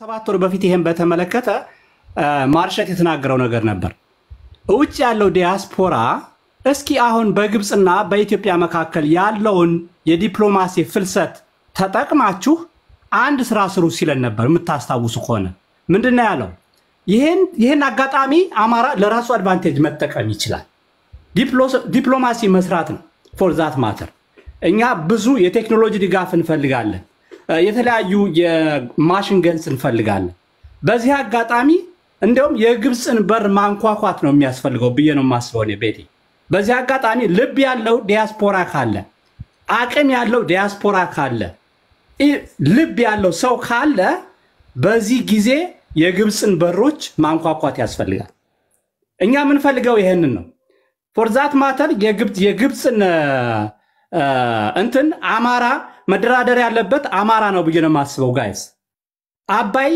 ሰባት ወር በፊት ይሄን በተመለከተ ማርሸት የተናገረው ነገር ነበር። ውጭ ያለው ዲያስፖራ እስኪ አሁን በግብፅና በኢትዮጵያ መካከል ያለውን የዲፕሎማሲ ፍልሰት ተጠቅማችሁ አንድ ስራ ስሩ ሲለን ነበር። የምታስታውሱ ከሆነ ምንድን ነው ያለው? ይህን አጋጣሚ አማራ ለራሱ advantage መጠቀም ይችላል። ዲፕሎማሲ መስራት ነው። for that matter እኛ ብዙ የቴክኖሎጂ ድጋፍ እንፈልጋለን። የተለያዩ የማሽን ገንስ እንፈልጋለን። በዚህ አጋጣሚ እንዲያውም የግብፅን በር ማንኳኳት ነው የሚያስፈልገው ብዬ ነው የማስበው እኔ ቤቴ። በዚህ አጋጣሚ ልብ ያለው ዲያስፖራ ካለ፣ አቅም ያለው ዲያስፖራ ካለ፣ ልብ ያለው ሰው ካለ በዚህ ጊዜ የግብፅን በሮች ማንኳኳት ያስፈልጋል። እኛ የምንፈልገው ይሄንን ነው። for that matter የግብፅን እንትን አማራ መደራደር ያለበት አማራ ነው ብዬ ነው የማስበው። guys አባይ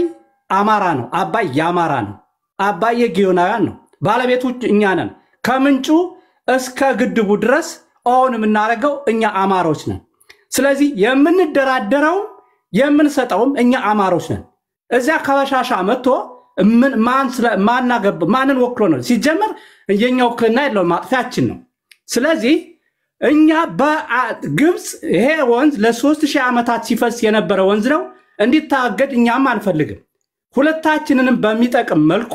አማራ ነው። አባይ የአማራ ነው። አባይ የጊዮናውያን ነው። ባለቤቶች እኛ ነን። ከምንጩ እስከ ግድቡ ድረስ own የምናደርገው እኛ አማሮች ነን። ስለዚህ የምንደራደረውም የምንሰጠውም እኛ አማሮች ነን። እዚያ ከበሻሻ መጥቶ ማንን ወክሎ ነው? ሲጀመር የኛ ውክልና የለውም፣ ማጥፊያችን ነው። ስለዚህ እኛ በግብፅ ይሄ ወንዝ ለሶስት ሺህ ዓመታት ሲፈስ የነበረ ወንዝ ነው። እንዲታገድ እኛም አንፈልግም። ሁለታችንንም በሚጠቅም መልኩ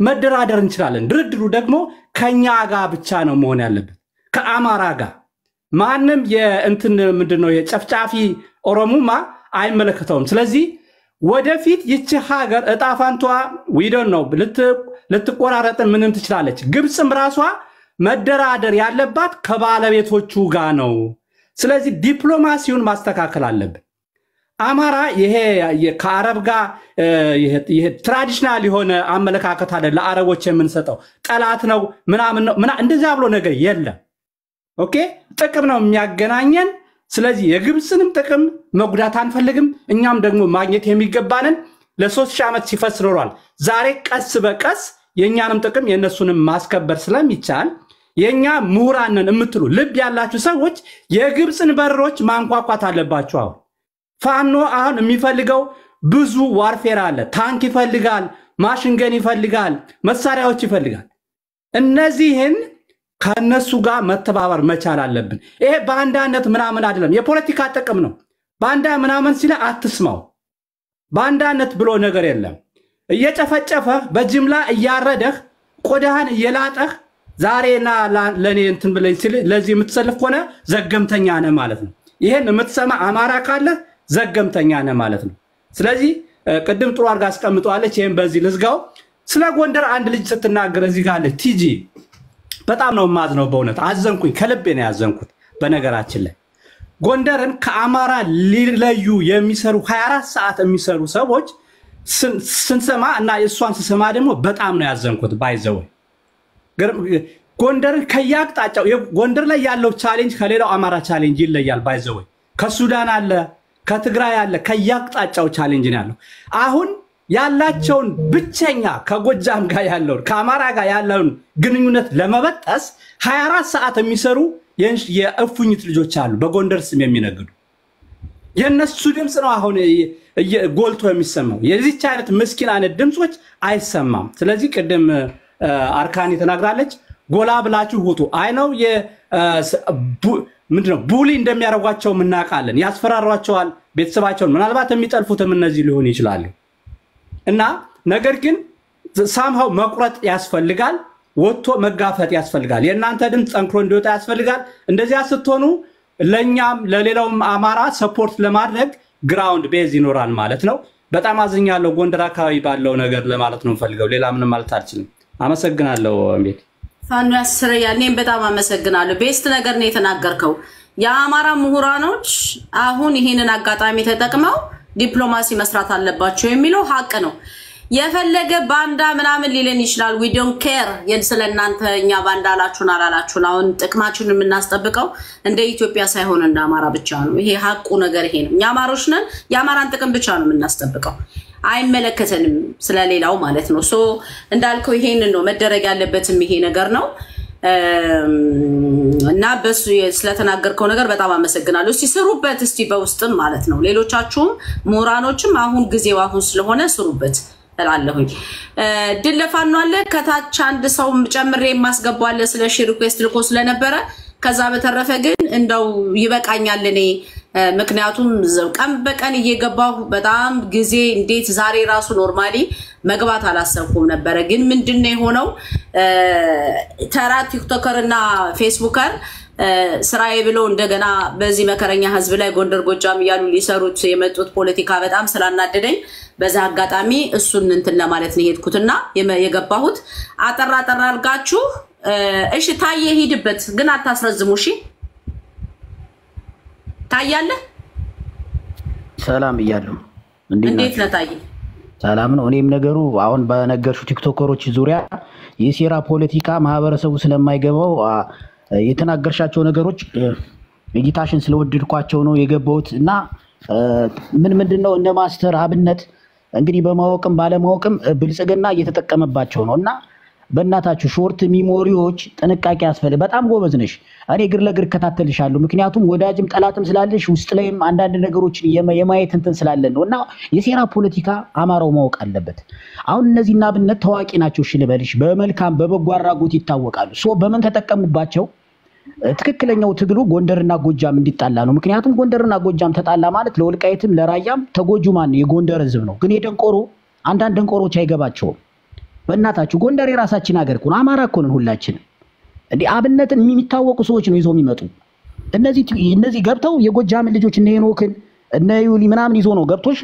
መደራደር እንችላለን። ድርድሩ ደግሞ ከኛ ጋር ብቻ ነው መሆን ያለበት፣ ከአማራ ጋር። ማንም የእንትን ምንድን የጨፍጫፊ ኦሮሙማ አይመለከተውም። ስለዚህ ወደፊት ይቺ ሀገር እጣፋንቷ ዊደን ነው ልትቆራረጥን ምንም ትችላለች። ግብፅም ራሷ መደራደር ያለባት ከባለቤቶቹ ጋር ነው። ስለዚህ ዲፕሎማሲውን ማስተካከል አለብን። አማራ ይሄ ከአረብ ጋር traditional የሆነ አመለካከት አለ። ለአረቦች የምንሰጠው ጠላት ነው ምናምን ነው እንደዚያ ብሎ ነገር የለም። okay ጥቅም ነው የሚያገናኘን። ስለዚህ የግብፅንም ጥቅም መጉዳት አንፈልግም። እኛም ደግሞ ማግኘት የሚገባንን ለሶስት ሺህ ዓመት ሲፈስ ኖሯል። ዛሬ ቀስ በቀስ የእኛንም ጥቅም የእነሱንም ማስከበር ስለሚቻል የእኛ ምሁራንን የምትሉ ልብ ያላችሁ ሰዎች የግብፅን በሮች ማንኳኳት አለባችሁ። አሁን ፋኖ አሁን የሚፈልገው ብዙ warfare አለ። ታንክ ይፈልጋል፣ machine gun ይፈልጋል፣ መሳሪያዎች ይፈልጋል። እነዚህን ከእነሱ ጋር መተባበር መቻል አለብን። ይሄ በአንዳነት ምናምን አይደለም፣ የፖለቲካ ጥቅም ነው። በአንዳ ምናምን ሲለ አትስማው። በአንዳነት ብሎ ነገር የለም። እየጨፈጨፈህ በጅምላ እያረደህ ቆዳህን እየላጠህ ዛሬና ለእኔ እንትን ብለኝ ሲል ለዚህ የምትሰልፍ ከሆነ ዘገምተኛ ነህ ማለት ነው። ይሄን የምትሰማ አማራ ካለ ዘገምተኛ ነህ ማለት ነው። ስለዚህ ቅድም ጥሩ አድርጋ አስቀምጠዋለች። ይህም በዚህ ልዝጋው። ስለ ጎንደር አንድ ልጅ ስትናገር እዚህ ጋር አለች ቲጂ በጣም ነው የማዝነው። በእውነት አዘንኩኝ፣ ከልቤ ነው ያዘንኩት። በነገራችን ላይ ጎንደርን ከአማራ ሊለዩ የሚሰሩ 24 ሰዓት የሚሰሩ ሰዎች ስንሰማ እና እሷን ስሰማ ደግሞ በጣም ነው ያዘንኩት። by the way ጎንደርን ከየአቅጣጫው ጎንደር ላይ ያለው challenge ከሌላው አማራ challenge ይለያል። by the way ከሱዳን አለ፣ ከትግራይ አለ፣ ከየአቅጣጫው challenge ነው ያለው። አሁን ያላቸውን ብቸኛ ከጎጃም ጋር ያለውን ከአማራ ጋር ያለውን ግንኙነት ለመበጠስ 24 ሰዓት የሚሰሩ የእፉኝት ልጆች አሉ፣ በጎንደር ስም የሚነግዱ። የእነሱ ድምፅ ነው አሁን ጎልቶ የሚሰማው። የዚች አይነት ምስኪን አይነት ድምፆች አይሰማም። ስለዚህ ቅድም አርካኒ ተናግራለች። ጎላ ብላችሁ ውጡ። አይ ነው ምንድነው ቡሊ እንደሚያደርጓቸው እናውቃለን። ያስፈራሯቸዋል ቤተሰባቸውን። ምናልባት የሚጠልፉትም እነዚህ ሊሆኑ ይችላሉ። እና ነገር ግን somehow መቁረጥ ያስፈልጋል። ወጥቶ መጋፈጥ ያስፈልጋል። የእናንተ ድምፅ ጠንክሮ እንዲወጣ ያስፈልጋል። እንደዚያ ስትሆኑ ለእኛም ለሌላውም አማራ support ለማድረግ ground base ይኖራል ማለት ነው። በጣም አዝኛለሁ። ጎንደር አካባቢ ባለው ነገር ለማለት ነው የምፈልገው። ሌላ ምንም ማለት አልችልም። አመሰግናለሁ። ቤት ፋኖ ያስረያል። እኔም በጣም አመሰግናለሁ። best ነገር ነው የተናገርከው። የአማራ ምሁራኖች አሁን ይህንን አጋጣሚ ተጠቅመው ዲፕሎማሲ መስራት አለባቸው የሚለው ሀቅ ነው። የፈለገ ባንዳ ምናምን ሊለን ይችላል። we don't care ስለ እናንተ እኛ ባንዳ አላችሁን አላላችሁን። አሁን ጥቅማችንን የምናስጠብቀው እንደ ኢትዮጵያ ሳይሆን እንደ አማራ ብቻ ነው። ይሄ ሀቁ ነገር ይሄ ነው። እኛ አማሮች ነን። የአማራን ጥቅም ብቻ ነው የምናስጠብቀው። አይመለከተንም ስለሌላው ማለት ነው። so እንዳልከው ይሄንን ነው መደረግ ያለበትም ይሄ ነገር ነው። እና በሱ ስለተናገርከው ነገር በጣም አመሰግናለሁ። እስቲ ስሩበት፣ እስቲ በውስጥም ማለት ነው። ሌሎቻችሁም ምሁራኖችም አሁን ጊዜው አሁን ስለሆነ ስሩበት እላለሁኝ። ድል ለፋኖ አለ። ከታች አንድ ሰው ጨምሬ የማስገባለ ስለ ሺ request ልኮ ስለነበረ ከዛ በተረፈ ግን እንደው ይበቃኛል እኔ ምክንያቱም ቀን በቀን እየገባሁ በጣም ጊዜ እንዴት ዛሬ ራሱ normally መግባት አላሰብኩም ነበረ። ግን ምንድን ነው የሆነው ተራ TikToker እና Facebooker ስራዬ ብለው እንደገና በዚህ መከረኛ ህዝብ ላይ ጎንደር ጎጃም እያሉ ሊሰሩት የመጡት ፖለቲካ በጣም ስላናደደኝ በዛ አጋጣሚ እሱን እንትን ለማለት ነው የሄድኩትና የገባሁት። አጠራ አጠራ አድርጋችሁ እሺ። ታየ ሂድበት፣ ግን አታስረዝሙ። እሺ ታያለህ። ሰላም እያለሁ እንዴት ነህ ታየ? ሰላም ነው። እኔም ነገሩ አሁን በነገርሹ TikToker ኦች ዙሪያ የሴራ ፖለቲካ ማህበረሰቡ ስለማይገባው የተናገርሻቸው ነገሮች እይታሽን ስለወደድኳቸው ነው የገባሁት እና ምን ምንድን ነው እነ ማስተር አብነት እንግዲህ በማወቅም ባለማወቅም ብልጽግና እየተጠቀመባቸው ነው እና በእናታችሁ short memory ዎች ጥንቃቄ ያስፈልግ። በጣም ጎበዝ ነሽ። እኔ እግር ለእግር እከታተልሻለሁ። ምክንያቱም ወዳጅም ጠላትም ስላለሽ ውስጥ ላይም አንዳንድ ነገሮችን የማየት እንትን ስላለን ነው እና የሴራ ፖለቲካ አማራው ማወቅ አለበት። አሁን እነዚህ እና አብነት ታዋቂ ናቸው። እሺ ልበልሽ፣ በመልካም በበጎ አድራጎት ይታወቃሉ። so በምን ተጠቀሙባቸው? ትክክለኛው ትግሉ ጎንደርና ጎጃም እንዲጣላ ነው። ምክንያቱም ጎንደርና ጎጃም ተጣላ ማለት ለወልቃይትም ለራያም ተጎጁ ማን የጎንደር ህዝብ ነው። ግን የደንቆሮ አንዳንድ ደንቆሮች አይገባቸውም። በእናታችሁ ጎንደር የራሳችን ሀገር እኮ ነው። አማራ እኮ ነን ሁላችንም። እንዲህ አብነትን የሚታወቁ ሰዎች ነው ይዘው የሚመጡ እነዚህ እነዚህ ገብተው የጎጃምን ልጆች እነ ሄኖክን እነ ዩሊ ምናምን ይዞ ነው ገብቶሽ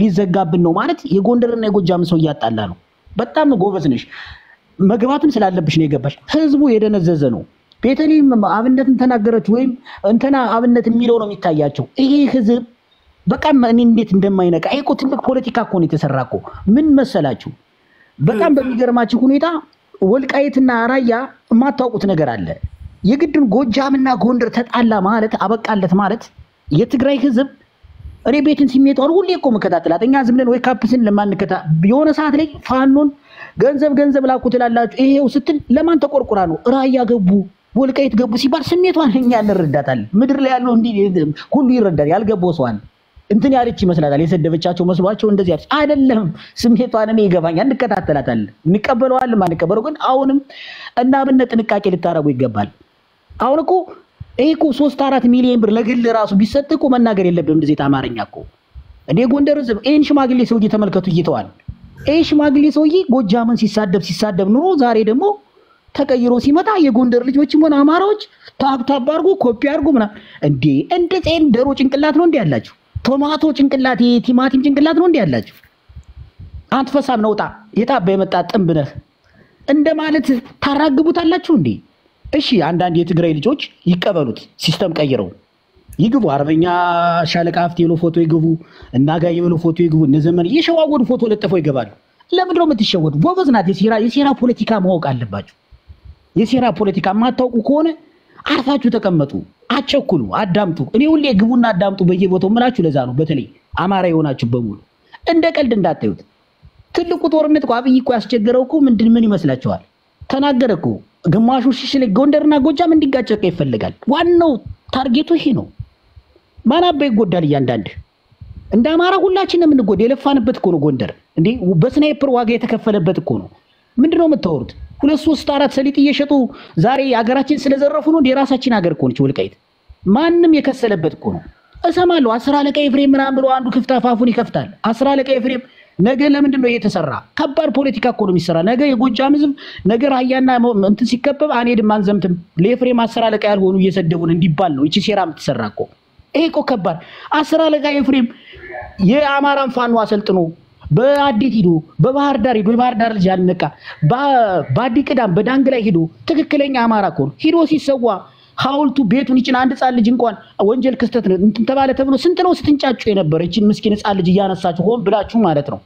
ሊዘጋብን ነው ማለት የጎንደርና የጎጃም ሰው እያጣላ ነው። በጣም ጎበዝ ነሽ። መግባትም ስላለብሽ ነው የገባሽ። ህዝቡ የደነዘዘ ነው። ቤተልሔም አብነትን ተናገረች ወይም እንትና አብነት የሚለው ነው የሚታያቸው። ይሄ ህዝብ በቃ እኔ እንዴት እንደማይነቃ ይሄ እኮ ትልቅ ፖለቲካ እኮ ነው የተሰራ እኮ ምን መሰላችሁ? በጣም በሚገርማችሁ ሁኔታ ወልቃይትና ራያ የማታውቁት ነገር አለ። የግድን ጎጃምና ጎንደር ተጣላ ማለት አበቃለት ማለት የትግራይ ህዝብ እኔ ቤትን ሲሜጠዋል ሁሌ እኮ መከታተላት እኛ ዝም ብለን ወይ ካፕስን ለማንከታ የሆነ ሰዓት ላይ ፋኖን ገንዘብ ገንዘብ ላኩ ትላላችሁ። ይሄው ስትል ለማን ተቆርቁራ ነው? ራያ ገቡ ወልቃይት ገቡ ሲባል ስሜቷን እኛ እንረዳታለን። ምድር ላይ ያለው እንዲህ ሁሉ ይረዳል። ያልገባው ሰዋል እንትን ያለች ይመስላታል። የሰደበቻቸው መስሏቸው እንደዚህ ያለች አይደለም። ስሜቷን እኔ ይገባኛል። እንከታተላታለን፣ እንቀበለዋለን። አንቀበለው ግን አሁንም እና አብነት ጥንቃቄ ልታደርጉ ይገባል። አሁን እኮ ይሄ እኮ ሶስት አራት ሚሊዮን ብር ለግል ራሱ ቢሰጥ እኮ መናገር የለብም እንደዚህ አማርኛ እኮ እንደ ጎንደር ህዝብ ይህን ሽማግሌ ሰውዬ ተመልከቱ፣ እይተዋል። ይህ ሽማግሌ ሰውዬ ጎጃምን ሲሳደብ ሲሳደብ ኑሮ ዛሬ ደግሞ ተቀይሮ ሲመጣ የጎንደር ልጆችም ሆነ አማራዎች ታብታብ አድርጎ ኮፒ አድርጎ ምናምን እንዴ እንደዚህ ደሮ ጭንቅላት ነው እንዲ ያላችሁ ቶማቶ ጭንቅላት የቲማቲም ጭንቅላት ነው እንዲ ያላችሁ። አንተ ነውጣ የታባ የመጣ ጥንብ ነህ እንደ ማለት ታራግቡታላችሁ እንዴ? እሺ አንዳንድ የትግራይ ልጆች ይቀበሉት፣ system ቀይረው ይግቡ። አርበኛ ሻለቃ ሀብቴ ብሎ ፎቶ ይግቡ፣ እነ ጋዬ ብሎ ፎቶ ይግቡ፣ እነ ዘመን የሸዋወዱ ፎቶ ለጥፈው ይገባሉ። ለምንድነው የምትሸወዱ? ጎበዝ ናት። የሴራ ፖለቲካ ማወቅ አለባችሁ። የሴራ ፖለቲካ የማታውቁ ከሆነ አርፋችሁ ተቀመጡ፣ አትቸኩሉ፣ አዳምጡ። እኔ ሁሌ ግቡና አዳምጡ በየቦታው ምላችሁ። ለዛ ነው በተለይ አማራ የሆናችሁ በሙሉ እንደ ቀልድ እንዳታዩት። ትልቁ ጦርነት እኮ አብይ እኮ ያስቸገረው እኮ ምንድን ምን ይመስላችኋል? ተናገረ እኮ ግማሹ ሽሽ ላይ ጎንደርና ጎጃም እንዲጋጨቀ ይፈልጋል። ዋናው target ኡ ይሄ ነው። ማን አባ ይጎዳል? እያንዳንድ እንደ አማራ ሁላችን የምንጎዳ የለፋንበት እኮ ነው። ጎንደር እንዴ በስናይፐር ዋጋ የተከፈለበት እኮ ነው። ምንድነው የምታወሩት? ሁለት ሶስት አራት ሰሊጥ እየሸጡ ዛሬ ሀገራችን ስለዘረፉ ነው። የራሳችን ሀገር እኮ ነች ወልቃይት። ማንም የከሰለበት እኮ ነው። እሰማለሁ። አስር አለቃ ኤፍሬም ምናምን ብሎ አንዱ ክፍት አፋፉን ይከፍታል። አስር አለቃ ኤፍሬም ነገ ለምንድን ነው የተሰራ? ከባድ ፖለቲካ እኮ ነው የሚሰራ። ነገ የጎጃም ህዝብ ነገ ራያና እንትን ሲከበብ አንሄድም አንዘምትም ለኤፍሬም አስር አለቃ ያልሆኑ እየሰደቡን እንዲባል ነው ይቺ ሴራ የምትሰራ እኮ። ይሄ እኮ ከባድ አስር አለቃ ኤፍሬም የአማራን ፋኖ አሰልጥኖ በአዴት ሂዶ በባህር ዳር ሂዶ የባህር ዳር ልጅ አልነቃ። በአዲ ቅዳም በዳንግ ላይ ሂዶ ትክክለኛ አማራ እኮ ነው ሂዶ ሲሰዋ ሐውልቱ ቤቱን ይችን አንድ ህፃን ልጅ እንኳን ወንጀል ክስተት እንትን ተባለ ተብሎ ስንት ነው ስትንጫጩ የነበረ? ይችን ምስኪን ህፃን ልጅ እያነሳችሁ ሆን ብላችሁ ማለት ነው።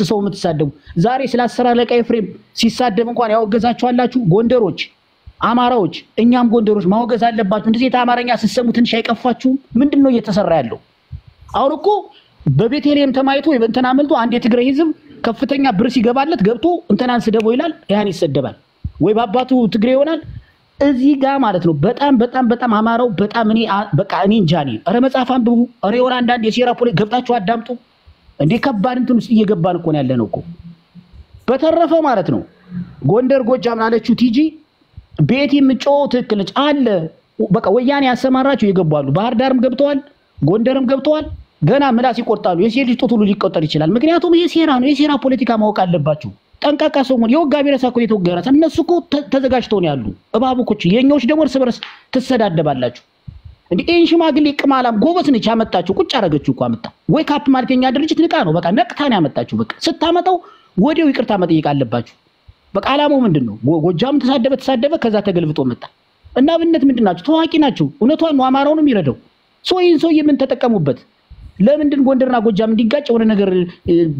ሰው የምትሳደቡ ዛሬ ስለ አስር አለቃ ኤፍሬም ሲሳደብ እንኳን ያወገዛችኋላችሁ ጎንደሮች አማራዎች እኛም ጎንደሮች ማወገዝ አለባችሁ። እንደዚህ አማርኛ ስትሰሙ ትንሽ አይቀፋችሁም? ምንድን ነው እየተሰራ ያለው? አሁን እኮ በቤተልሔም ተማይቶ እንትና አመልጦ አንድ የትግራይ ህዝብ ከፍተኛ ብር ሲገባለት ገብቶ እንትናን ስደቦ ይላል ያን ይሰደባል። ወይ በአባቱ ትግሬ ይሆናል። እዚህ ጋር ማለት ነው በጣም በጣም በጣም አማራው በጣም እኔ በቃ እኔ እንጃ እኔ። ኧረ መጽሐፍ አንብቡ። ኧረ የሆነ አንዳንድ የሴራ ፖለቲ ገብታችሁ አዳምጡ። እንዴ ከባድ እንትን ውስጥ እየገባን እኮ ነው ያለ ነው እኮ። በተረፈ ማለት ነው ጎንደር ጎጃም ላለችው ቲጂ ቤት የምጮው ትክክል ነች። አለ። በቃ ወያኔ ያሰማራቸው ይገባሉ ባህር ዳርም ገብተዋል ጎንደርም ገብተዋል ገና ምላስ ይቆርጣሉ። የሴት ልጅ ጡት ሁሉ ሊቆጠር ይችላል። ምክንያቱም ይሄ ሴራ ነው። የሴራ ፖለቲካ ማወቅ አለባችሁ። ጠንቃቃ ሰው መሆን። የወጋ ቢረሳ እኮ የተወጋ ይረሳል እነሱ እኮ ተዘጋጅተው ነው ያሉ። እባቦኮች የኛዎች ደግሞ እርስ በርስ ትሰዳደባላችሁ። እንዴ ይህን ሽማግሌ ቅማላም ጎበዝ ነች ያመጣችሁ። ቁጭ አረገችው እኮ አመጣ። ወይ ካፕ ማለት የኛ ድርጅት ንቃ ነው። በቃ ነቅታ ነው ያመጣችሁ። በቃ ስታመጣው ወዲያው ይቅርታ መጠየቅ አለባችሁ። በቃ ዓላማው ምንድን ነው ጎጃም ተሳደበ ተሳደበ ከዛ ተገልብጦ መጣ። እነ አብነት ምንድን ናቸው? ታዋቂ ናቸው። እውነቷን ነው አማራው ነው የሚረዳው ሰው ይህን ሰውዬ ምን ተጠቀሙበት ለምንድን ጎንደርና ጎጃም እንዲጋጭ የሆነ ነገር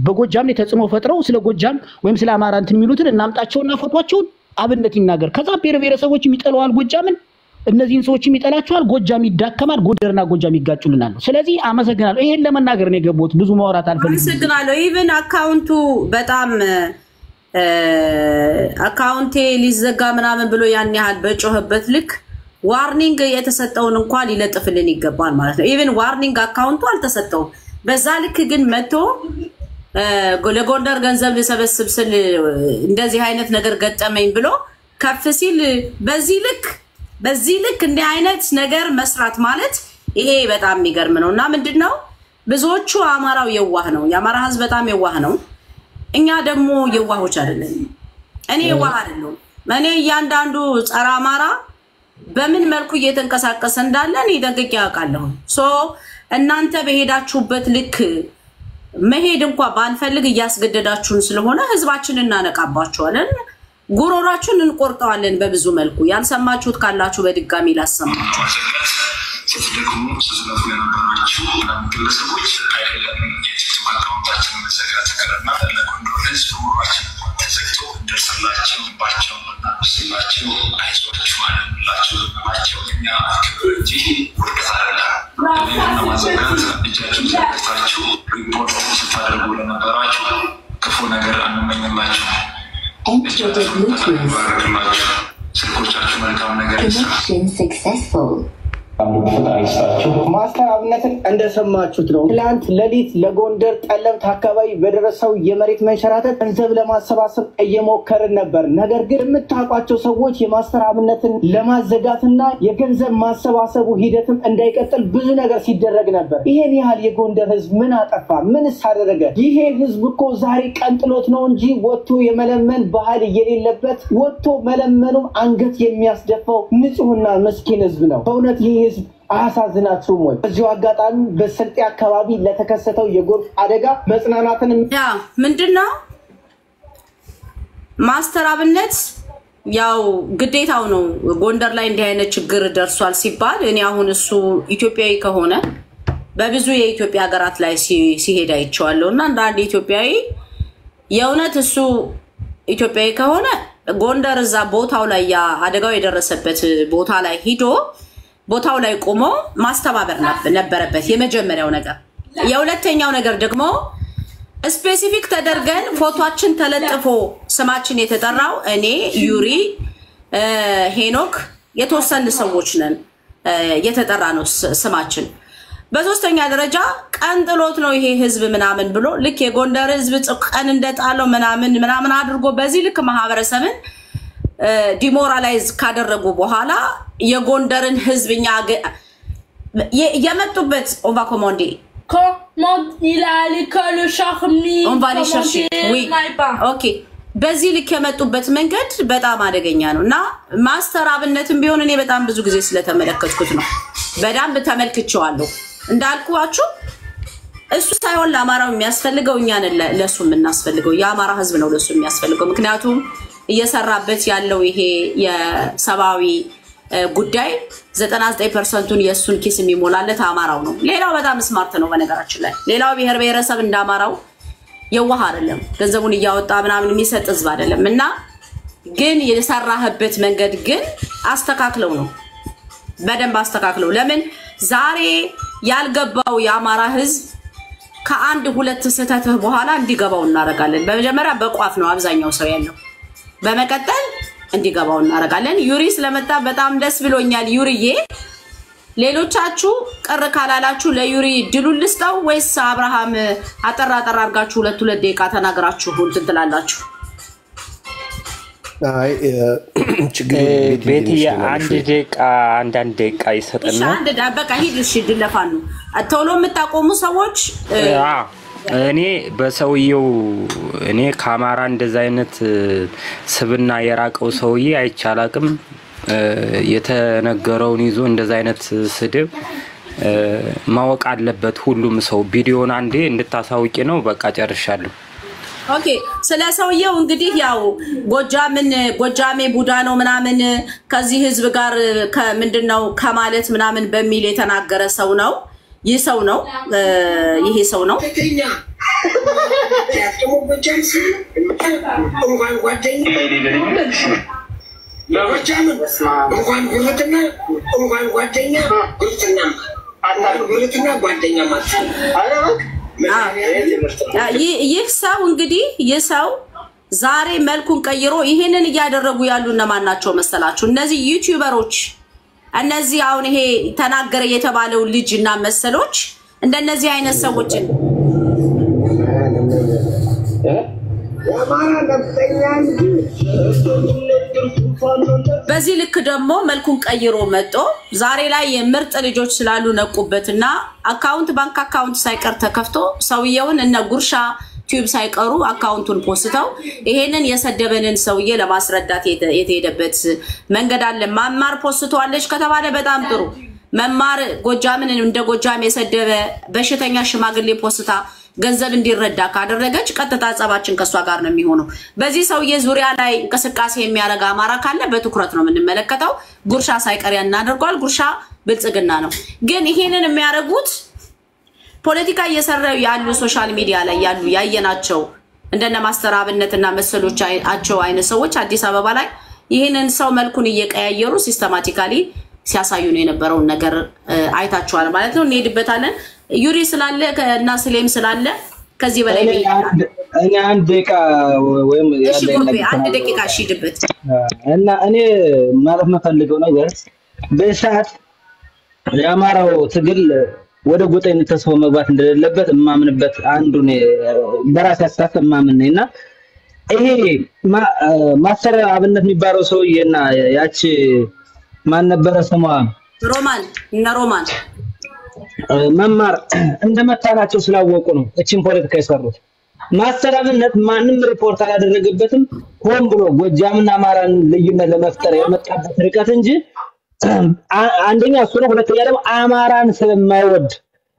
በጎጃም ላይ ተጽዕኖ ፈጥረው ስለ ጎጃም ወይም ስለ አማራ እንትን የሚሉትን እናምጣቸውና ፎቷቸውን አብነት ይናገር። ከዛ ብሔር ብሔረሰቦች ይጠለዋል ጎጃምን እነዚህን ሰዎችም ይጠላቸዋል ጎጃም ይዳከማል ጎንደርና ጎጃም ይጋጩልናል ስለዚህ አመሰግናለሁ። ይሄን ለመናገር ነው የገባሁት ብዙ ማውራት አልፈልግም። አመሰግናለሁ። even account ኡ በጣም account ኤ ሊዘጋ ምናምን ብሎ ያን ያህል በጮኸበት ልክ warning የተሰጠውን እንኳን ሊለጥፍልን ይገባል ማለት ነው። even warning account ኡ አልተሰጠውም። በዛ ልክ ግን መጥቶ ለጎንደር ገንዘብ ልሰበስብ ስል እንደዚህ አይነት ነገር ገጠመኝ ብሎ ከፍ ሲል በዚህ ልክ በዚህ ልክ እንዲህ አይነት ነገር መስራት ማለት ይሄ በጣም የሚገርም ነው እና ምንድን ነው ብዙዎቹ አማራው የዋህ ነው። የአማራ ሕዝብ በጣም የዋህ ነው። እኛ ደግሞ የዋሆች አይደለም። እኔ የዋህ አይደለሁም። እኔ እያንዳንዱ ጸረ አማራ በምን መልኩ እየተንቀሳቀሰ እንዳለ እኔ ጠንቅቄ ያውቃለሁ። ሶ እናንተ በሄዳችሁበት ልክ መሄድ እንኳ ባንፈልግ እያስገደዳችሁን ስለሆነ ህዝባችንን እናነቃባችኋለን፣ ጉሮሯችሁን እንቆርጠዋለን በብዙ መልኩ። ያልሰማችሁት ካላችሁ በድጋሚ ላሰማችሁ። ስትደግሙ ስትለፉ የነበራችሁ ግለሰቦች አይደለም አካውንታችን መዘጋት ቀርና ለጎንደር ህዝብ ኑሯችን ተዘግቶ እንደርስላቸው ባቸው እናብስላቸው አይዟችሁ አለንላቸው ልንላቸው እኛ ክብር እንጂ ውድቀት አይደለም። ለማዘጋት እጃችሁን ዘርግታችሁ ሪፖርት ስታደርጉ ለነበራችሁ ክፉ ነገር አንመኝላችሁ። Bluetooth. ይባረክላችሁ። ስልኮቻችሁ መልካም ነገር ይስራ። master አብነትን እንደሰማችሁት ነው። ትላንት ሌሊት ለጎንደር ጠለምት አካባቢ በደረሰው የመሬት መንሸራተት ገንዘብ ለማሰባሰብ እየሞከርን ነበር። ነገር ግን የምታውቋቸው ሰዎች የ master አብነትን ለማዘጋትና የገንዘብ ማሰባሰቡ ሂደትም እንዳይቀጥል ብዙ ነገር ሲደረግ ነበር። ይሄን ያህል የጎንደር ህዝብ ምን አጠፋ? ምንስ አደረገ? ይሄ ህዝብ እኮ ዛሬ ቀን ጥሎት ነው እንጂ ወጥቶ የመለመን ባህል የሌለበት ወጥቶ መለመኑም አንገት የሚያስደፋው ንጹሕና ምስኪን ህዝብ ነው። በእውነት ይህ ህዝብ አያሳዝናችሁም ወይ? በዚሁ አጋጣሚ በስልጤ አካባቢ ለተከሰተው የጎርፍ አደጋ መጽናናትን ምንድን ነው ማስተር አብነት ያው ግዴታው ነው። ጎንደር ላይ እንዲህ አይነት ችግር ደርሷል ሲባል እኔ አሁን እሱ ኢትዮጵያዊ ከሆነ በብዙ የኢትዮጵያ ሀገራት ላይ ሲሄድ አይቼዋለሁ እና እንደ አንድ ኢትዮጵያዊ የእውነት እሱ ኢትዮጵያዊ ከሆነ ጎንደር እዛ ቦታው ላይ ያ አደጋው የደረሰበት ቦታ ላይ ሂዶ ቦታው ላይ ቆሞ ማስተባበር ነበረበት። የመጀመሪያው ነገር። የሁለተኛው ነገር ደግሞ specific ተደርገን ፎቶችን ተለጥፎ ስማችን የተጠራው እኔ፣ ዩሪ፣ ሄኖክ የተወሰኑ ሰዎች ነን የተጠራ ነው ስማችን። በሶስተኛ ደረጃ ቀን ጥሎት ነው ይሄ ህዝብ ምናምን ብሎ ልክ የጎንደር ህዝብ ቀን እንደጣለው ምናምን ምናምን አድርጎ በዚህ ልክ ማህበረሰብን demoralize ካደረጉ በኋላ የጎንደርን ህዝብ እኛ የመጡበት ኦቫ ኮሞንዴ በዚህ ልክ የመጡበት መንገድ በጣም አደገኛ ነው እና master አብነትም ቢሆን እኔ በጣም ብዙ ጊዜ ስለተመለከትኩት ነው። በደንብ ተመልክቼዋለሁ። እንዳልኳችሁ እሱ ሳይሆን ለአማራው የሚያስፈልገው እኛን ለእሱ የምናስፈልገው የአማራ ህዝብ ነው ለእሱ የሚያስፈልገው። ምክንያቱም እየሰራበት ያለው ይሄ የሰብአዊ ጉዳይ 99 percent ኡን የእሱን ኪስ የሚሞላለት አማራው ነው። ሌላው በጣም smart ነው። በነገራችን ላይ ሌላው ብሔር ብሔረሰብ እንደ አማራው የዋህ አይደለም። ገንዘቡን እያወጣ ምናምን የሚሰጥ ህዝብ አይደለም እና ግን የሰራህበት መንገድ ግን አስተካክለው ነው በደንብ አስተካክለው። ለምን ዛሬ ያልገባው የአማራ ህዝብ ከአንድ ሁለት ስህተትህ በኋላ እንዲገባው እናደርጋለን። በመጀመሪያ በቋፍ ነው አብዛኛው ሰው ያለው። በመቀጠል እንዲገባው እናደርጋለን። ዩሪ ስለመጣ በጣም ደስ ብሎኛል። ዩሪዬ ሌሎቻችሁ ቅር ካላላችሁ ለዩሪ ድሉን ልስጠው ወይስ አብርሃም አጠር አጠር አድርጋችሁ ሁለት ሁለት ደቂቃ ተናግራችሁ እንትን ትላላችሁ? አይ ችግር ቤቲ አንድ ደቂቃ አንዳንድ ደቂቃ እሺ ይሰጠና አንድ ዳ- በቃ ሂድ። እሺ ድለፋሉ ቶሎ የምታቆሙ ሰዎች እኔ በሰውየው እኔ ከአማራ እንደዛ አይነት ስብና የራቀው ሰውዬ አይቻላቅም የተነገረውን ይዞ እንደዛ አይነት ስድብ ማወቅ አለበት ሁሉም ሰው። ቪዲዮን አንዴ እንድታሳውቂ ነው። በቃ ጨርሻለሁ። okay ስለ ሰውየው እንግዲህ ያው ጎጃምን ጎጃሜ ቡዳ ነው ምናምን ከዚህ ህዝብ ጋር ከምንድን ነው ከማለት ምናምን በሚል የተናገረ ሰው ነው። ይህ ሰው ነው? ይሄ ሰው ነው? እንኳን ጓደኛ ለጎጃምን እንኳን ጉርብትና እንኳን ጓደኛ ጉርብትና። ጉርብትና ጓደኛ ማለት ይህ- ይህ ሰው እንግዲህ ይህ ሰው ዛሬ መልኩን ቀይሮ ይሄንን እያደረጉ ያሉ እነማን ናቸው መሰላችሁ? እነዚህ ዩቲዩበሮች፣ እነዚህ አሁን ይሄ ተናገረ የተባለው ልጅ እና መሰሎች እንደነዚህ አይነት ሰዎችን በዚህ ልክ ደግሞ መልኩን ቀይሮ መጦ ዛሬ ላይ ምርጥ ልጆች ስላሉ ነቁበትና account ባንክ account ሳይቀር ተከፍቶ ሰውየውን እነ ጉርሻ ቲዩብ ሳይቀሩ account ኡን post ተው ይሄንን የሰደበንን ሰውዬ ለማስረዳት የተ- የተሄደበት መንገድ አለ። ማማር post ታዋለች ከተባለ በጣም ጥሩ። መማር ጎጃምን እንደ ጎጃም የሰደበ በሽተኛ ሽማግሌ post ታ ገንዘብ እንዲረዳ ካደረገች ቀጥታ ጸባችን ከእሷ ጋር ነው የሚሆነው። በዚህ ሰውዬ ዙሪያ ላይ እንቅስቃሴ የሚያደርግ አማራ ካለ በትኩረት ነው የምንመለከተው። ጉርሻ ሳይቀር ያናደርገዋል። ጉርሻ ብልጽግና ነው። ግን ይሄንን የሚያደርጉት ፖለቲካ እየሰሩ ያሉ social media ላይ ያሉ ያየናቸው እንደነ master አብነትና መሰሎቻቸው አይነት ሰዎች አዲስ አበባ ላይ ይህንን ሰው መልኩን እየቀያየሩ systematically ሲያሳዩ ነው የነበረውን ነገር አይታችኋል ማለት ነው። እንሄድበታለን። ዩሪ ስላለ እና ስሌም ስላለ ከዚህ በላይ እኔ አንድ- ደቂቃ ወይም አንድ ደቂቃ እሺ፣ ሂድበት። እና እኔ ማለት የምፈልገው ነገር በሰዓት የአማራው ትግል ወደ ጎጠኝነት ተስቦ መግባት እንደሌለበት እማምንበት አንዱ እኔ በራሴ አስተሳሰብ እማምን ነኝ እና ይሄ ማ- ማስተር አብነት የሚባለው ሰውዬ እና ያቺ ማን ነበረ ስሟ ሮማን እነ ሮማን መማር እንደመታናቸው ስላወቁ ነው እችን ፖለቲካ የሰሩት። ማስተር አብነት ማንም ሪፖርት አላደረገበትም። ሆን ብሎ ጎጃምና አማራን ልዩነት ለመፍጠር የመጣበት ርቀት እንጂ አንደኛ እሱ ነው። ሁለተኛ ደግሞ አማራን ስለማይወድ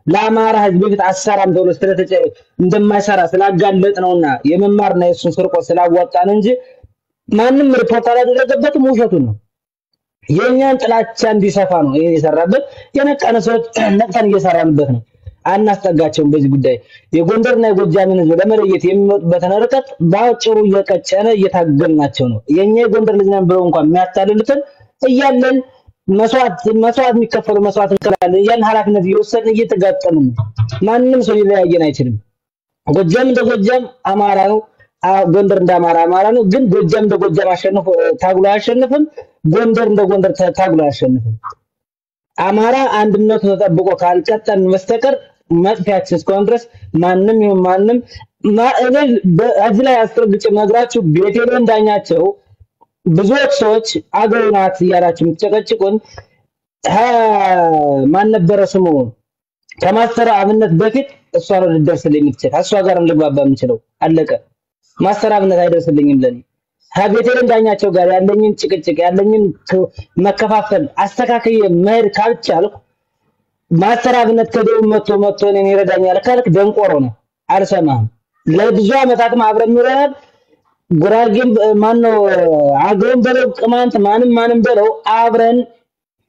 ለአማራ ሕዝብ በፊት አሰራም ተብሎ ስለተጨ እንደማይሰራ ስላጋለጥ ነውና የመማርና የእሱን ስርቆት ስላወጣን እንጂ ማንም ሪፖርት አላደረገበትም። ውሸቱን ነው። የእኛን ጥላቻ እንዲሰፋ ነው ይሄን የሰራበት። የነቃነ ሰዎች ነቅተን እየሰራንበት ነው። አናስጠጋቸውም። በዚህ ጉዳይ የጎንደርና የጎጃምን ህዝብ ለመለየት የሚመጡበትን ርቀት በአጭሩ እየቀጨነ እየታገልናቸው ነው። የእኛ የጎንደር ልጅ ነን ብለው እንኳን የሚያታልሉትን እያለን መስዋዕት መስዋዕት የሚከፈሉ መስዋዕት እንከፍላለን እያለን ኃላፊነት እየወሰድን እየተጋጠምን ማንም ሰው ሊለያየን አይችልም። ጎጃም እንደ ጎጃም አማራ ነው። ጎንደር እንደ አማራ አማራ ነው። ግን ጎጃም እንደ ጎጃም አሸንፎ ታግሎ አያሸንፍም። ጎንደር እንደ ጎንደር ታግሎ አያሸንፍም። አማራ አንድነቱ ተጠብቆ ካልቀጠን በስተቀር መጥፊያችን እስከሆን ድረስ ማንም ይሁን ማንም እኔ በዚህ ላይ አስረግጬ ነግራችሁ ቤቴሌም ዳኛቸው ብዙዎች ሰዎች አገሬ ናት እያላችሁ የምትጨቀጭቁን ማን ነበረ ስሙ ከማስተር አብነት በፊት እሷ ነው ልደርስልኝ የምትችል እሷ ጋር ልግባባ የምችለው አለቀ። ማስተር አብነት አይደርስልኝም ለኔ። ከቤተልሄም ዳኛቸው ጋር ያለኝን ጭቅጭቅ ያለኝን መከፋፈል አስተካክዬ መሄድ ካልቻልኩ ማስተር አብነት ከደቡብ መጥቶ መጥቶ እኔን ይረዳኛል ካልክ ደንቆሮ ነው፣ አልሰማህም። ለብዙ ዓመታትም አብረን ኑረናል። ጉራጌም ማነው አገውም በለው ቅማንት ማንም ማንም በለው አብረን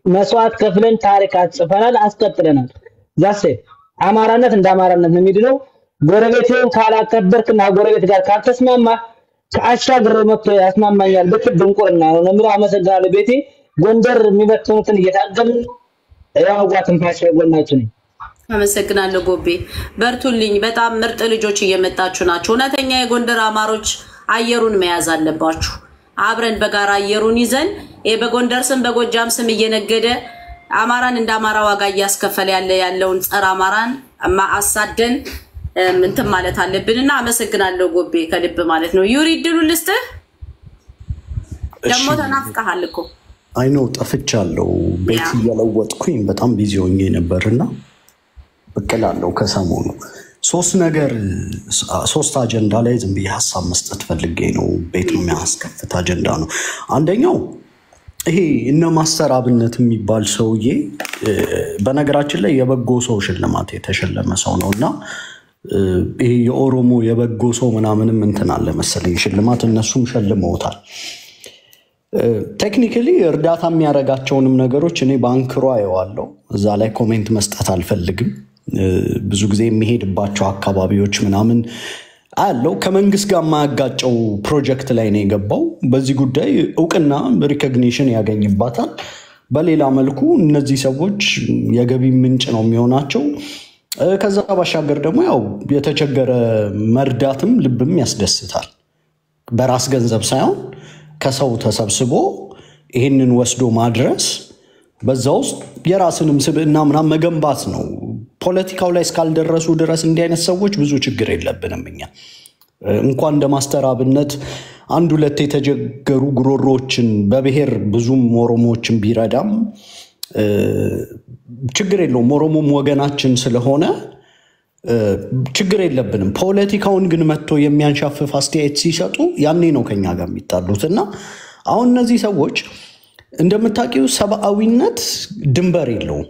መስዋዕት ከፍለን ታሪክ አጽፈናል፣ አስቀጥለናል። ዛሴ አማራነት እንደ አማራነት ነው የሚድነው። ጎረቤትህን ካላከበርክና ጎረቤት ጋር ካልተስማማ ከአሻግሮ መጥቶ ያስማማኛል ብትል ድንቁርና ነው የምለው። አመሰግናለሁ። ቤቴ ጎንደር የሚበትኑትን እየታገልን ያው ጓ ትንፋሽ ጎናችሁ ነኝ። አመሰግናለሁ ጎቤ፣ በርቱልኝ። በጣም ምርጥ ልጆች እየመጣችሁ ናቸው። እውነተኛ የጎንደር አማሮች አየሩን መያዝ አለባችሁ። አብረን በጋራ አየሩን ይዘን ይሄ በጎንደር ስም በጎጃም ስም እየነገደ አማራን እንደ አማራ ዋጋ እያስከፈለ ያለ ያለውን ጸረ አማራን አሳደን እንትን ማለት አለብን እና አመሰግናለሁ ጎቤ ከልብ ማለት ነው። ዩሪ እድሉን ልስጥህ። ደግሞ ተናፍቀሃል እኮ አይኖ ጠፍቻለሁ። ቤት እየለወጥኩኝ በጣም busy ሆኜ ነበርና ብቅ እላለሁ ከሰሞኑ ሶስት ነገር ሶስት አጀንዳ ላይ ዝም ብዬ ሀሳብ መስጠት ፈልጌ ነው። ቤት የሚያስከፍት አጀንዳ ነው። አንደኛው ይሄ እነ ማስተር አብነት የሚባል ሰውዬ በነገራችን ላይ የበጎ ሰው ሽልማት የተሸለመ ሰው ነው እና ይሄ የኦሮሞ የበጎ ሰው ምናምንም እንትን አለ መሰለኝ ሽልማት እነሱም ሸልመውታል። technically እርዳታ የሚያደርጋቸውንም ነገሮች እኔ በአንክሮ አየዋለሁ። እዛ ላይ comment መስጠት አልፈልግም። ብዙ ጊዜ የሚሄድባቸው አካባቢዎች ምናምን አለው ከመንግስት ጋር የማያጋጨው ፕሮጀክት ላይ ነው የገባው። በዚህ ጉዳይ እውቅና recognition ያገኝባታል። በሌላ መልኩ እነዚህ ሰዎች የገቢ ምንጭ ነው የሚሆናቸው። ከዛ ባሻገር ደግሞ ያው የተቸገረ መርዳትም ልብም ያስደስታል። በራስ ገንዘብ ሳይሆን ከሰው ተሰብስቦ ይህንን ወስዶ ማድረስ በዛ ውስጥ የራስንም ስብዕና ምናምን መገንባት ነው። ፖለቲካው ላይ እስካልደረሱ ድረስ እንዲህ አይነት ሰዎች ብዙ ችግር የለብንም እኛ እንኳን እንደ ማስተር አንድ ሁለት የተቸገሩ ጉሮሮዎችን በብሔር ብዙም ኦሮሞዎችን ቢረዳም ችግር የለውም። ኦሮሞም ወገናችን ስለሆነ ችግር የለብንም። ፖለቲካውን ግን መጥቶ የሚያንሻፍፍ አስተያየት ሲሰጡ ያኔ ነው ከኛ ጋር የሚጣሉት እና አሁን እነዚህ ሰዎች እንደምታውቂው ሰብአዊነት ድንበር የለውም።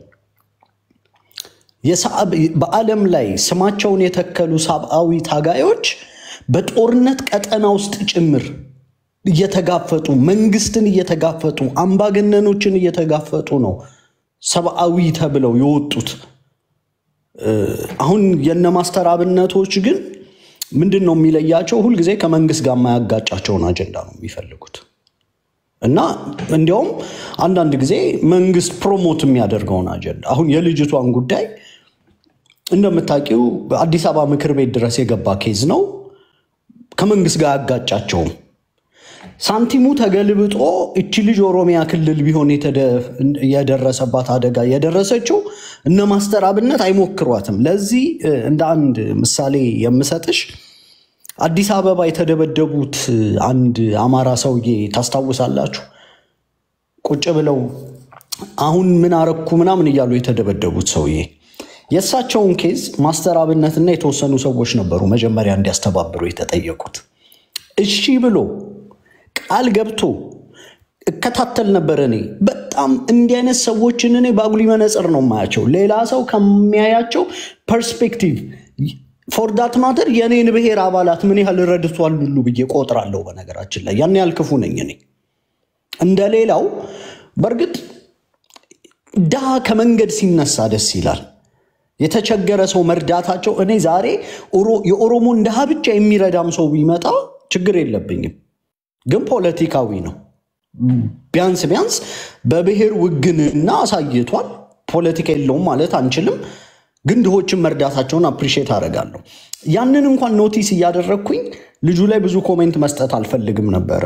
በዓለም ላይ ስማቸውን የተከሉ ሰብአዊ ታጋዮች በጦርነት ቀጠና ውስጥ ጭምር እየተጋፈጡ መንግስትን እየተጋፈጡ አምባገነኖችን እየተጋፈጡ ነው ሰብአዊ ተብለው የወጡት። አሁን የነ ማስተር አብነቶች ግን ምንድን ነው የሚለያቸው? ሁልጊዜ ከመንግስት ጋር የማያጋጫቸውን አጀንዳ ነው የሚፈልጉት እና እንዲያውም አንዳንድ ጊዜ መንግስት promote የሚያደርገውን አጀንዳ አሁን የልጅቷን ጉዳይ እንደምታውቂው አዲስ አበባ ምክር ቤት ድረስ የገባ case ነው። ከመንግስት ጋር አያጋጫቸውም። ሳንቲሙ ተገልብጦ እቺ ልጅ ኦሮሚያ ክልል ቢሆን የደረሰባት አደጋ የደረሰችው እነ ማስተር አብነት አይሞክሯትም። ለዚህ እንደ አንድ ምሳሌ የምሰጥሽ አዲስ አበባ የተደበደቡት አንድ አማራ ሰውዬ ታስታውሳላችሁ? ቁጭ ብለው አሁን ምን አረኩ ምናምን እያሉ የተደበደቡት ሰውዬ የእሳቸውን case ማስተር አብነትና የተወሰኑ ሰዎች ነበሩ መጀመሪያ እንዲያስተባብሩ የተጠየቁት። እሺ ብሎ ቃል ገብቶ እከታተል ነበር። እኔ በጣም እንዲህ አይነት ሰዎችን እኔ በአጉሊ መነጽር ነው የማያቸው። ሌላ ሰው ከሚያያቸው perspective for that matter የእኔን ብሔር አባላት ምን ያህል ረድቷል ሁሉ ብዬ ቆጥራለሁ። በነገራችን ላይ ያን ያህል ክፉ ነኝ እኔ እንደሌላው። በእርግጥ ድሃ ከመንገድ ሲነሳ ደስ ይላል። የተቸገረ ሰው መርዳታቸው እኔ ዛሬ ኦሮ- የኦሮሞን ድሃ ብቻ የሚረዳም ሰው ቢመጣ ችግር የለብኝም። ግን ፖለቲካዊ ነው። ቢያንስ ቢያንስ በብሔር ውግንና አሳይቷል። ፖለቲካ የለውም ማለት አንችልም። ግን ድሆችን መርዳታቸውን appreciate አደርጋለሁ። ያንን እንኳን notice እያደረግኩኝ ልጁ ላይ ብዙ comment መስጠት አልፈልግም ነበረ።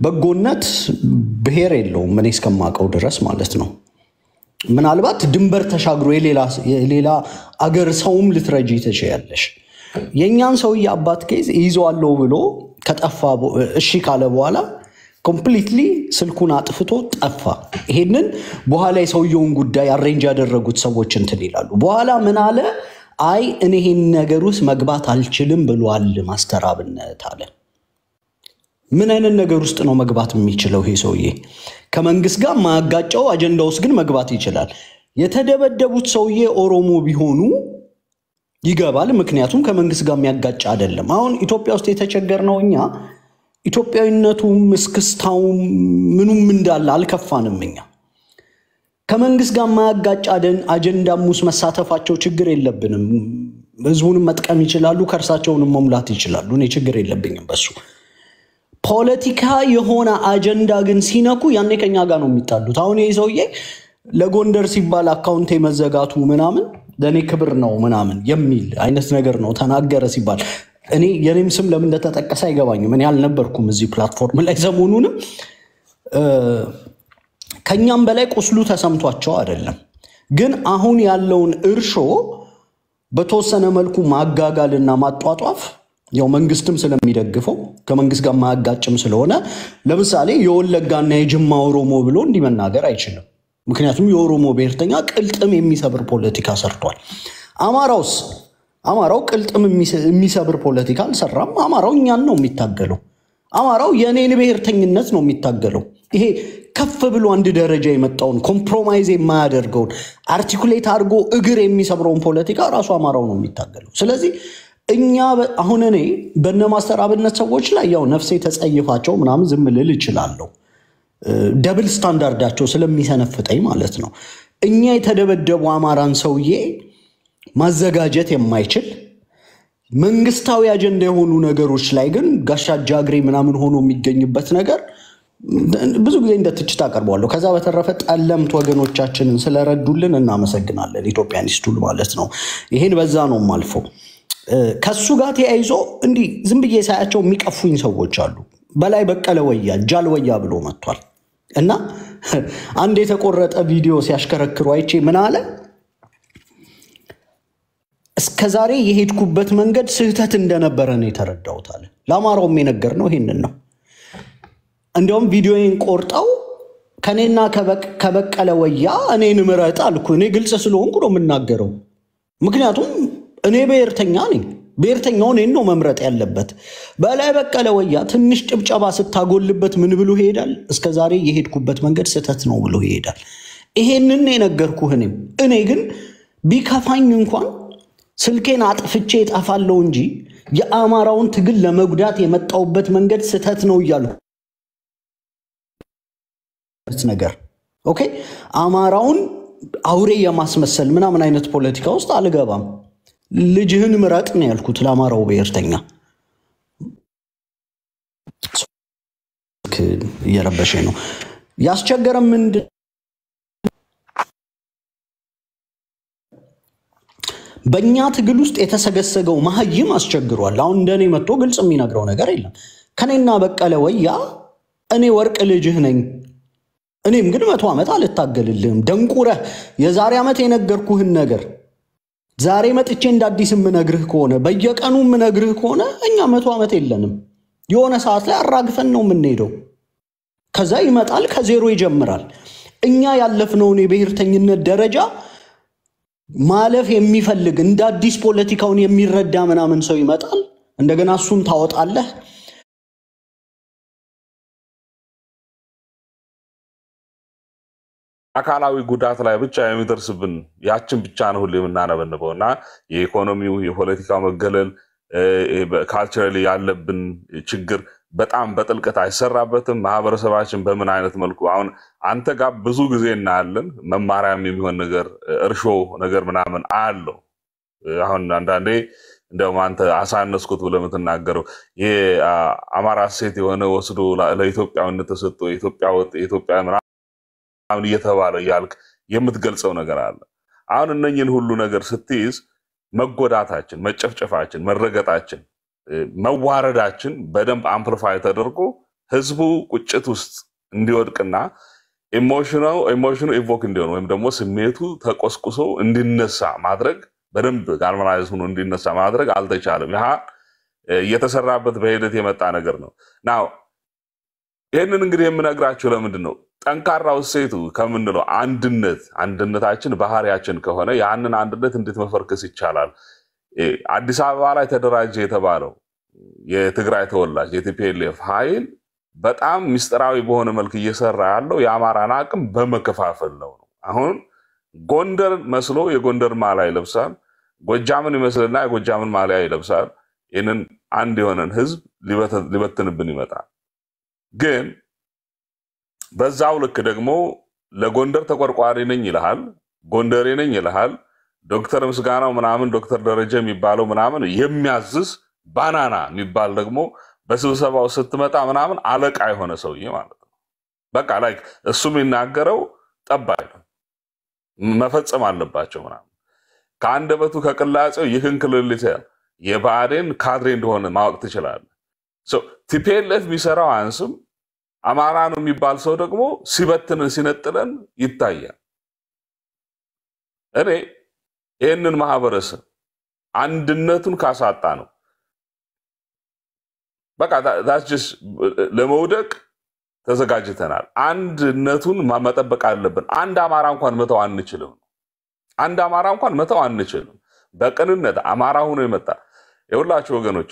በጎነት ብሔር የለውም እኔ እስከማውቀው ድረስ ማለት ነው። ምናልባት ድንበር ተሻግሮ የሌላ- አገር ሰውም ልትረጂ ትችያለሽ። የእኛን ሰውዬ አባት case ይዘዋለሁ ብሎ ከጠፋ እሺ ካለ በኋላ completely ስልኩን አጥፍቶ ጠፋ። ይሄንን በኋላ የሰውየውን ጉዳይ arrange ያደረጉት ሰዎች እንትን ይላሉ። በኋላ ምን አለ? አይ እኔ ይሄን ነገር ውስጥ መግባት አልችልም ብሏል ማስተር አብነት አለ። ምን አይነት ነገር ውስጥ ነው መግባት የሚችለው ይሄ ሰውዬ? ከመንግስት ጋር ማያጋጨው አጀንዳ ውስጥ ግን መግባት ይችላል። የተደበደቡት ሰውዬ ኦሮሞ ቢሆኑ ይገባል። ምክንያቱም ከመንግስት ጋር የሚያጋጭ አይደለም። አሁን ኢትዮጵያ ውስጥ የተቸገርነው እኛ ኢትዮጵያዊነቱም እስክስታውም ምኑም እንዳለ አልከፋንም። እኛ ከመንግስት ጋር የማያጋጭ አደን- አጀንዳም ውስጥ መሳተፋቸው ችግር የለብንም። ህዝቡንም መጥቀም ይችላሉ፣ ከእርሳቸውንም መሙላት ይችላሉ። እኔ ችግር የለብኝም በሱ። ፖለቲካ የሆነ አጀንዳ ግን ሲነኩ ያኔ ከኛ ጋር ነው የሚጣሉት። አሁን ይህ ሰውዬ ለጎንደር ሲባል አካውንቴ መዘጋቱ ምናምን ለእኔ ክብር ነው ምናምን የሚል አይነት ነገር ነው ተናገረ ሲባል እኔ የኔም ስም ለምን እንደተጠቀሰ አይገባኝም። እኔ አልነበርኩም እዚህ platform ላይ ሰሞኑንም እ፣ ከኛም በላይ ቁስሉ ተሰምቷቸው አይደለም። ግን አሁን ያለውን እርሾ በተወሰነ መልኩ ማጋጋልና ማጧጧፍ ያው መንግስትም ስለሚደግፈው ከመንግስት ጋር ማያጋጭም ስለሆነ ለምሳሌ የወለጋና የጅማ ኦሮሞ ብሎ እንዲህ መናገር አይችልም። ምክንያቱም የኦሮሞ ብሔርተኛ ቅልጥም የሚሰብር ፖለቲካ ሰርቷል። አማራውስ አማራው ቅልጥም የሚሰብር ፖለቲካ አልሰራም። አማራው እኛን ነው የሚታገለው። አማራው የእኔን ብሔርተኝነት ነው የሚታገለው። ይሄ ከፍ ብሎ አንድ ደረጃ የመጣውን compromise የማያደርገውን articulate አድርጎ እግር የሚሰብረውን ፖለቲካ ራሱ አማራው ነው የሚታገለው። ስለዚህ እኛ አሁን እኔ በነ ማስተር አብነት ሰዎች ላይ ያው ነፍሴ ተጸይፋቸው ምናምን ዝም ልል እችላለሁ። double standard ኣቸው ስለሚሰነፍጠኝ ማለት ነው። እኛ የተደበደቡ አማራን ሰውዬ ማዘጋጀት የማይችል መንግስታዊ አጀንዳ የሆኑ ነገሮች ላይ ግን ጋሻ ጃግሬ ምናምን ሆኖ የሚገኝበት ነገር ብዙ ጊዜ እንደ ትችት አቀርበዋለሁ። ከዛ በተረፈ ጠለምት ወገኖቻችንን ስለረዱልን እናመሰግናለን። ኢትዮጵያኒስቱል ማለት ነው። ይሄን በዛ ነው የማልፈው። ከሱ ጋር ተያይዞ እንዲህ ዝም ብዬ ሳያቸው የሚቀፉኝ ሰዎች አሉ። በላይ በቀለ ወያ ጃል ወያ ብሎ መጥቷል እና አንድ የተቆረጠ ቪዲዮ ሲያሽከረክሩ አይቼ ምን አለ እስከ ዛሬ የሄድኩበት መንገድ ስህተት እንደነበረ ነው የተረዳሁት አለ። ለአማራውም የነገር ነው ይሄንን ነው። እንዲያውም ቪዲዮዬን ቆርጠው ከበቅ- ከበቀለ ወያ እኔን ምረጥ አልኩ። እኔ ግልጽ ስለሆንኩ ነው የምናገረው። ምክንያቱም እኔ ብሔርተኛ ነኝ። ብሔርተኛው እኔን ነው መምረጥ ያለበት። በላይ በቀለ ወያ ትንሽ ጭብጨባ ስታጎልበት ምን ብሎ ይሄዳል? እስከ ዛሬ የሄድኩበት መንገድ ስህተት ነው ብሎ ይሄዳል። ይሄንን የነገርኩህ እኔም እኔ ግን ቢከፋኝ እንኳን ስልኬን አጥፍቼ እጠፋለሁ እንጂ የአማራውን ትግል ለመጉዳት የመጣውበት መንገድ ስህተት ነው እያሉ ነገር okay። አማራውን አውሬ የማስመሰል ምናምን አይነት ፖለቲካ ውስጥ አልገባም። ልጅህን ምረጥ ነው ያልኩት ለአማራው ብሔርተኛ። እየረበሸ ነው ያስቸገረም ምንድን በእኛ ትግል ውስጥ የተሰገሰገው መሀይም አስቸግሯል። አሁን እንደኔ መጥቶ ግልጽ የሚነግረው ነገር የለም። ከኔና በቀለ ወያ እኔ ወርቅ ልጅህ ነኝ፣ እኔም ግን መቶ ዓመት አልታገልልህም። ደንቁረህ የዛሬ ዓመት የነገርኩህን ነገር ዛሬ መጥቼ እንደ አዲስ የምነግርህ ከሆነ በየቀኑ የምነግርህ ከሆነ እኛ መቶ ዓመት የለንም። የሆነ ሰዓት ላይ አራግፈን ነው የምንሄደው። ከዛ ይመጣል፣ ከዜሮ ይጀምራል። እኛ ያለፍነውን የብሔርተኝነት ደረጃ ማለፍ የሚፈልግ እንደ አዲስ ፖለቲካውን የሚረዳ ምናምን ሰው ይመጣል። እንደገና እሱን ታወጣለህ። አካላዊ ጉዳት ላይ ብቻ የሚደርስብን ያችን ብቻ ነው ሁሌ የምናነበንበው እና የኢኮኖሚው የፖለቲካው መገለል ካልቸራሊ ያለብን ችግር በጣም በጥልቀት አይሰራበትም። ማህበረሰባችን በምን አይነት መልኩ አሁን አንተ ጋር ብዙ ጊዜ እናያለን መማሪያም የሚሆን ነገር እርሾ ነገር ምናምን አለው። አሁን አንዳንዴ እንደውም አንተ አሳነስኩት ብለህ የምትናገረው ይሄ አማራ ሴት የሆነ ወስዶ ለኢትዮጵያዊነት ተሰጥቶ የኢትዮጵያ ወጥ የኢትዮጵያ ምናምን እየተባለ እያልክ የምትገልጸው ነገር አለ። አሁን እነኝን ሁሉ ነገር ስትይዝ መጎዳታችን፣ መጨፍጨፋችን፣ መረገጣችን፣ መዋረዳችን በደንብ አምፕሊፋይ ተደርጎ ህዝቡ ቁጭት ውስጥ እንዲወድቅና emotion ኡ evoke እንዲሆን ወይም ደግሞ ስሜቱ ተቆስቁሶ እንዲነሳ ማድረግ በደንብ galvanize ሆኖ እንዲነሳ ማድረግ አልተቻለም። ይህ እየተሰራበት በሂደት የመጣ ነገር ነው። now ይህንን እንግዲህ የምነግራቸው ለምንድን ነው? ጠንካራው እሴቱ ከምንለው አንድነት አንድነታችን ባህሪያችን ከሆነ ያንን አንድነት እንዴት መፈርከስ ይቻላል? አዲስ አበባ ላይ ተደራጀ የተባለው የትግራይ ተወላጅ የ TPLF ኃይል በጣም ምስጢራዊ በሆነ መልክ እየሰራ ያለው የአማራን አቅም በመከፋፈል ነው። አሁን ጎንደር መስሎ የጎንደር ማሊያ ይለብሳል። ጎጃምን ይመስልና የጎጃምን ማሊያ ይለብሳል። ይህንን አንድ የሆነን ህዝብ ሊበትንብን ይመጣል። ግን በዛው ልክ ደግሞ ለጎንደር ተቆርቋሪ ነኝ ይልሃል፣ ጎንደሬ ነኝ ይልሃል። ዶክተር ምስጋናው ምናምን ዶክተር ደረጀ የሚባለው ምናምን የሚያዝዝ ባናና የሚባል ደግሞ በስብሰባው ስትመጣ ምናምን አለቃ የሆነ ሰውዬ ማለት ነው። በቃ ላይ እሱ የሚናገረው ጠባይ ነው መፈጸም አለባቸው ምናምን ከአንደበቱ ከቅላጼው ይህን ክልል የብአዴን ካድሬ እንደሆነ ማወቅ ትችላለህ። TPLF የሚሰራው አያንስም። አማራ ነው የሚባል ሰው ደግሞ ሲበትንን ሲነጥለን ይታያል። እኔ ይህንን ማህበረሰብ አንድነቱን ካሳጣ ነው በቃ just ለመውደቅ ተዘጋጅተናል። አንድነቱን መጠበቅ አለብን። አንድ አማራ እንኳን መተው አንችልም። አንድ አማራ እንኳን መተው አንችልም። በቅንነት አማራ ሆኖ የመጣ የሁላችሁ ወገኖቼ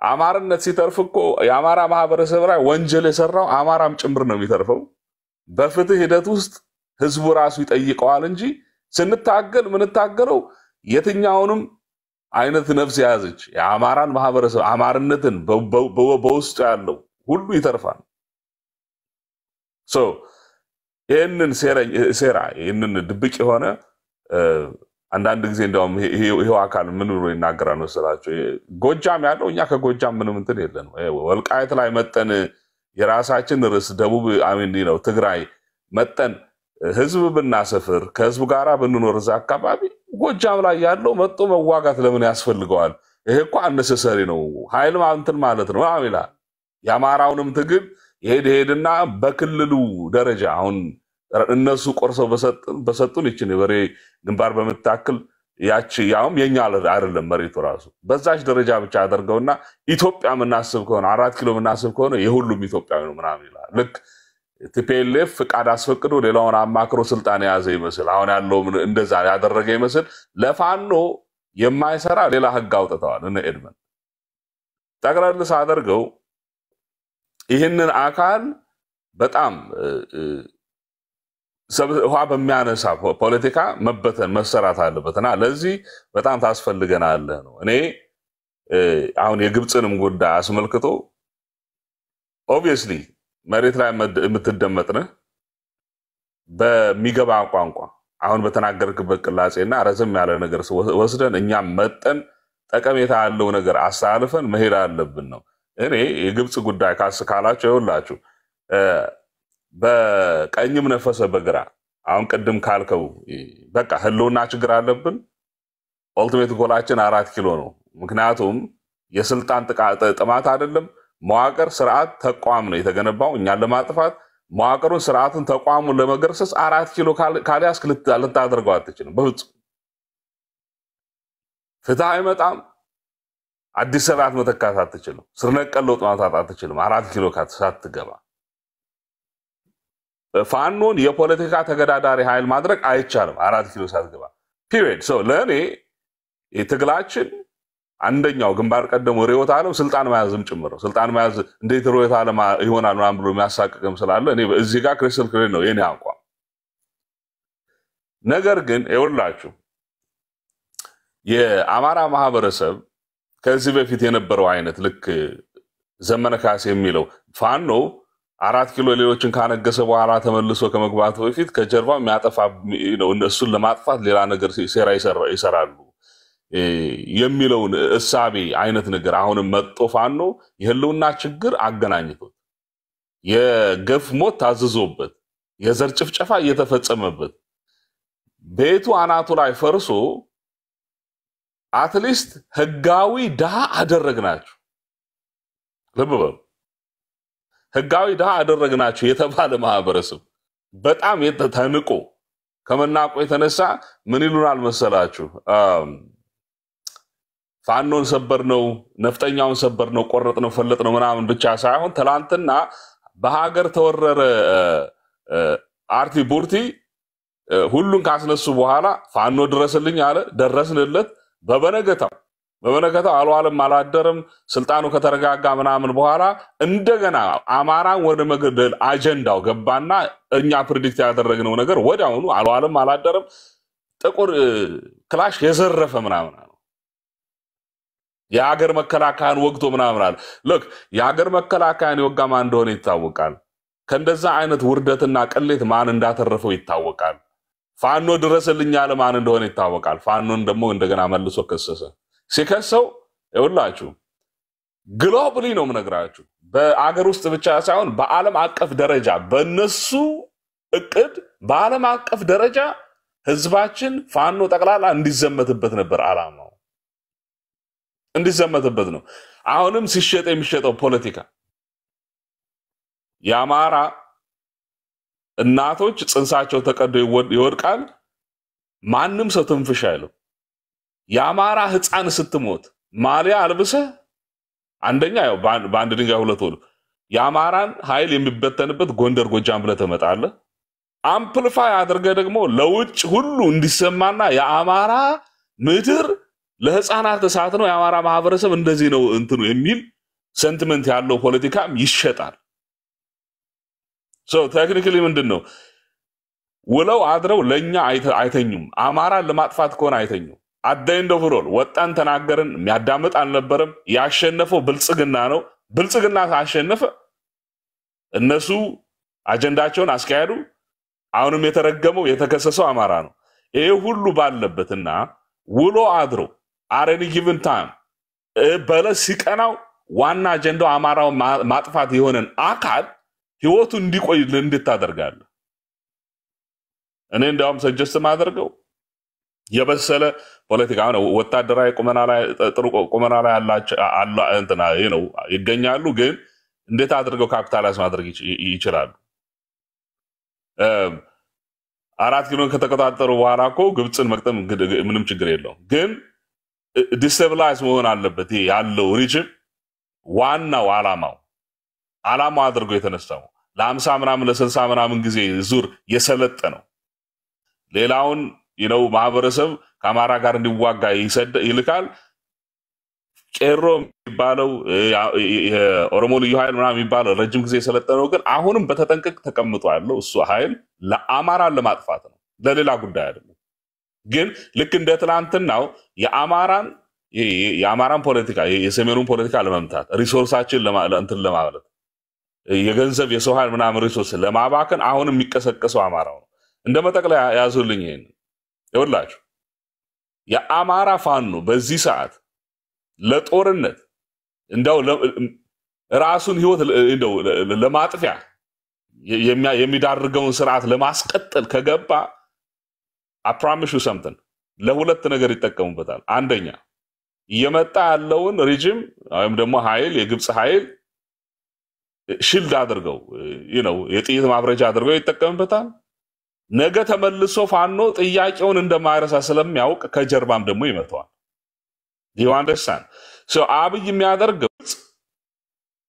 አማርነት ሲተርፍ እኮ የአማራ ማህበረሰብ ላይ ወንጀል የሰራው አማራም ጭምር ነው የሚተርፈው። በፍትህ ሂደት ውስጥ ህዝቡ ራሱ ይጠይቀዋል እንጂ ስንታገል ምንታገለው የትኛውንም አይነት ነፍስ የያዘች የአማራን ማህበረሰብ አማርነትን በውስጡ ያለው ሁሉ ይተርፋል። ይህንን ሴራ ይህንን ድብቅ የሆነ አንዳንድ ጊዜ እንዲያውም ይሄ- ይሄ- ይሄው አካል ምን ብሎ ይናገራል መሰላቸው? ጎጃም ያለው እኛ ከጎጃም ምንም እንትን የለን። ወልቃየት ላይ መጠን የራሳችን ርዕስ ደቡብ አሚን ነው ትግራይ መጠን ህዝብ ብናሰፍር ከህዝቡ ጋር ብንኖር እዛ አካባቢ ጎጃም ላይ ያለው መጦ መዋጋት ለምን ያስፈልገዋል? ይሄ እኮ አነሰሰሪ ነው፣ ኃይል እንትን ማለት ነው ምናምን ይላል። የአማራውንም ትግል ይሄድ ሄድና በክልሉ ደረጃ አሁን እነሱ ቆርሰው በሰጡን በሰጡን ይችን የበሬ ግንባር በምታክል ያቺ ያውም የኛ አይደለም መሬቱ ራሱ በዛች ደረጃ ብቻ አደርገውና ኢትዮጵያ የምናስብ ከሆነ አራት ኪሎ የምናስብ ከሆነ የሁሉም ኢትዮጵያዊ ነው ምናምን ይላል። ልክ TPLF ፍቃድ አስፈቅዶ ሌላውን አማክሮ ስልጣን የያዘ ይመስል አሁን ያለው እንደዛ ያደረገ ይመስል ለፋኖ የማይሰራ ሌላ ህግ አውጥተዋል እነ ኤድመን ጠቅለል ሳደርገው ይህንን አካል በጣም ውሃ በሚያነሳ ፖለቲካ መበተን መሰራት አለበት እና ለዚህ በጣም ታስፈልገናለህ ነው። እኔ አሁን የግብፅንም ጉዳይ አስመልክቶ obviously መሬት ላይ መድ- የምትደመጥ ነህ በሚገባ ቋንቋ አሁን በተናገርክበት ቅላጼና ረዘም ያለ ነገር ወስደን እኛም መጠን ጠቀሜታ ያለው ነገር አስተላልፈን መሄድ አለብን ነው። እኔ የግብፅ ጉዳይ ካስ ካላቸው ይኸውላችሁ እ፣ በቀኝም ነፈሰ በግራ አሁን ቅድም ካልከው በቃ ህልውና ችግር አለብን። ultimate goal ኣችን አራት ኪሎ ነው። ምክንያቱም የስልጣን ጥማት አይደለም። መዋቅር፣ ስርዓት፣ ተቋም ነው የተገነባው እኛን ለማጥፋት። መዋቅሩን፣ ስርዓቱን፣ ተቋሙን ለመገርሰስ አራት ኪሎ ካል- ካልያዝክ ልታደርገው አትችልም በፍጹም። ፍትህ አይመጣም። አዲስ ስርዓት መተካት አትችልም። ስር ለውጥ ማምጣት አትችልም። አራት ኪሎ ሳትገባ ፋኖን የፖለቲካ ተገዳዳሪ ኃይል ማድረግ አይቻልም። አራት ኪሎ ሳትገባ period። ሰው ለእኔ የትግላችን አንደኛው ግንባር ቀደሙ ርዕዮተ ዓለም ስልጣን መያዝም ጭምር ነው። ስልጣን መያዝ እንዴት ርዕዮተ ዓለም ይሆናል ምናምን ብሎ የሚያሳቅቅም ስላለ እኔ እዚህ ጋር crystal clear ነው የኔ አቋም። ነገር ግን ይኸውላችሁ የአማራ ማህበረሰብ ከዚህ በፊት የነበረው አይነት ልክ ዘመነ ካሴ የሚለው ፋኖ አራት ኪሎ ሌሎችን ካነገሰ በኋላ ተመልሶ ከመግባቱ በፊት ከጀርባ የሚያጠፋ እሱን ለማጥፋት ሌላ ነገር ሴራ ይሰራ- ይሰራሉ የሚለውን እሳቤ አይነት ነገር አሁንም መጦ ፋኖ የህልውና ችግር አገናኝቶት የገፍ ሞት ታዝዞበት የዘር ጭፍጨፋ እየተፈጸመበት ቤቱ አናቱ ላይ ፈርሶ at least ህጋዊ ድሃ አደረግናችሁ። ልብ በሉ ህጋዊ ድሃ አደረግናችሁ የተባለ ማህበረሰብ በጣም ተንቆ ከመናቆ የተነሳ ምን ይሉናል መሰላችሁ? ፋኖን ሰበር ነው፣ ነፍጠኛውን ሰበር ነው፣ ቆረጥ ነው፣ ፈለጥ ነው ምናምን ብቻ ሳይሆን ትላንትና በሀገር ተወረረ አርቲ ቡርቲ ሁሉን ካስነሱ በኋላ ፋኖ ድረስልኝ አለ፣ ደረስንለት። በበነገታው በበነገታው አልዋለም አላደረም። ስልጣኑ ከተረጋጋ ምናምን በኋላ እንደገና አማራን ወደ መገደል አጀንዳው ገባና እኛ predict ያደረግነው ነገር ወዲያውኑ አልዋለም አላደረም። ጥቁር ክላሽ የዘረፈ ምናምን የሀገር መከላከያን ወግቶ ምናምን አለ። ልክ የሀገር መከላከያን የወጋ ማን እንደሆነ ይታወቃል። ከእንደዛ አይነት ውርደትና ቅሌት ማን እንዳተረፈው ይታወቃል። ፋኖ ድረስልኝ ያለ ማን እንደሆነ ይታወቃል። ፋኖን ደግሞ እንደገና መልሶ ከሰሰ። ሲከሰው ይኸውላችሁ ግሎብሊ ነው የምነግራችሁ። በአገር ውስጥ ብቻ ሳይሆን በዓለም አቀፍ ደረጃ በነሱ እቅድ በዓለም አቀፍ ደረጃ ህዝባችን ፋኖ ጠቅላላ እንዲዘመትበት ነበር አላማው። እንዲዘመትበት ነው። አሁንም ሲሸጥ የሚሸጠው ፖለቲካ የአማራ እናቶች ጽንሳቸው ተቀዶ ይወድ- ይወድቃል። ማንም ሰው ትንፍሽ አይለው። የአማራ ህፃን ስትሞት ማሊያ አልብሰህ አንደኛ ያው በአንድ በአንድ ድንጋይ ሁለት ወሉ የአማራን ኃይል የሚበተንበት ጎንደር ጎጃም ብለህ ትመጣለህ። አምፕልፋይ አድርገህ ደግሞ ለውጭ ሁሉ እንዲሰማና የአማራ ምድር ለህፃናት እሳት ነው፣ የአማራ ማህበረሰብ እንደዚህ ነው እንትኑ የሚል sentiment ያለው ፖለቲካም ይሸጣል። technically ምንድን ነው ውለው አድረው ለእኛ አይተ- አይተኙም። አማራን ለማጥፋት ከሆነ አይተኙም። ፍሮል ወጣን ተናገርን፣ የሚያዳምጥ አልነበረም። ያሸነፈው ብልጽግና ነው። ብልጽግና ካሸነፈ እነሱ አጀንዳቸውን አስካሄዱ። አሁንም የተረገመው የተከሰሰው አማራ ነው። ይሄ ሁሉ ባለበትና ውሎ አድሮ at any given time በለስ ሲቀናው ዋና አጀንዳው አማራውን ማ- ማጥፋት የሆነን አካል ህይወቱ እንዲቆይ እንዴት ታደርጋለህ? እኔ እንዲያውም suggest ማደርገው የበሰለ ፖለቲካ ወታደራዊ ጥሩ ቁመና ላይ ነው ይገኛሉ። ግን እንዴት አድርገው capitalize ማድረግ ይች- ይችላሉ? አራት ኪሎን ከተቆጣጠሩ በኋላ እኮ ግብፅን መግጠም ምንም ችግር የለውም። ግን destabilize መሆን አለበት። ይሄ ያለው regime ዋናው አላማው አላማው አድርጎ የተነሳው ለአምሳ ምናምን ለስልሳ ምናምን ጊዜ ዙር የሰለጠነው ሌላውን ነው ማህበረሰብ ከአማራ ጋር እንዲዋጋ ይልካል። ቄሮ የሚባለው እ፣ የኦሮሞ ልዩ ኃይል ምናምን የሚባለው ረጅም ጊዜ የሰለጠነው ግን አሁንም በተጠንቀቅ ተቀምጦ ያለው እሱ ኃይል ለአማራን ለማጥፋት ነው፣ ለሌላ ጉዳይ አይደለም። ግን ልክ እንደ ትናንትናው የአማራን የአማራን ፖለቲካ የሰሜኑን ፖለቲካ ለመምታት resource ኣችን እንትን ለማለት የገንዘብ የሰው ኃይል ምናምን resource ለማባከን አሁን የሚቀሰቀሰው አማራው ነው። እንደ መጠቅለያ ያዙልኝ ይሄን ይኸውላችሁ የአማራ ፋኖ በዚህ ሰዓት ለጦርነት እንደው ራሱን ህይወት ለማጥፊያ የሚዳርገውን ስርዓት ለማስቀጠል ከገባ አፕራሚሹ ሰምትን ለሁለት ነገር ይጠቀሙበታል። አንደኛ እየመጣ ያለውን ሪጅም ወይም ደግሞ ኃይል የግብፅ ኃይል ሽልድ አድርገው ነው የጥይት ማብረጃ አድርገው ይጠቀምበታል። ነገ ተመልሶ ፋኖ ጥያቄውን እንደማይረሳ ስለሚያውቅ ከጀርባም ደግሞ ይመታዋል። understand አብይ የሚያደርገው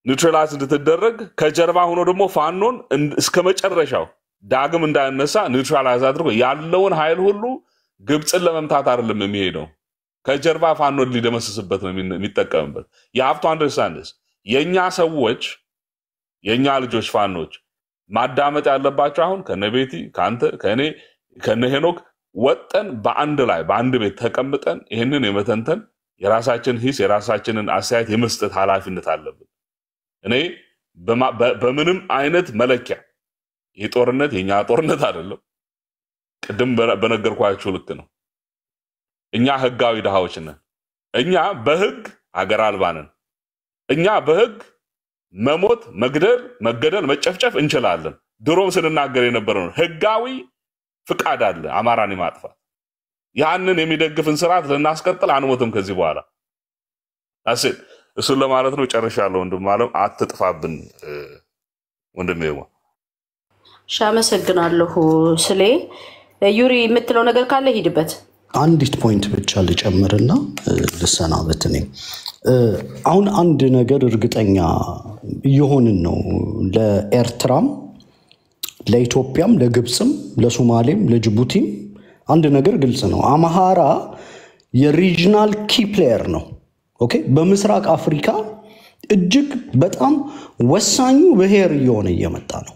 neutralize እንድትደረግ ከጀርባ ሆኖ ደግሞ ፋኖን እስከ መጨረሻው ዳግም እንዳያነሳ neutralize አድርጎ ያለውን ኃይል ሁሉ ግብፅን ለመምታት አይደለም የሚሄደው ከጀርባ ፋኖን ሊደመስስበት ነው የሚጠቀምበት። you have to understand this የእኛ ሰዎች የእኛ ልጆች ፋኖች ማዳመጥ ያለባቸው አሁን ከነ ቤቲ ከአንተ ከእኔ ከነ ሄኖክ ወጠን በአንድ ላይ በአንድ ቤት ተቀምጠን ይህንን የመተንተን የራሳችን ሂስ የራሳችንን አስተያየት የመስጠት ኃላፊነት አለብን። እኔ በምንም አይነት መለኪያ ይህ ጦርነት የኛ ጦርነት አይደለም። ቅድም በነገርኳችሁ ልክ ነው። እኛ ህጋዊ ድሃዎች ነን። እኛ በህግ ሀገር አልባ ነን። እኛ በህግ መሞት፣ መግደል፣ መገደል፣ መጨፍጨፍ እንችላለን። ድሮም ስንናገር የነበረ ነው። ህጋዊ ፍቃድ አለ አማራን የማጥፋት ያንን የሚደግፍን ስርዓት ልናስቀጥል አንሞትም ከዚህ በኋላ እሱን ለማለት ነው። ጨርሻለሁ። ወንድም አለም አትጥፋብን ዋ እሺ፣ አመሰግናለሁ ስሌ። ዩሪ የምትለው ነገር ካለ ሂድበት። አንዲት point ብቻ ልጨምርና ልሰናበት። እኔም እ፣ አሁን አንድ ነገር እርግጠኛ እየሆንን ነው። ለኤርትራም፣ ለኢትዮጵያም፣ ለግብፅም፣ ለሶማሌም፣ ለጅቡቲም አንድ ነገር ግልጽ ነው። አምሃራ የ regional key player ነው። okay፣ በምስራቅ አፍሪካ እጅግ በጣም ወሳኙ ብሔር እየሆነ እየመጣ ነው።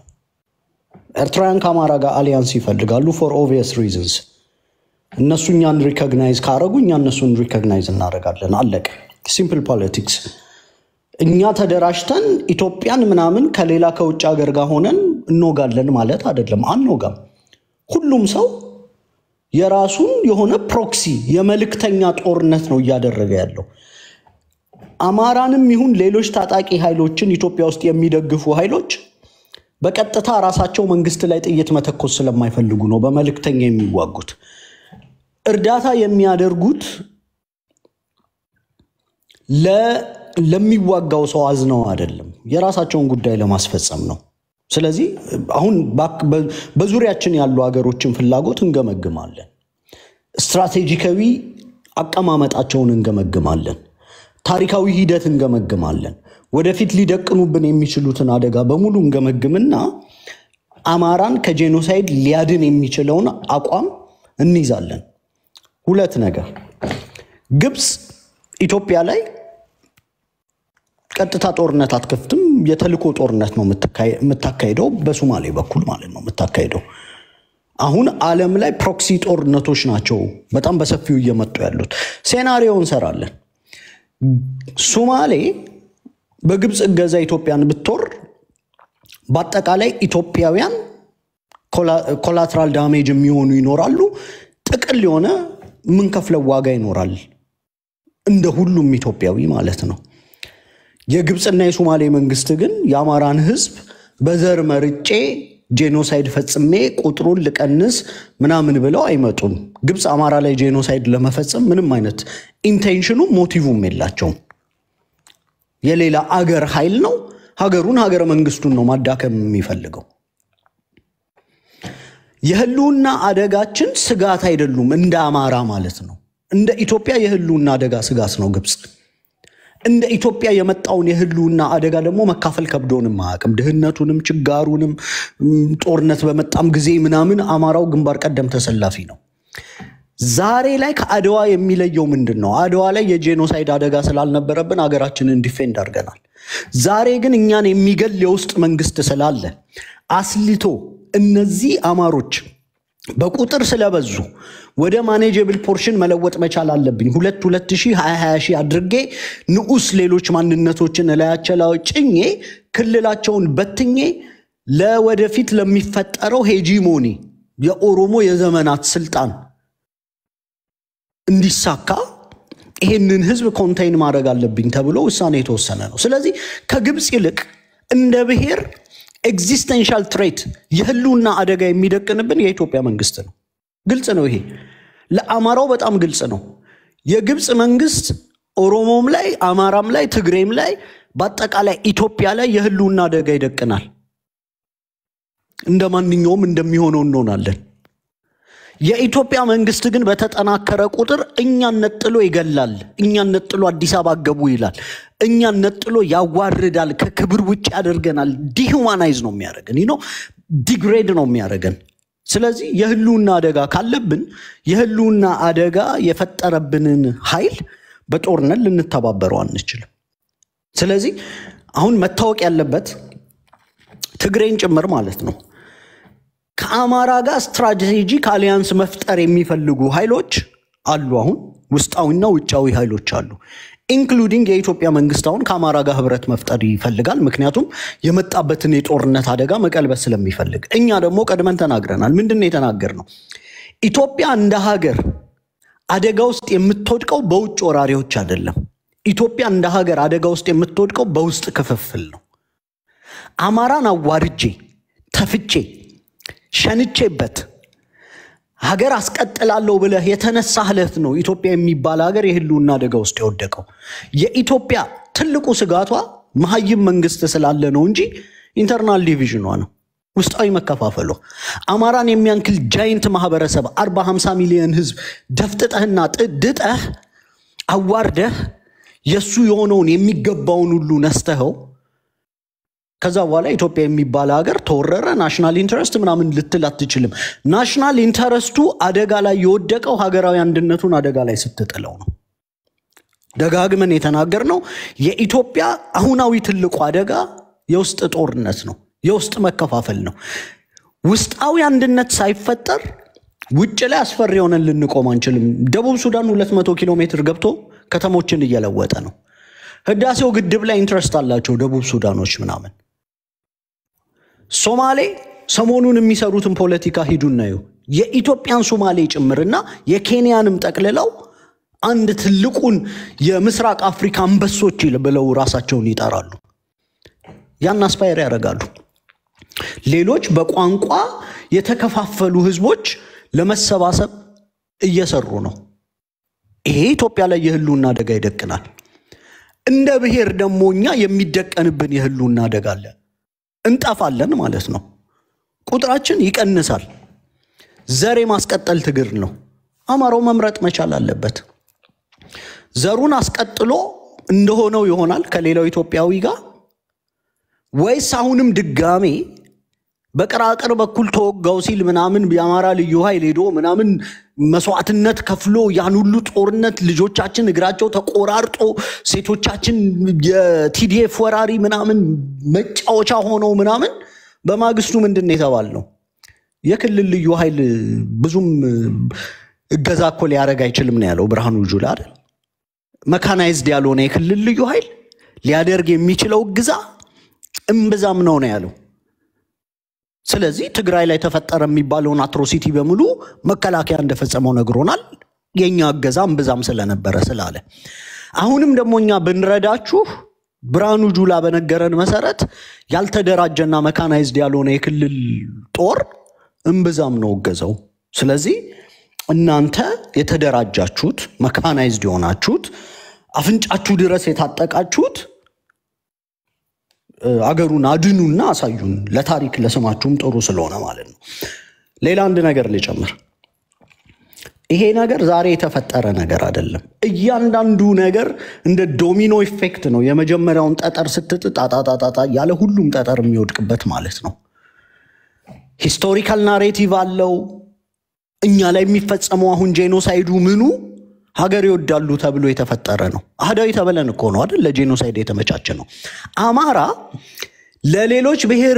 ኤርትራውያን ከአማራ ጋር alliance ይፈልጋሉ for obvious reasons። እነሱ እኛን recognize ካረጉ እኛ እነሱን recognize እናደርጋለን። አለቀ። simple politics። እኛ ተደራጅተን ኢትዮጵያን ምናምን ከሌላ ከውጭ ሀገር ጋር ሆነን እንወጋለን ማለት አይደለም። አንወጋም። ሁሉም ሰው የራሱን የሆነ proxy የመልእክተኛ ጦርነት ነው እያደረገ ያለው። አማራንም ይሁን ሌሎች ታጣቂ ኃይሎችን ኢትዮጵያ ውስጥ የሚደግፉ ኃይሎች በቀጥታ ራሳቸው መንግስት ላይ ጥይት መተኮስ ስለማይፈልጉ ነው በመልእክተኛ የሚዋጉት። እርዳታ የሚያደርጉት ለሚዋጋው ሰው አዝነው አይደለም፣ የራሳቸውን ጉዳይ ለማስፈጸም ነው። ስለዚህ አሁን በዙሪያችን ያሉ ሀገሮችን ፍላጎት እንገመግማለን። ስትራቴጂካዊ አቀማመጣቸውን እንገመግማለን። ታሪካዊ ሂደት እንገመግማለን። ወደፊት ሊደቅኑብን የሚችሉትን አደጋ በሙሉ እንገመግምና አማራን ከ genocide ሊያድን የሚችለውን አቋም እንይዛለን። ሁለት ነገር ግብፅ ኢትዮጵያ ላይ ቀጥታ ጦርነት አትከፍትም። የተልእኮ ጦርነት ነው የምታካሄደው፣ በሶማሌ በኩል ማለት ነው የምታካሄደው። አሁን ዓለም ላይ proxy ጦርነቶች ናቸው በጣም በሰፊው እየመጡ ያሉት። scenario እንሰራለን። ሶማሌ በግብፅ እገዛ ኢትዮጵያን ብትወር በአጠቃላይ ኢትዮጵያውያን collateral damage የሚሆኑ ይኖራሉ። ጥቅል የሆነ የምንከፍለው ዋጋ ይኖራል። እንደ ሁሉም ኢትዮጵያዊ ማለት ነው። የግብፅና የሶማሌ መንግስት ግን የአማራን ህዝብ በዘር መርጬ genocide ፈጽሜ ቁጥሩን ልቀንስ ምናምን ብለው አይመጡም። ግብፅ አማራ ላይ genocide ለመፈጸም ምንም አይነት intention ኡም motive ም የላቸውም። የሌላ አገር ኃይል ነው። ሀገሩን ሀገረ መንግስቱን ነው ማዳከም የሚፈልገው። የህልውና አደጋችን ስጋት አይደሉም፣ እንደ አማራ ማለት ነው። እንደ ኢትዮጵያ የህልውና አደጋ ስጋት ነው ግብፅ። እንደ ኢትዮጵያ የመጣውን የህልውና አደጋ ደግሞ መካፈል ከብዶንም አያውቅም። ድህነቱንም፣ ችጋሩንም፣ ጦርነት በመጣም ጊዜ ምናምን አማራው ግንባር ቀደም ተሰላፊ ነው። ዛሬ ላይ ከአድዋ የሚለየው ምንድን ነው? አድዋ ላይ የ genocide አደጋ ስላልነበረብን ሀገራችንን defend አድርገናል። ዛሬ ግን እኛን የሚገል የውስጥ መንግስት ስላለ አስልቶ እነዚህ አማሮች በቁጥር ስለበዙ ወደ manageable portion መለወጥ መቻል አለብኝ። ሁለት ሁለት ሺህ ሀያ ሀያ ሺህ አድርጌ ንዑስ ሌሎች ማንነቶችን እላያቸው ጭኜ ክልላቸውን በትኜ ለወደፊት ለሚፈጠረው hegemony የኦሮሞ የዘመናት ስልጣን እንዲሳካ ይሄንን ህዝብ contain ማድረግ አለብኝ ተብሎ ውሳኔ የተወሰነ ነው። ስለዚህ ከግብፅ ይልቅ እንደ ብሔር existential threat የህልውና አደጋ የሚደቅንብን የኢትዮጵያ መንግስት ነው። ግልጽ ነው። ይሄ ለአማራው በጣም ግልጽ ነው። የግብፅ መንግስት ኦሮሞም ላይ፣ አማራም ላይ፣ ትግሬም ላይ በአጠቃላይ ኢትዮጵያ ላይ የህልውና አደጋ ይደቅናል። እንደ ማንኛውም እንደሚሆነው እንሆናለን። የኢትዮጵያ መንግስት ግን በተጠናከረ ቁጥር እኛን ነጥሎ ይገላል፣ እኛን ነጥሎ አዲስ አበባ ገቡ ይላል፣ እኛን ነጥሎ ያዋርዳል፣ ከክብር ውጭ ያደርገናል። dehumanize ነው የሚያደርገን፣ ነው degrade ነው የሚያደርገን። ስለዚህ የህልውና አደጋ ካለብን የህልውና አደጋ የፈጠረብንን ኃይል በጦርነት ልንተባበረው አንችልም። ስለዚህ አሁን መታወቅ ያለበት ትግሬን ጭምር ማለት ነው ከአማራ ጋር strategic alliance መፍጠር የሚፈልጉ ኃይሎች አሉ። አሁን ውስጣዊና ውጫዊ ኃይሎች አሉ። including የኢትዮጵያ መንግስት አሁን ከአማራ ጋር ህብረት መፍጠር ይፈልጋል። ምክንያቱም የመጣበትን የጦርነት አደጋ መቀልበስ ስለሚፈልግ። እኛ ደግሞ ቀድመን ተናግረናል። ምንድን ነው? ኢትዮጵያ እንደ ሀገር አደጋ ውስጥ የምትወድቀው በውጭ ወራሪዎች አይደለም። ኢትዮጵያ እንደ ሀገር አደጋ ውስጥ የምትወድቀው በውስጥ ክፍፍል ነው። አማራን አዋርጄ ተፍቼ ሸንቼበት ሀገር አስቀጥላለሁ ብለህ የተነሳ ህለት ነው ኢትዮጵያ የሚባል ሀገር የህልውና አደጋ ውስጥ የወደቀው። የኢትዮጵያ ትልቁ ስጋቷ መሀይም መንግስት ስላለ ነው እንጂ internal division ኗ ነው፣ ውስጣዊ መከፋፈሏ። አማራን የሚያክል giant ማህበረሰብ አርባ ሃምሳ ሚሊዮን ህዝብ ደፍጥጠህና ጥ- ድጠህ አዋርደህ የእሱ የሆነውን የሚገባውን ሁሉ ነስተኸው ከዛ በኋላ ኢትዮጵያ የሚባል ሀገር ተወረረ national interest ምናምን ልትል አትችልም። national interest ኡ አደጋ ላይ የወደቀው ሀገራዊ አንድነቱን አደጋ ላይ ስትጥለው ነው። ደጋግመን የተናገርነው የኢትዮጵያ አሁናዊ ትልቁ አደጋ የውስጥ ጦርነት ነው፣ የውስጥ መከፋፈል ነው። ውስጣዊ አንድነት ሳይፈጠር ውጭ ላይ አስፈሪ የሆነን ልንቆም አንችልም። ደቡብ ሱዳን 200 ኪሎ ሜትር ገብቶ ከተሞችን እየለወጠ ነው። ህዳሴው ግድብ ላይ interest አላቸው ደቡብ ሱዳኖች ምናምን። ሶማሌ ሰሞኑን የሚሰሩትን ፖለቲካ ሂዱና እዩ። የኢትዮጵያን ሶማሌ ጭምርና የኬንያንም ጠቅልለው አንድ ትልቁን የምስራቅ አፍሪካ አንበሶች ብለው ራሳቸውን ይጠራሉ። ያን አስፓየር ያደርጋሉ። ሌሎች በቋንቋ የተከፋፈሉ ህዝቦች ለመሰባሰብ እየሰሩ ነው። ይሄ ኢትዮጵያ ላይ የህልውና አደጋ ይደቅናል። እንደ ብሔር ደግሞ እኛ የሚደቀንብን የህልውና አደጋ አለ። እንጠፋለን ማለት ነው። ቁጥራችን ይቀንሳል። ዘር የማስቀጠል ትግል ነው። አማራው መምረጥ መቻል አለበት። ዘሩን አስቀጥሎ እንደሆነው ይሆናል ከሌላው ኢትዮጵያዊ ጋር ወይስ አሁንም ድጋሜ በቅራቅር በኩል ተወጋው ሲል ምናምን የአማራ ልዩ ኃይል ሄዶ ምናምን መስዋዕትነት ከፍሎ ያን ሁሉ ጦርነት ልጆቻችን እግራቸው ተቆራርጦ ሴቶቻችን የቲዲኤፍ ወራሪ ምናምን መጫወቻ ሆነው ምናምን በማግስቱ ምንድን ነው የተባልነው? የክልል ልዩ ኃይል ብዙም እገዛ እኮ ሊያደርግ አይችልም ነው ያለው ብርሃኑ ጁላ አይደል? መካናይዝድ ያልሆነ የክልል ልዩ ኃይል ሊያደርግ የሚችለው እገዛ እምብዛም ነው ነው ያለው። ስለዚህ ትግራይ ላይ ተፈጠረ የሚባለውን አትሮሲቲ በሙሉ መከላከያ እንደፈጸመው ነግሮናል። የእኛ እገዛ እምብዛም ስለነበረ ስላለ አሁንም ደግሞ እኛ ብንረዳችሁ ብርሃኑ ጁላ በነገረን መሰረት ያልተደራጀና መካናይዝድ ያልሆነ የክልል ጦር እምብዛም ነው እገዛው። ስለዚህ እናንተ የተደራጃችሁት መካናይዝድ የሆናችሁት አፍንጫችሁ ድረስ የታጠቃችሁት አገሩን አድኑና አሳዩን። ለታሪክ ለስማችሁም ጥሩ ስለሆነ ማለት ነው። ሌላ አንድ ነገር ልጨምር። ይሄ ነገር ዛሬ የተፈጠረ ነገር አይደለም። እያንዳንዱ ነገር እንደ domino effect ነው። የመጀመሪያውን ጠጠር ስትጥ ጣጣጣጣ ያለ ሁሉም ጠጠር የሚወድቅበት ማለት ነው። historical narrative አለው። እኛ ላይ የሚፈጸመው አሁን genocide ኡ ምኑ ሀገር ይወዳሉ ተብሎ የተፈጠረ ነው። አህዳዊ ተብለን እኮ ነው አይደል? ለ genocide የተመቻቸ ነው። አማራ ለሌሎች ብሔር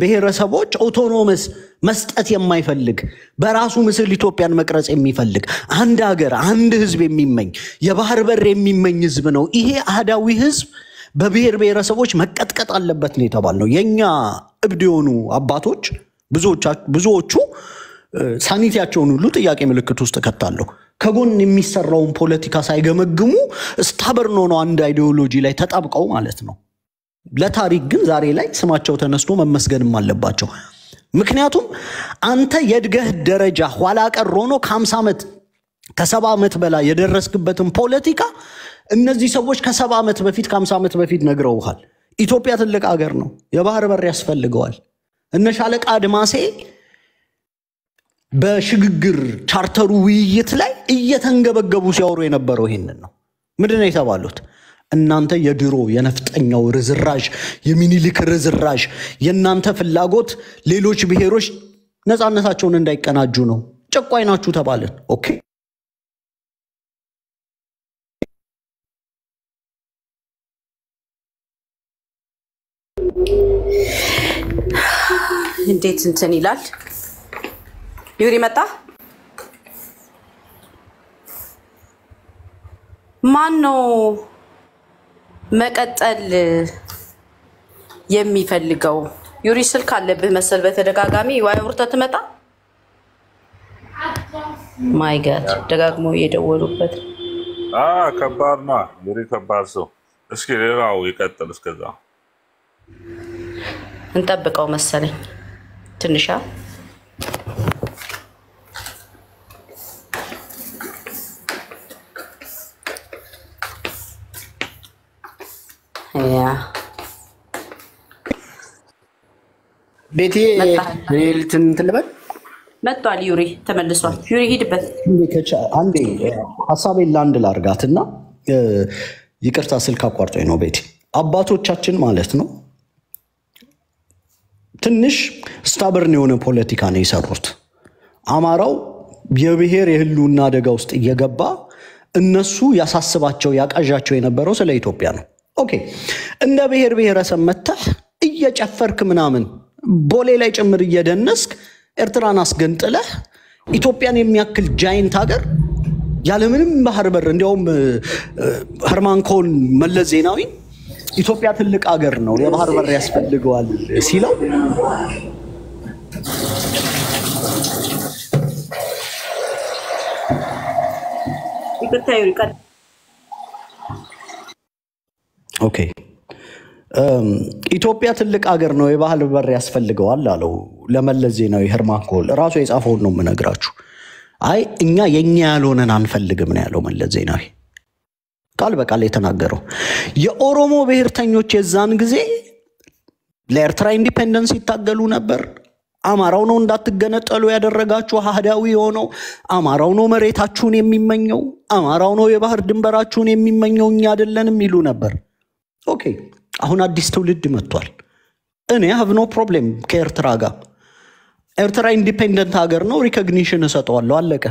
ብሔረሰቦች autonomous መስጠት የማይፈልግ በራሱ ምስል ኢትዮጵያን መቅረጽ የሚፈልግ አንድ ሀገር አንድ ህዝብ የሚመኝ የባህር በር የሚመኝ ህዝብ ነው። ይሄ አህዳዊ ህዝብ በብሔር ብሔረሰቦች መቀጥቀጥ አለበት ነው የተባልነው። የእኛ እብድ የሆኑ አባቶች ብዙዎቹ sanity ያቸውን ሁሉ ጥያቄ ምልክት ውስጥ ከትቻለሁ። ከጎን የሚሰራውን ፖለቲካ ሳይገመግሙ stubborn ሆነው አንድ ideology ላይ ተጣብቀው ማለት ነው። ለታሪክ ግን ዛሬ ላይ ስማቸው ተነስቶ መመስገንም አለባቸው። ምክንያቱም አንተ የእድገት ደረጃ ኋላ ቀር ሆኖ ከ50 ዓመት ከሰባ ዓመት በላይ የደረስክበትን ፖለቲካ እነዚህ ሰዎች ከሰባ ዓመት በፊት ከ50 ዓመት በፊት ነግረውሃል። ኢትዮጵያ ትልቅ ሀገር ነው፣ የባህር በር ያስፈልገዋል። እነ ሻለቃ አድማሴ በሽግግር ቻርተሩ ውይይት ላይ እየተንገበገቡ ሲያወሩ የነበረው ይሄንን ነው። ምንድን ነው የተባሉት? እናንተ የድሮ የነፍጠኛው ርዝራዥ የሚኒሊክ ርዝራዥ የእናንተ ፍላጎት ሌሎች ብሔሮች ነፃነታቸውን እንዳይቀዳጁ ነው። ጨቋኝ ናችሁ ተባልን። okay እንዴት እንትን ይላል። ዩሪ መጣ። ማን ነው መቀጠል የሚፈልገው? ዩሪ ስልክ አለብህ መሰል በተደጋጋሚ ዋይ ውርተህ ትመጣ። ማይ ጋድ ደጋግሞ እየደወሉበት ከባድ ና ዩሪ ከባድ ሰው። እስኪ ሌላው ይቀጥል። እስከዛ እንጠብቀው መሰለኝ ትንሻ ቤቴ ልትን እንትን ልበል መጥቷል። ዩሪ ተመልሷል። ዩሪ ሂድበት። አንዴ ሀሳቤን ለአንድ ላርጋትና ይቅርታ ስልክ አቋርጦኝ ነው ቤቴ። አባቶቻችን ማለት ነው ትንሽ ስታበርን የሆነ ፖለቲካ ነው የሰሩት። አማራው የብሔር የህልውና አደጋ ውስጥ እየገባ እነሱ ያሳስባቸው ያቃዣቸው የነበረው ስለ ኢትዮጵያ ነው። okay እንደ ብሔር ብሔረሰብ መተህ እየጨፈርክ ምናምን ቦሌ ላይ ጭምር እየደነስክ ኤርትራን አስገንጥለህ ኢትዮጵያን የሚያክል giant ሀገር ያለምንም ባህር በር እንዲያውም ኸርማን ኮን መለስ ዜናዊ ኢትዮጵያ ትልቅ ሀገር ነው የባህር በር ያስፈልገዋል ሲለው okay ኢትዮጵያ ትልቅ ሀገር ነው የባህር በር ያስፈልገዋል አለው ለመለስ ዜናዊ ኸርማን ኮን ራሱ የጻፈውን ነው የምነግራችሁ። አይ እኛ የኛ ያልሆነን አንፈልግም ነው ያለው መለስ ዜናዊ። ቃል በቃል የተናገረው የኦሮሞ ብሔርተኞች የዛን ጊዜ ለኤርትራ independence ይታገሉ ነበር። አማራው ነው እንዳትገነጠሉ ያደረጋችሁ አህዳዊ የሆነው አማራው ነው መሬታችሁን የሚመኘው አማራው ነው የባህር ድንበራችሁን የሚመኘው እኛ አይደለንም ይሉ ነበር። okay አሁን አዲስ ትውልድ መጥቷል። እኔ have no problem ከኤርትራ ጋር። ኤርትራ independent ሀገር ነው፣ recognition እሰጠዋለሁ። አለቀ።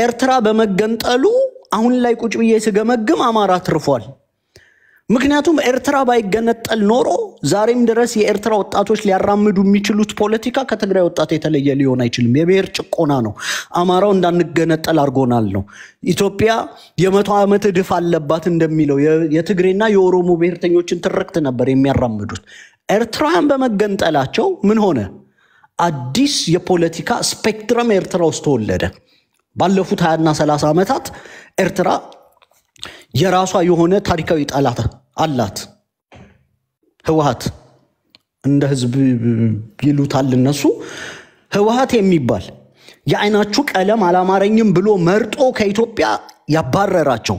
ኤርትራ በመገንጠሉ አሁን ላይ ቁጭ ብዬ ስገመግም አማራ አትርፏል። ምክንያቱም ኤርትራ ባይገነጠል ኖሮ ዛሬም ድረስ የኤርትራ ወጣቶች ሊያራምዱ የሚችሉት ፖለቲካ ከትግራይ ወጣት የተለየ ሊሆን አይችልም። የብሔር ጭቆና ነው። አማራው እንዳንገነጠል አድርጎናል ነው። ኢትዮጵያ የመቶ ዓመት እድፍ አለባት እንደሚለው የትግሬና የኦሮሞ ብሔርተኞችን ትርክት ነበር የሚያራምዱት። ኤርትራውያን በመገንጠላቸው ምን ሆነ? አዲስ የፖለቲካ ስፔክትረም ኤርትራ ውስጥ ተወለደ። ባለፉት ሀያና ሰላሳ ዓመታት ኤርትራ የራሷ የሆነ ታሪካዊ ጠላት አላት። ህወሀት እንደ ህዝብ ይሉታል እነሱ። ህወሀት የሚባል የአይናችሁ ቀለም አላማረኝም ብሎ መርጦ ከኢትዮጵያ ያባረራቸው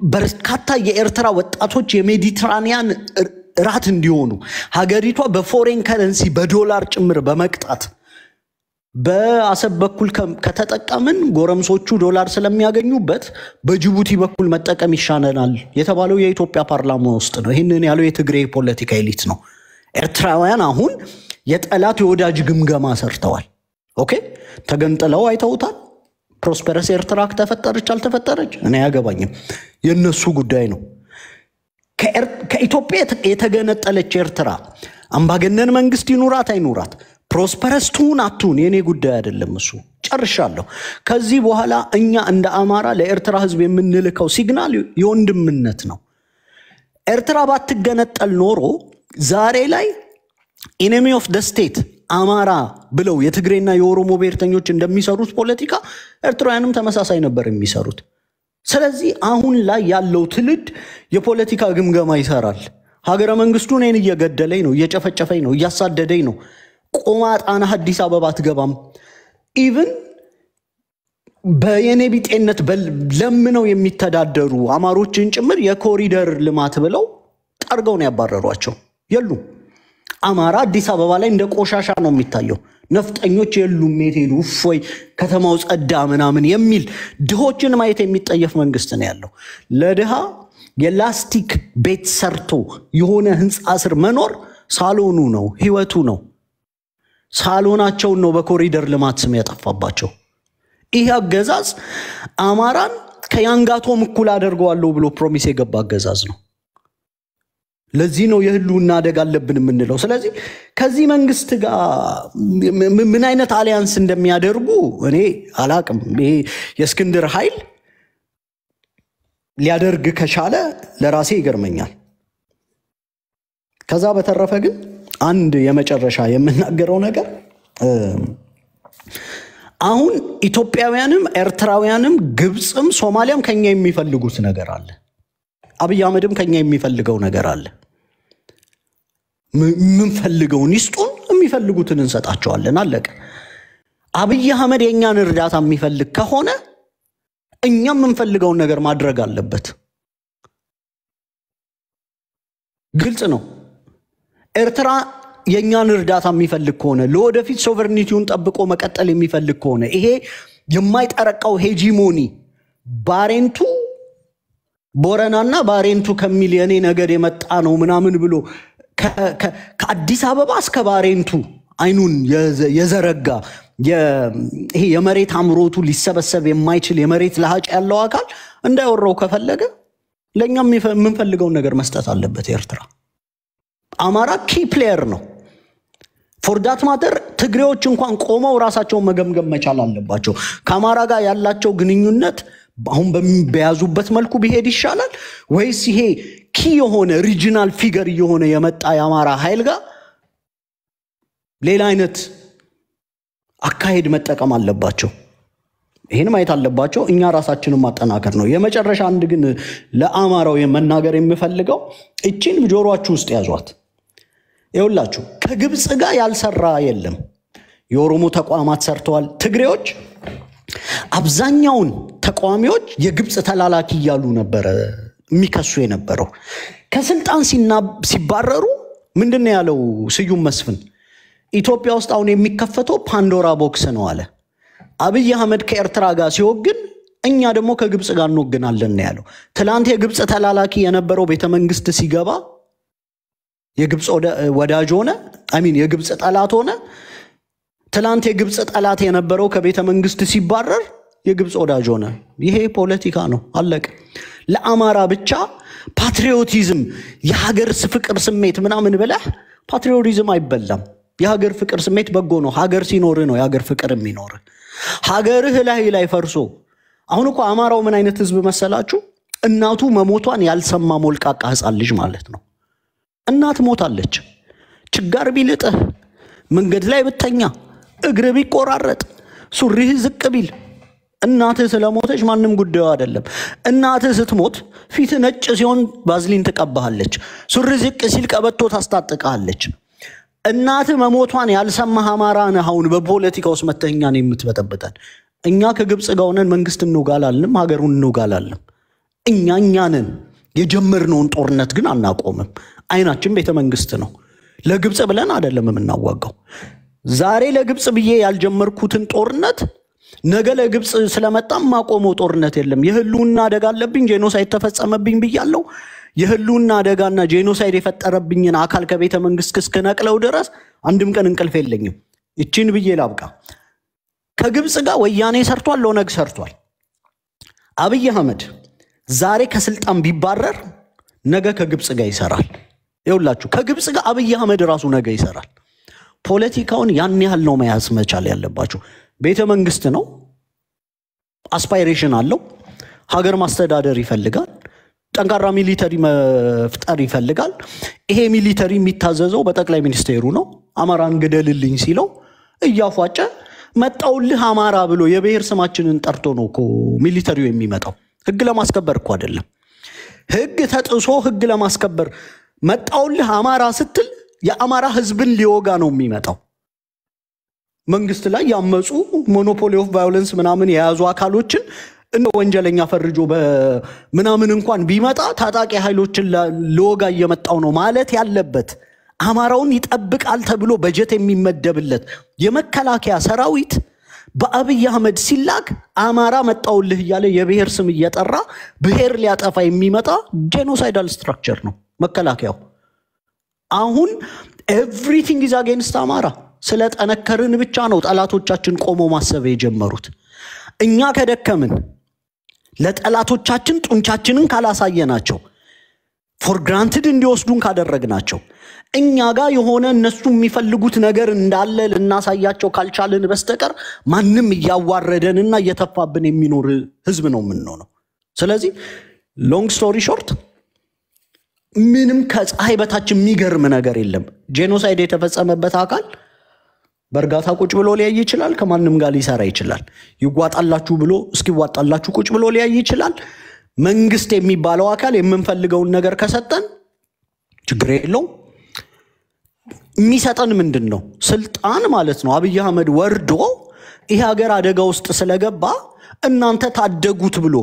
በርካታ የኤርትራ ወጣቶች የሜዲትራኒያን ራት እንዲሆኑ ሀገሪቷ በፎሬን ከረንሲ በዶላር ጭምር በመቅጣት በአሰብ በኩል ከተጠቀምን ጎረምሶቹ ዶላር ስለሚያገኙበት በጅቡቲ በኩል መጠቀም ይሻለናል የተባለው የኢትዮጵያ ፓርላማ ውስጥ ነው። ይህንን ያለው የትግሬ ፖለቲካ ኤሊት ነው። ኤርትራውያን አሁን የጠላት የወዳጅ ግምገማ ሰርተዋል። okay ተገንጥለው አይተውታል። prosperous ኤርትራ ተፈጠረች አልተፈጠረች እኔ አያገባኝም፣ የእነሱ ጉዳይ ነው። ከኢትዮጵያ የተ- የተገነጠለች ኤርትራ አምባገነን መንግስት ይኑራት አይኑራት፣ prosperous ትሁን አትሁን የእኔ ጉዳይ አይደለም። እሱ ጨርሻለሁ። ከዚህ በኋላ እኛ እንደ አማራ ለኤርትራ ህዝብ የምንልከው signal የወንድምነት ነው። ኤርትራ ባትገነጠል ኖሮ ዛሬ ላይ enemy of the state አማራ ብለው የትግሬና የኦሮሞ ብሔርተኞች እንደሚሰሩት ፖለቲካ ኤርትራውያንም ተመሳሳይ ነበር የሚሰሩት። ስለዚህ አሁን ላይ ያለው ትውልድ የፖለቲካ ግምገማ ይሰራል። ሀገረ መንግስቱ እኔን እየገደለኝ ነው፣ እየጨፈጨፈኝ ነው፣ እያሳደደኝ ነው። ቆማ ጣና አዲስ አበባ አትገባም። even በየኔ ቢጤነት ለምነው የሚተዳደሩ አማሮችን ጭምር የኮሪደር ልማት ብለው ጠርገው ነው ያባረሯቸው። የሉም። አማራ አዲስ አበባ ላይ እንደ ቆሻሻ ነው የሚታየው። ነፍጠኞች የሉም፣ የት ሄዱ? እፎይ ከተማው ጸዳ ምናምን የሚል ድሆችን ማየት የሚጠየፍ መንግስት ነው ያለው። ለድሃ የላስቲክ ቤት ሰርቶ የሆነ ህንፃ ስር መኖር ሳሎኑ ነው፣ ህይወቱ ነው። ሳሎናቸውን ነው በኮሪደር ልማት ስም ያጠፋባቸው። ይህ አገዛዝ አማራን ከኛንጋቶም እኩል አደርገዋለሁ ብሎ promise የገባ አገዛዝ ነው። ለዚህ ነው የህልውና አደጋ አለብን የምንለው። ስለዚህ ከዚህ መንግስት ጋር ምን አይነት alliance እንደሚያደርጉ እኔ አላቅም። ይሄ የእስክንድር ኃይል ሊያደርግ ከቻለ ለራሴ ይገርመኛል። ከዛ በተረፈ ግን አንድ የመጨረሻ የምናገረው ነገር አሁን ኢትዮጵያውያንም ኤርትራውያንም ግብፅም ሶማሊያም ከኛ የሚፈልጉት ነገር አለ። አብይ አህመድም ከኛ የሚፈልገው ነገር አለ። የምንፈልገውን ይስጡን፣ የሚፈልጉትን እንሰጣቸዋለን። አለቀ። አብይ አህመድ የእኛን እርዳታ የሚፈልግ ከሆነ እኛም የምንፈልገውን ነገር ማድረግ አለበት። ግልጽ ነው። ኤርትራ የእኛን እርዳታ የሚፈልግ ከሆነ ለወደፊት sovereignty ውን ጠብቆ መቀጠል የሚፈልግ ከሆነ ይሄ የማይጠረቃው hegemony ባሬንቱ ቦረናና ባሬንቱ ከሚል የኔ ነገድ የመጣ ነው ምናምን ብሎ ከአዲስ አበባ እስከ ባሬንቱ አይኑን የዘ- የዘረጋ ይሄ የመሬት አምሮቱ ሊሰበሰብ የማይችል የመሬት ለሀጭ ያለው አካል እንዳይወረው ከፈለገ ለእኛም የምንፈልገውን ነገር መስጠት አለበት። ኤርትራ አማራ key player ነው። for that matter ትግሬዎች እንኳን ቆመው ራሳቸውን መገምገም መቻል አለባቸው። ከአማራ ጋር ያላቸው ግንኙነት አሁን በያዙበት መልኩ ቢሄድ ይሻላል ወይስ ይሄ key የሆነ regional figure እየሆነ የመጣ የአማራ ኃይል ጋር ሌላ አይነት አካሄድ መጠቀም አለባቸው? ይህን ማየት አለባቸው። እኛ ራሳችንን ማጠናከር ነው። የመጨረሻ አንድ ግን ለአማራው መናገር የምፈልገው እችን ጆሮአችሁ ውስጥ ያዟት። ይኸውላችሁ ከግብፅ ጋር ያልሰራ የለም። የኦሮሞ ተቋማት ሰርተዋል። ትግሬዎች አብዛኛውን ተቃዋሚዎች የግብፅ ተላላኪ እያሉ ነበረ የሚከሱ የነበረው። ከስልጣን ሲባረሩ ምንድን ነው ያለው ስዩም መስፍን? ኢትዮጵያ ውስጥ አሁን የሚከፈተው Pandora box ነው አለ። አብይ አህመድ ከኤርትራ ጋር ሲወግን እኛ ደግሞ ከግብፅ ጋር እንወግናለን ነው ያለው። ትላንት የግብፅ ተላላኪ የነበረው ቤተ መንግስት ሲገባ የግብፅ ወዳጅ ሆነ፣ አሚን የግብፅ ጠላት ሆነ። ትላንት የግብፅ ጠላት የነበረው ከቤተ መንግስት ሲባረር የግብፅ ወዳጅ ሆነ። ይሄ ፖለቲካ ነው፣ አለቀ። ለአማራ ብቻ patriotism፣ የሀገር ፍቅር ስሜት ምናምን ብለህ ፓትሪዮቲዝም አይበላም። የሀገር ፍቅር ስሜት በጎ ነው። ሀገር ሲኖርህ ነው የሀገር ፍቅር የሚኖር። ሀገርህ ላይ ላይ ፈርሶ አሁን እኮ አማራው ምን አይነት ህዝብ መሰላችሁ? እናቱ መሞቷን ያልሰማ ሞልቃቃ ህፃን ልጅ ማለት ነው። እናት ሞታለች። ችጋር ቢልጥህ መንገድ ላይ ብተኛ እግር ቢቆራረጥ ሱሪህ ዝቅ ቢል እናትህ ስለሞተች ማንም ጉዳዩ አይደለም። እናትህ ስትሞት ፊት ነጭ ሲሆን ባዝሊን ትቀባሃለች። ሱሪ ዝቅ ሲል ቀበቶ ታስታጥቃለች። እናትህ መሞቷን ያልሰማህ አማራ ነህ። አሁን በፖለቲካ ውስጥ መተህ እኛን የምትበጠብጠን። እኛ ከግብፅ ጋር ሆነን መንግስት እንውጋላልንም ሀገሩን እንውጋላልንም። እኛ እኛንን የጀመርነውን ጦርነት ግን አናቆምም። አይናችን ቤተ መንግስት ነው። ለግብፅ ብለን አይደለም የምናዋጋው። ዛሬ ለግብፅ ብዬ ያልጀመርኩትን ጦርነት ነገ ለግብፅ ስለመጣም ማቆመው ጦርነት የለም። የህልውና አደጋ አለብኝ፣ genocide ተፈጸመብኝ ብያለው። የህልውና አደጋና genocide የፈጠረብኝን አካል ከቤተ መንግስት እስክነቅለው ድረስ አንድም ቀን እንቅልፍ የለኝም። ይቺን ብዬ ላብቃ። ከግብፅ ጋር ወያኔ ሰርቷል፣ ኦነግ ሰርቷል። አብይ አህመድ ዛሬ ከስልጣን ቢባረር ነገ ከግብፅ ጋር ይሰራል። ይውላችሁ ከግብፅ ጋር አብይ አህመድ ራሱ ነገ ይሰራል። ፖለቲካውን ያን ያህል ነው መያዝ መቻል ያለባችሁ። ቤተ መንግስት ነው፣ aspiration አለው፣ ሀገር ማስተዳደር ይፈልጋል፣ ጠንካራ military መፍጠር ይፈልጋል። ይሄ military የሚታዘዘው በጠቅላይ ሚኒስቴሩ ነው። አማራን ግደልልኝ ሲለው እያፏጨ መጣውልህ አማራ ብሎ የብሔር ስማችንን ጠርቶ ነው እኮ military ው የሚመጣው። ህግ ለማስከበር እኮ አይደለም። ህግ ተጥሶ ህግ ለማስከበር መጣውልህ አማራ ስትል የአማራ ህዝብን ሊወጋ ነው የሚመጣው። መንግስት ላይ ያመፁ monopoly of violence ምናምን የያዙ አካሎችን እንደ ወንጀለኛ ፈርጆ ምናምን እንኳን ቢመጣ ታጣቂ ኃይሎችን ልወጋ እየመጣው ነው ማለት ያለበት አማራውን ይጠብቃል ተብሎ በጀት የሚመደብለት የመከላከያ ሰራዊት በአብይ አህመድ ሲላክ አማራ መጣውልህ እያለ የብሔር ስም እየጠራ ብሔር ሊያጠፋ የሚመጣ genocidal structure ነው መከላከያው። አሁን everything is against አማራ ስለጠነከርን ብቻ ነው ጠላቶቻችን ቆሞ ማሰብ የጀመሩት። እኛ ከደከምን ለጠላቶቻችን ጡንቻችንን ካላሳየናቸው for granted እንዲወስዱን ካደረግናቸው እኛ ጋር የሆነ እነሱ የሚፈልጉት ነገር እንዳለ ልናሳያቸው ካልቻልን በስተቀር ማንም እያዋረደንና እየተፋብን የሚኖር ህዝብ ነው የምንሆነው። ስለዚህ long story short ምንም ከፀሐይ በታች የሚገርም ነገር የለም። genocide የተፈጸመበት አካል በእርጋታ ቁጭ ብሎ ሊያይ ይችላል። ከማንም ጋር ሊሰራ ይችላል። ይዋጣላችሁ ብሎ እስኪዋጣላችሁ ቁጭ ብሎ ሊያይ ይችላል። መንግስት የሚባለው አካል የምንፈልገውን ነገር ከሰጠን ችግር የለውም። የሚሰጠን ምንድን ነው? ስልጣን ማለት ነው። አብይ አህመድ ወርዶ ይህ ሀገር አደጋ ውስጥ ስለገባ እናንተ ታደጉት ብሎ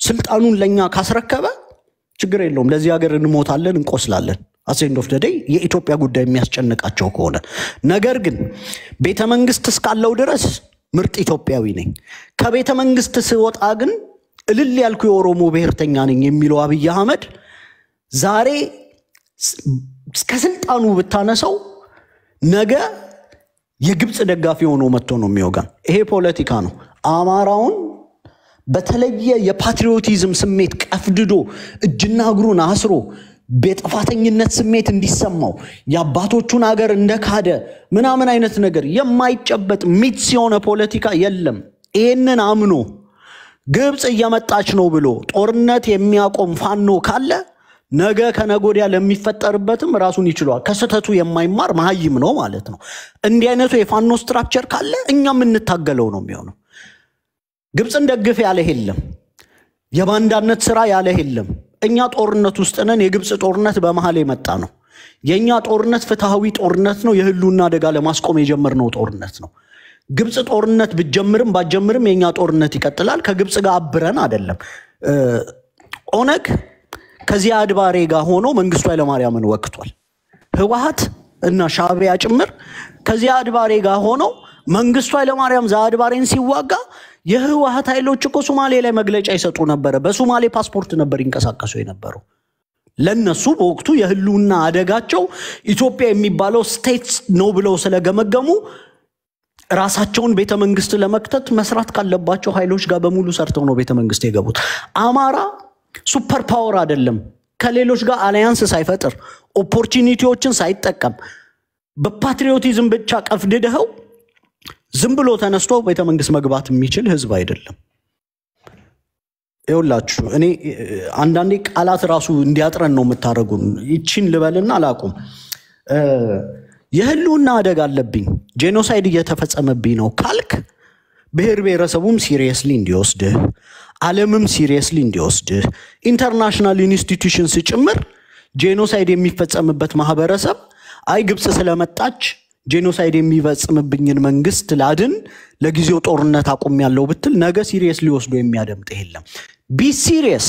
ስልጣኑን ለእኛ ካስረከበ ችግር የለውም። ለዚህ ሀገር እንሞታለን፣ እንቆስላለን። at the end of the day የኢትዮጵያ ጉዳይ የሚያስጨንቃቸው ከሆነ ነገር ግን ቤተ መንግስት እስካለው ድረስ ምርጥ ኢትዮጵያዊ ነኝ። ከቤተ መንግስት ስወጣ ግን እልል ያልኩ የኦሮሞ ብሔርተኛ ነኝ የሚለው አብይ አህመድ ዛሬ ከስልጣኑ ብታነሳው ነገ የግብፅ ደጋፊ ሆኖ መጥቶ ነው የሚወጋን። ይሄ ፖለቲካ ነው። አማራውን በተለየ የፓትሪዮቲዝም ስሜት ቀፍድዶ እጅና እግሩን አስሮ የጥፋተኝነት ስሜት እንዲሰማው የአባቶቹን ሀገር እንደ ካደ ምናምን አይነት ነገር የማይጨበጥ ሚትስ የሆነ ፖለቲካ የለም። ይህንን አምኖ ግብፅ እየመጣች ነው ብሎ ጦርነት የሚያቆም ፋኖ ካለ ነገ ከነጎዲያ ለሚፈጠርበትም ራሱን ይችሏል። ከስህተቱ የማይማር መሀይም ነው ማለት ነው። እንዲህ አይነቱ የፋኖ structure ካለ እኛ የምንታገለው ነው የሚሆነው። ግብፅን ደግፍ ያለ የለም። የባንዳነት ስራ ያለ የለም። እኛ ጦርነት ውስጥ ነን። የግብፅ ጦርነት በመሀል የመጣ ነው። የእኛ ጦርነት ፍትሐዊ ጦርነት ነው። የህልውና አደጋ ለማስቆም የጀመርነው ጦርነት ነው። ግብፅ ጦርነት ብትጀምርም ባትጀምርም የኛ ጦርነት ይቀጥላል። ከግብፅ ጋር አብረን አይደለም። ኦነግ ከዚያ አድባሬ ጋር ሆኖ መንግስቱ ኃይለማርያምን ወቅቷል። ህወሀት እና ሻዕቢያ ጭምር ከዚያ አድባሬ ጋር ሆኖ መንግስቱ ኃይለማርያም ዛአድባሬን ሲዋጋ የህወሀት ኃይሎች እኮ ሶማሌ ላይ መግለጫ ይሰጡ ነበረ። በሶማሌ ፓስፖርት ነበር ይንቀሳቀሱ የነበረው። ለነሱ በወቅቱ የህልውና አደጋቸው ኢትዮጵያ የሚባለው state ነው ብለው ስለገመገሙ ራሳቸውን ቤተ መንግስት ለመክተት መስራት ካለባቸው ኃይሎች ጋር በሙሉ ሰርተው ነው ቤተ መንግስት የገቡት። አማራ super power አይደለም። ከሌሎች ጋር alliance ሳይፈጥር opportunity ዎችን ሳይጠቀም በ patriotism ብቻ ቀፍድደኸው ዝም ብሎ ተነስቶ ቤተ መንግስት መግባት የሚችል ህዝብ አይደለም። ይኸውላችሁ እኔ አንዳንዴ ቃላት ራሱ እንዲያጥረን ነው የምታደርጉን። ይቺን ልበልና አላቁም። የህልውና አደጋ አለብኝ፣ genocide እየተፈጸመብኝ ነው ካልክ ብሔር ብሔረሰቡም seriously እንዲወስድህ፣ ዓለምም seriously እንዲወስድህ፣ international institutions ጭምር genocide የሚፈጸምበት ማህበረሰብ አይ ግብፅ ስለመጣች genocide የሚፈጽምብኝን መንግስት ላድን ለጊዜው ጦርነት አቁም ያለው ብትል ነገ seriously ወስዶ የሚያደምጥ የለም። Be serious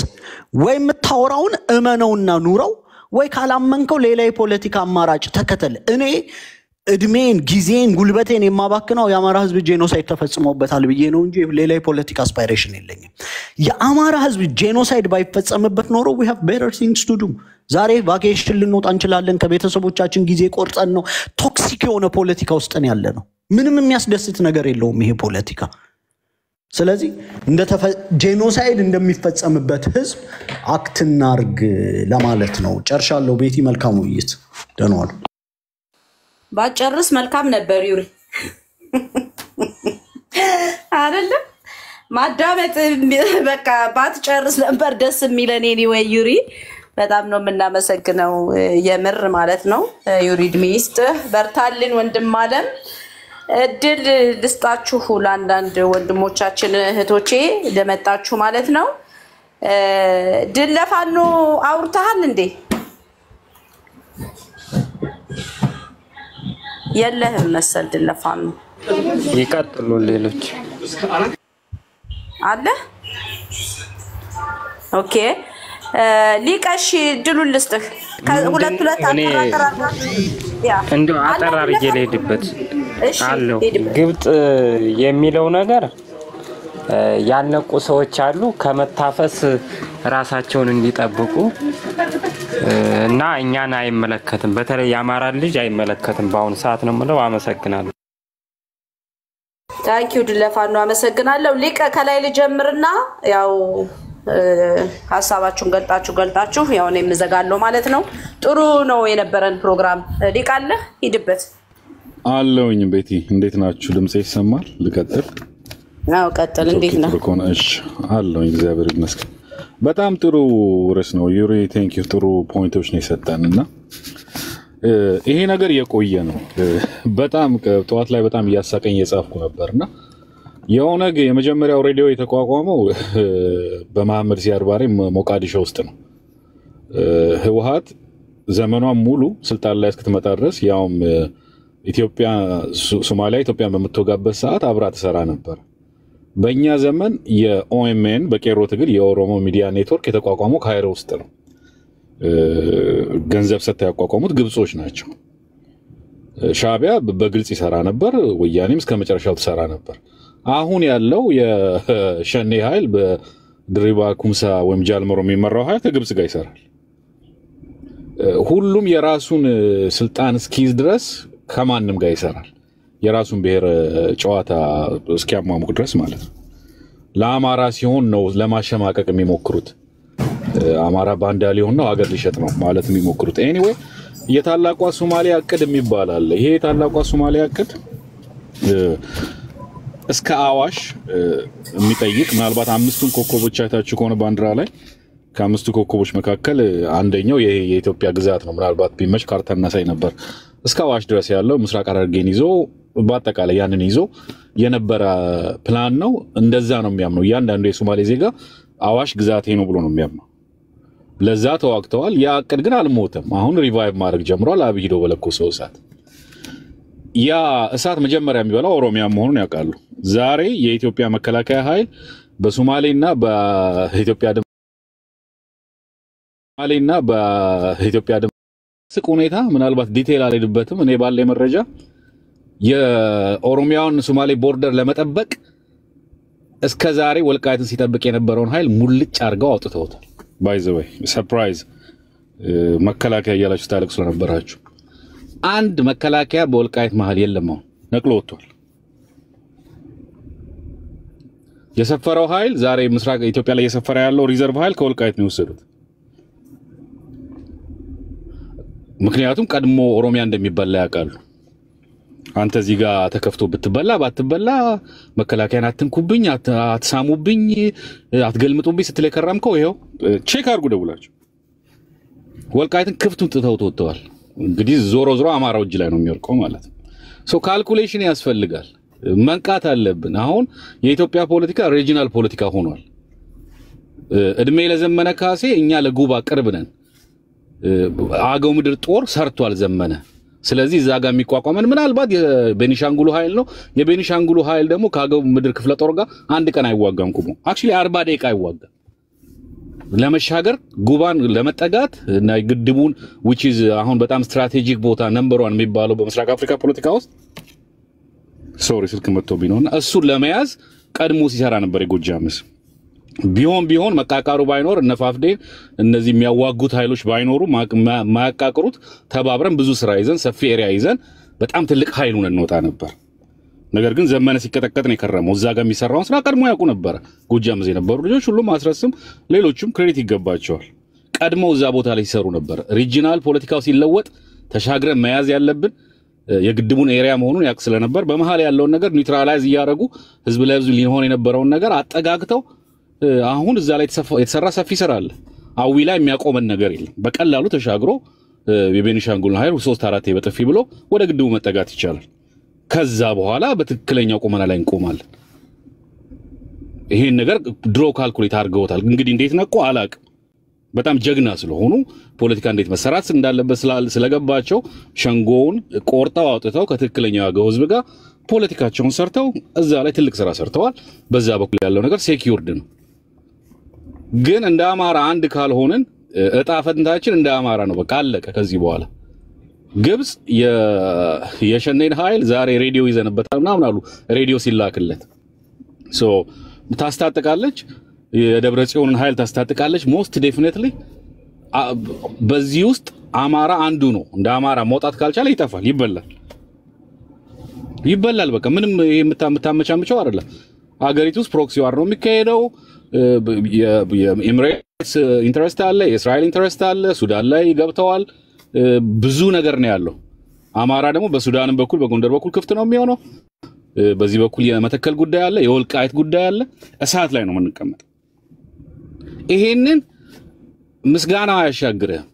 ወይ የምታወራውን እመነውና ኑረው፣ ወይ ካላመንከው ሌላ የፖለቲካ አማራጭ ተከተል። እኔ እድሜን፣ ጊዜን፣ ጉልበቴን የማባክነው የአማራ ህዝብ genocide ተፈጽሞበታል ብዬ ነው እንጂ ሌላ የፖለቲካ aspiration የለኝም። የአማራ ህዝብ genocide ባይፈጸምበት ኖሮ we have better things to do። ዛሬ vacation ልንወጣ እንችላለን። ከቤተሰቦቻችን ጊዜ ቆርጠን ነው። toxic የሆነ ፖለቲካ ውስጥ ነው ያለነው። ምንም የሚያስደስት ነገር የለውም ይሄ ፖለቲካ። ስለዚህ genocide እንደሚፈጸምበት ህዝብ act እናርግ ለማለት ነው። ጨርሻለሁ። ቤቲ፣ መልካም ውይይት። ዋሉ። ባጨርስ መልካም ነበር ዩሪ። አይደለም? ማዳመጥ በቃ ባትጨርስ ነበር ደስ የሚለን anyway ዩሪ። በጣም ነው የምናመሰግነው የምር ማለት ነው። ዩሪ እድሜ በርታልን ወንድም አለም። እድል ልስጣችሁ ለአንዳንድ ወንድሞቻችን እህቶቼ ለመጣችሁ ማለት ነው። ድል ለፋኖ አውርተሃል እንዴ የለህም መሰል ድል ለፋኖ። ይቀጥሉ ሌሎች። አለ? ኦኬ። ሊቀሽ ድሉን ልስጥህ። ሁለት ሁለት አጠር አድርጌ ልሄድበት። እሺ አለው። ግብፅ የሚለው ነገር ያልነቁ ሰዎች አሉ ከመታፈስ ራሳቸውን እንዲጠብቁ እና እኛን አይመለከትም። በተለይ የአማራን ልጅ አይመለከትም። በአሁኑ ሰዓት ነው የምለው። አመሰግናለሁ። ታንኪዩ ድለፋኑ አመሰግናለሁ። ሊቀ ከላይ ልጀምርና ያው ሀሳባችሁን ገልጣችሁ ገልጣችሁ ያው እኔ የምዘጋለሁ ማለት ነው። ጥሩ ነው የነበረን ፕሮግራም። ሊቅ አለ ሂድበት። አለውኝ ቤቲ፣ እንዴት ናችሁ? ድምፄ ይሰማል? ልቀጥል? አዎ ቀጥል። እንዴት እሺ፣ አለውኝ። እግዚአብሔር ይመስገን። በጣም ጥሩ ርዕስ ነው ዩሪ፣ thank you። ጥሩ point ኦች ነው የሰጠን እና ይሄ ነገር የቆየ ነው። በጣም ጠዋት ላይ በጣም እያሳቀኝ እየጻፍኩ ነበር እና የኦነግ የመጀመሪያው ሬዲዮ የተቋቋመው በመሐመድ ሲያድ ባሬ ሞቃዲሾ ውስጥ ነው። ህወሀት ዘመኗን ሙሉ ስልጣን ላይ እስክትመጣ ድረስ ያውም ኢትዮጵያ ሶማሊያ ኢትዮጵያን በምትወጋበት ሰዓት አብራ ትሰራ ነበር። በእኛ ዘመን የኦኤምኤን በቄሮ ትግል የኦሮሞ ሚዲያ ኔትወርክ የተቋቋመው ካይሮ ውስጥ ነው። ገንዘብ ሰጥተው ያቋቋሙት ግብጾች ናቸው። በ- በግልጽ ይሰራ ነበር። ወያኔም እስከ መጨረሻው ትሰራ ነበር። አሁን ያለው የሸኔ ኃይል በድሪባ ኩምሳ ወይም ጃልመሮ የሚመራው ኃይል ከግብጽ ጋር ይሰራል። ሁሉም የራሱን ስልጣን እስኪይዝ ድረስ ከማንም ጋር ይሰራል። የራሱን ብሔር ጨዋታ እስኪያሟሙቅ ድረስ ማለት ነው። ለአማራ ሲሆን ነው ለማሸማቀቅ የሚሞክሩት። አማራ ባንዳ ሊሆን ነው ሀገር ሊሸጥ ነው ማለት የሚሞክሩት። Anyway የታላቋ ሶማሊያ እቅድ የሚባል አለ። ይሄ የታላቋ ሶማሊያ እቅድ እስከ አዋሽ የሚጠይቅ ምናልባት አምስቱን ኮከቦች አይታችሁ ከሆነ ባንዲራ ላይ ከአምስቱ ኮከቦች መካከል አንደኛው የኢትዮጵያ ግዛት ነው። ምናልባት ቢመች ካርታ እናሳይ ነበር። እስከ አዋሽ ድረስ ያለው ምስራቅ ሐረርጌን ይዞ በአጠቃላይ ያንን ይዞ የነበረ ፕላን ነው። እንደዛ ነው የሚያምነው እያንዳንዱ የሶማሌ ዜጋ አዋሽ ግዛቴ ነው ብሎ ነው የሚያምነው። ለዛ ተዋግተዋል። ያ እቅድ ግን አልሞተም። አሁን revive ማድረግ ጀምሯል። አብይ ሂዶ በለኮሰው እሳት ያ እሳት መጀመሪያ የሚበላው ኦሮሚያ መሆኑን ያውቃሉ። ዛሬ የኢትዮጵያ መከላከያ ኃይል በሶማሌና በኢትዮጵያ ሶማሌና በኢትዮጵያ ድንበር ሁኔታ ምናልባት detail አልሄድበትም። እኔ ባለ መረጃ የኦሮሚያውን ሶማሌ border ለመጠበቅ እስከ ዛሬ ወልቃይትን ሲጠብቅ የነበረውን ኃይል ሙልጭ አድርገው አውጥተውታል። By the way surprise መከላከያ እያላችሁ ታለቅሱ ነበራችሁ። አንድ መከላከያ በወልቃይት መሀል የለም። አሁን ነቅሎ ወጥቷል። የሰፈረው ኃይል ዛሬ ምስራቅ ኢትዮጵያ ላይ እየሰፈረ ያለው reserve ኃይል ከወልቃይት ነው የወሰዱት። ምክንያቱም ቀድሞ ኦሮሚያ እንደሚበላ ያውቃሉ። አንተ እዚህ ጋር ተከፍቶ ብትበላ ባትበላ መከላከያን አትንኩብኝ፣ አት- አትሳሙብኝ፣ አትገልምጡብኝ ስትል የከረምከው ይኸው check አድርጉ ደውላችሁ ወልቃይትን ክፍቱን ትተው ወጥተዋል። እንግዲህ ዞሮ ዞሮ አማራው እጅ ላይ ነው የሚወርቀው ማለት ነው። Calculation ያስፈልጋል፣ መንቃት አለብን። አሁን የኢትዮጵያ ፖለቲካ regional ፖለቲካ ሆኗል። እድሜ ለዘመነ ካሴ እኛ ለጉባ ቅርብ ነን። አገው ምድር ጦር ሰርቷል ዘመነ። ስለዚህ እዛ ጋር የሚቋቋመን ምናልባት የቤኒሻንጉሉ ኃይል ነው። የቤኒሻንጉሉ ኃይል ደግሞ ከአገው ምድር ክፍለ ጦር ጋር አንድ ቀን አይዋጋም። ቁሞ actually አርባ ደቂቃ አይዋጋም። ለመሻገር ጉባን ለመጠጋት እና ግድቡን which is አሁን በጣም strategic ቦታ number one የሚባለው በምስራቅ አፍሪካ ፖለቲካ ውስጥ sorry ስልክ መጥቶብኝ ነውና እሱን ለመያዝ ቀድሞ ሲሰራ ነበር የጎጃም ዕዝ። ቢሆን ቢሆን መቃቃሩ ባይኖር እነ እነዚህ የሚያዋጉት ኃይሎች ባይኖሩ ማያቃቅሩት ተባብረን ብዙ ስራ ይዘን ሰፊ area ይዘን በጣም ትልቅ ኃይል ሆነን እንወጣ ነበር። ነገር ግን ዘመነ ሲቀጠቀጥ ነው የከረመው። እዛ ጋር የሚሰራውን ስራ ቀድሞ ያውቁ ነበረ። ጎጃም ዕዝ የነበሩ ልጆች ሁሉም አስረስም፣ ሌሎችም credit ይገባቸዋል። ቀድመው እዛ ቦታ ላይ ሲሰሩ ነበር። regional ፖለቲካው ሲለወጥ ተሻግረን መያዝ ያለብን የግድቡን area መሆኑን ያውቅ ስለነበር በመሀል ያለውን ነገር neutralize እያደረጉ ህዝብ ለህዝብ ሊሆን የነበረውን ነገር አጠጋግተው አሁን እዛ ላይ የተሰራ ሰፊ ስራ አለ። አዊ ላይ የሚያቆመን ነገር የለም። በቀላሉ ተሻግሮ የቤኒሻንጉልን ኃይል ሶስት አራት በጥፊ ብሎ ወደ ግድቡ መጠጋት ይቻላል። ከዛ በኋላ በትክክለኛው ቁመና ላይ እንቆማለን። ይሄን ነገር ድሮ ካልኩሌት አድርገውታል። እንግዲህ እንዴት ነቁ አላቅም። በጣም ጀግና ስለሆኑ ፖለቲካ እንዴት መሰራት እንዳለበት ስለገባቸው ሸንጎውን ቆርጠው አውጥተው ከትክክለኛው አገው ህዝብ ጋር ፖለቲካቸውን ሰርተው እዛ ላይ ትልቅ ስራ ሰርተዋል። በዛ በኩል ያለው ነገር secured ነው። ግን እንደ አማራ አንድ ካልሆንን እጣ ፈንታችን እንደ አማራ ነው። በቃ አለቀ። ከዚህ በኋላ ግብፅ የሸኔን ኃይል ዛሬ ሬዲዮ ይዘንበታል ምናምን አሉ። ሬዲዮ ሲላክለት ታስታጥቃለች፣ የደብረ ጽዮንን ኃይል ታስታጥቃለች። most definitely በዚህ ውስጥ አማራ አንዱ ነው። እንደ አማራ መውጣት ካልቻለ ይጠፋል፣ ይበላል፣ ይበላል። በቃ ምንም የምታመቻምቸው አይደለም። አገሪቱ ውስጥ proxy war ነው የሚካሄደው። የ- የኤሚሬትስ interest አለ፣ የእስራኤል interest አለ፣ ሱዳን ላይ ገብተዋል። ብዙ ነገር ነው ያለው። አማራ ደግሞ በሱዳንም በኩል በጎንደር በኩል ክፍት ነው የሚሆነው። በዚህ በኩል የመተከል ጉዳይ አለ፣ የወልቃይት ጉዳይ አለ። እሳት ላይ ነው የምንቀመጥ። ይሄንን ምስጋና አያሻግርህም።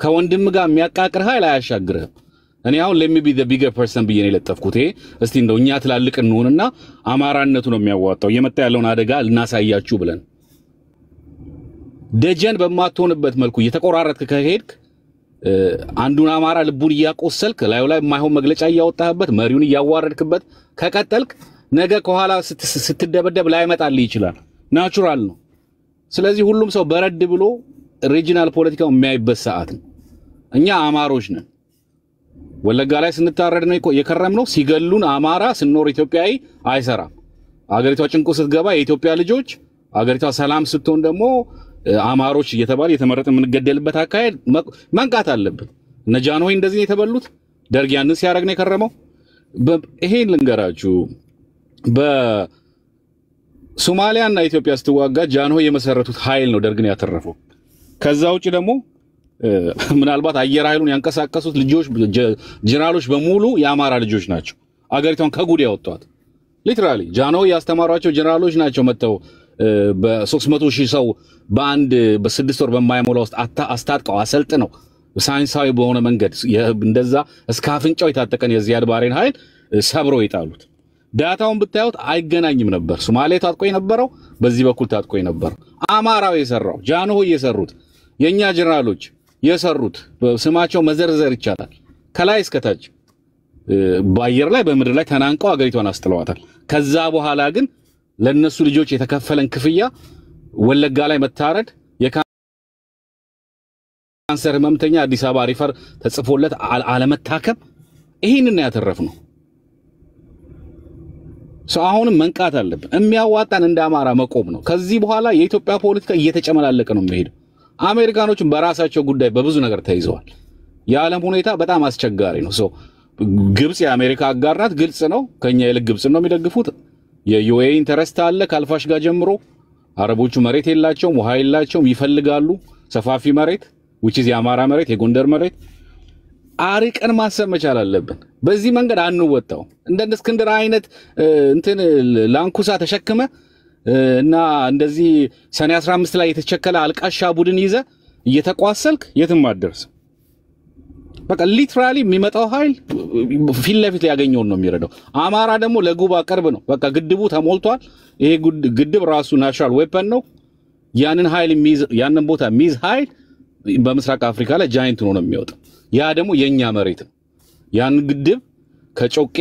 ከወንድም ጋር የሚያቃቅር ኃይል አያሻግርህም። እኔ አሁን let me be bigger person ብዬ ነው የለጠፍኩት። ይሄ እስቲ እንደው እኛ ትላልቅ እንሆንና አማራነቱ ነው የሚያዋጣው እየመጣ ያለውን አደጋ ልናሳያችሁ ብለን ደጀን በማትሆንበት መልኩ እየተቆራረጥክ ከሄድክ አንዱን አማራ ልቡን እያቆሰልክ ላዩ ላይ የማይሆን መግለጫ እያወጣህበት መሪውን እያዋረድክበት ከቀጠልክ ነገ ከኋላ ስት- ስትደበደብ ላይመጣልህ ይችላል። natural ነው። ስለዚህ ሁሉም ሰው በረድ ብሎ ሪጂናል ፖለቲካው የሚያይበት ሰዓት ነው። እኛ አማሮች ነን። ወለጋ ላይ ስንታረድ ነው የከረምነው። ሲገሉን አማራ ስንኖር ኢትዮጵያዊ አይሰራም። አገሪቷ ጭንቁ ስትገባ የኢትዮጵያ ልጆች፣ አገሪቷ ሰላም ስትሆን ደግሞ አማሮች እየተባለ የተመረጠ የምንገደልበት አካሄድ መንቃት አለብን። እነ ጃንሆይ እንደዚህ ነው የተበሉት። ደርግ ያንን ሲያደርግ ነው የከረመው። ይሄን ልንገራችሁ በሶማሊያ እና ኢትዮጵያ ስትዋጋ ጃንሆይ የመሰረቱት ኃይል ነው ደርግን ያተረፈው። ከዛ ውጭ ደግሞ ምናልባት አየር ኃይሉን ያንቀሳቀሱት ልጆች ጀነራሎች በሙሉ የአማራ ልጆች ናቸው። አገሪቷን ከጉድ ያወጧት literally ጃንሆይ ያስተማሯቸው ጀነራሎች ናቸው መጥተው እ፣ በ300 ሺህ ሰው በአንድ በስድስት ወር በማይሞላ ውስጥ አስታጥቀው አሰልጥነው ሳይንሳዊ በሆነ መንገድ እንደዛ እስከ አፍንጫው የታጠቀን የዚያድ ባሬን ኃይል እ፣ ሰብረው የጣሉት። data ውን ብታዩት አይገናኝም ነበር። ሶማሌ ታጥቆ የነበረው በዚህ በኩል ታጥቆ የነበረው አማራው የሰራው ጃንሆይ የሰሩት የእኛ ጀነራሎች የሰሩት ስማቸው መዘርዘር ይቻላል ከላይ እስከታች በአየር ላይ በምድር ላይ ተናንቀው አገሪቷን አስጥለዋታል። ከዛ በኋላ ግን ለእነሱ ልጆች የተከፈለን ክፍያ ወለጋ ላይ መታረድ፣ የካንሰር ህመምተኛ አዲስ አበባ refer ተጽፎለት አለ- አለመታከም፣ ይህንን ያተረፍ ነው። ሰው አሁንም መንቃት አለብን። የሚያዋጣን እንደ አማራ መቆም ነው። ከዚህ በኋላ የኢትዮጵያ ፖለቲካ እየተጨመላለቀ ነው የሚሄደው። አሜሪካኖችን በራሳቸው ጉዳይ በብዙ ነገር ተይዘዋል። የዓለም ሁኔታ በጣም አስቸጋሪ ነው። ሰው ግብፅ የአሜሪካ አጋር ናት፣ ግልጽ ነው። ከኛ ይልቅ ግብፅ ነው የሚደግፉት። የ UAE interest አለ ከአልፋሽጋ ጀምሮ። አረቦቹ መሬት የላቸውም፣ ውሃ የላቸውም፣ ይፈልጋሉ ሰፋፊ መሬት which is የአማራ መሬት፣ የጎንደር መሬት አርቀን ማሰብ መቻል አለብን። በዚህ መንገድ አንወጣው። እንደ እስክንድር አይነት እንትን ላንኩሳ ተሸክመ እና እንደዚህ ሰኔ 15 ላይ የተቸከለ አልቃሻ ቡድን ይዘ እየተቋሰልክ የትም አትደርስም። በቃ literally የሚመጣው ኃይል ፊት ለፊት ሊያገኘውን ነው የሚረዳው። አማራ ደግሞ ለጉባ ቅርብ ነው። በቃ ግድቡ ተሞልቷል። ይሄ ግድብ ራሱ national weapon ነው። ያንን ኃይል ያንን ቦታ የሚይዝ ኃይል በምስራቅ አፍሪካ ላይ giant ሆኖ ነው የሚወጣው። ያ ደግሞ የእኛ መሬት ነው። ያን ግድብ ከጮቄ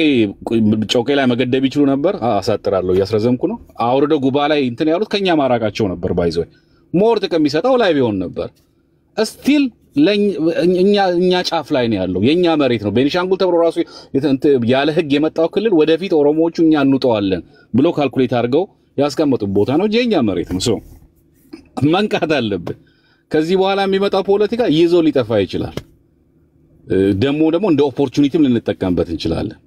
ጮቄ ላይ መገደብ ይችሉ ነበር። አሳጥራለሁ እያስረዘምኩ ነው። አውርደው ጉባ ላይ እንትን ያሉት ከኛ ማራቃቸው ነበር። ባይዘ more ጥቅም የሚሰጠው ላይ ቢሆን ነበር። still እኛ ጫፍ ላይ ነው ያለው። የእኛ መሬት ነው። ቤኒሻንጉል ተብሎ ራሱ ያለ ህግ የመጣው ክልል ወደፊት ኦሮሞዎቹ እኛ እንውጠዋለን ብሎ calculate አድርገው ያስቀመጡት ቦታ ነው የእኛ መሬት ነው። መንቃት አለብን። ከዚህ በኋላ የሚመጣው ፖለቲካ ይዞ ሊጠፋ ይችላል። ደግሞ ደግሞ እንደ opportunity ም ልንጠቀምበት እንችላለን።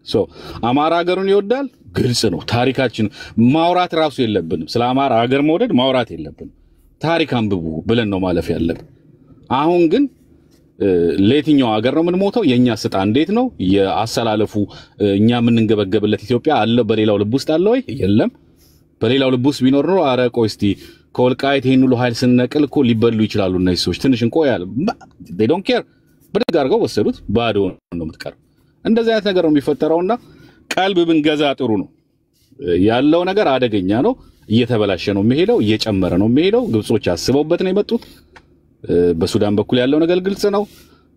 አማራ ሀገሩን ይወዳል፣ ግልጽ ነው። ታሪካችን ማውራት ራሱ የለብንም። ስለ አማራ ሀገር መውደድ ማውራት የለብንም። ታሪክ አንብቡ ብለን ነው ማለፍ ያለብን። አሁን ግን ለየትኛው ሀገር ነው የምንሞተው? የእኛ ስጣ እንዴት ነው የአሰላለፉ? እኛ የምንንገበገብለት ኢትዮጵያ አለ በሌላው ልብ ውስጥ አለ ወይ? የለም። በሌላው ልብ ውስጥ ቢኖር ኖሮ ኧረ ቆይ እስቲ ከወልቃይት ይህን ሁሉ ኃይል ስንነቅል እኮ ሊበሉ ይችላሉ እነዚህ ሰዎች ትንሽ don't care ብድግ አድርገው ወሰዱት። ባዶ ነው የምትቀረው። እንደዚህ አይነት ነገር ነው የሚፈጠረውና ቀልብ ብንገዛ ጥሩ ነው። ያለው ነገር አደገኛ ነው። እየተበላሸ ነው የሚሄደው፣ እየጨመረ ነው የሚሄደው። ግብጾች አስበውበት ነው የመጡት። በሱዳን በኩል ያለው ነገር ግልጽ ነው።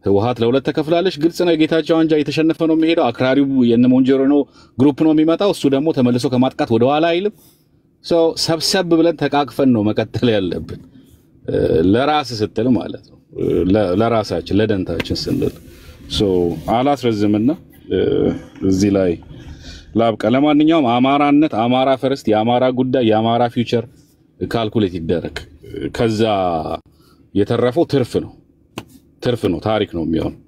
ህወሀት ለሁለት ተከፍላለች፣ ግልጽ ነው። የጌታቸው አንጃ እየተሸነፈ ነው የሚሄደው። አክራሪው የነ ሞንጆሪኖ group ነው የሚመጣው። እሱ ደግሞ ተመልሶ ከማጥቃት ወደኋላ አይልም። ሰብሰብ ብለን ተቃቅፈን ነው መቀጠል ያለብን፣ ለራስ ስትል ማለት ነው ለራሳችን ለደህንነታችን ስንል አላስረዝምና እዚህ ላይ ላብቃ። ለማንኛውም አማራነት፣ አማራ first፣ የአማራ ጉዳይ፣ የአማራ future ካልኩሌት ይደረግ። ከዛ የተረፈው ትርፍ ነው ትርፍ ነው፣ ታሪክ ነው የሚሆነው።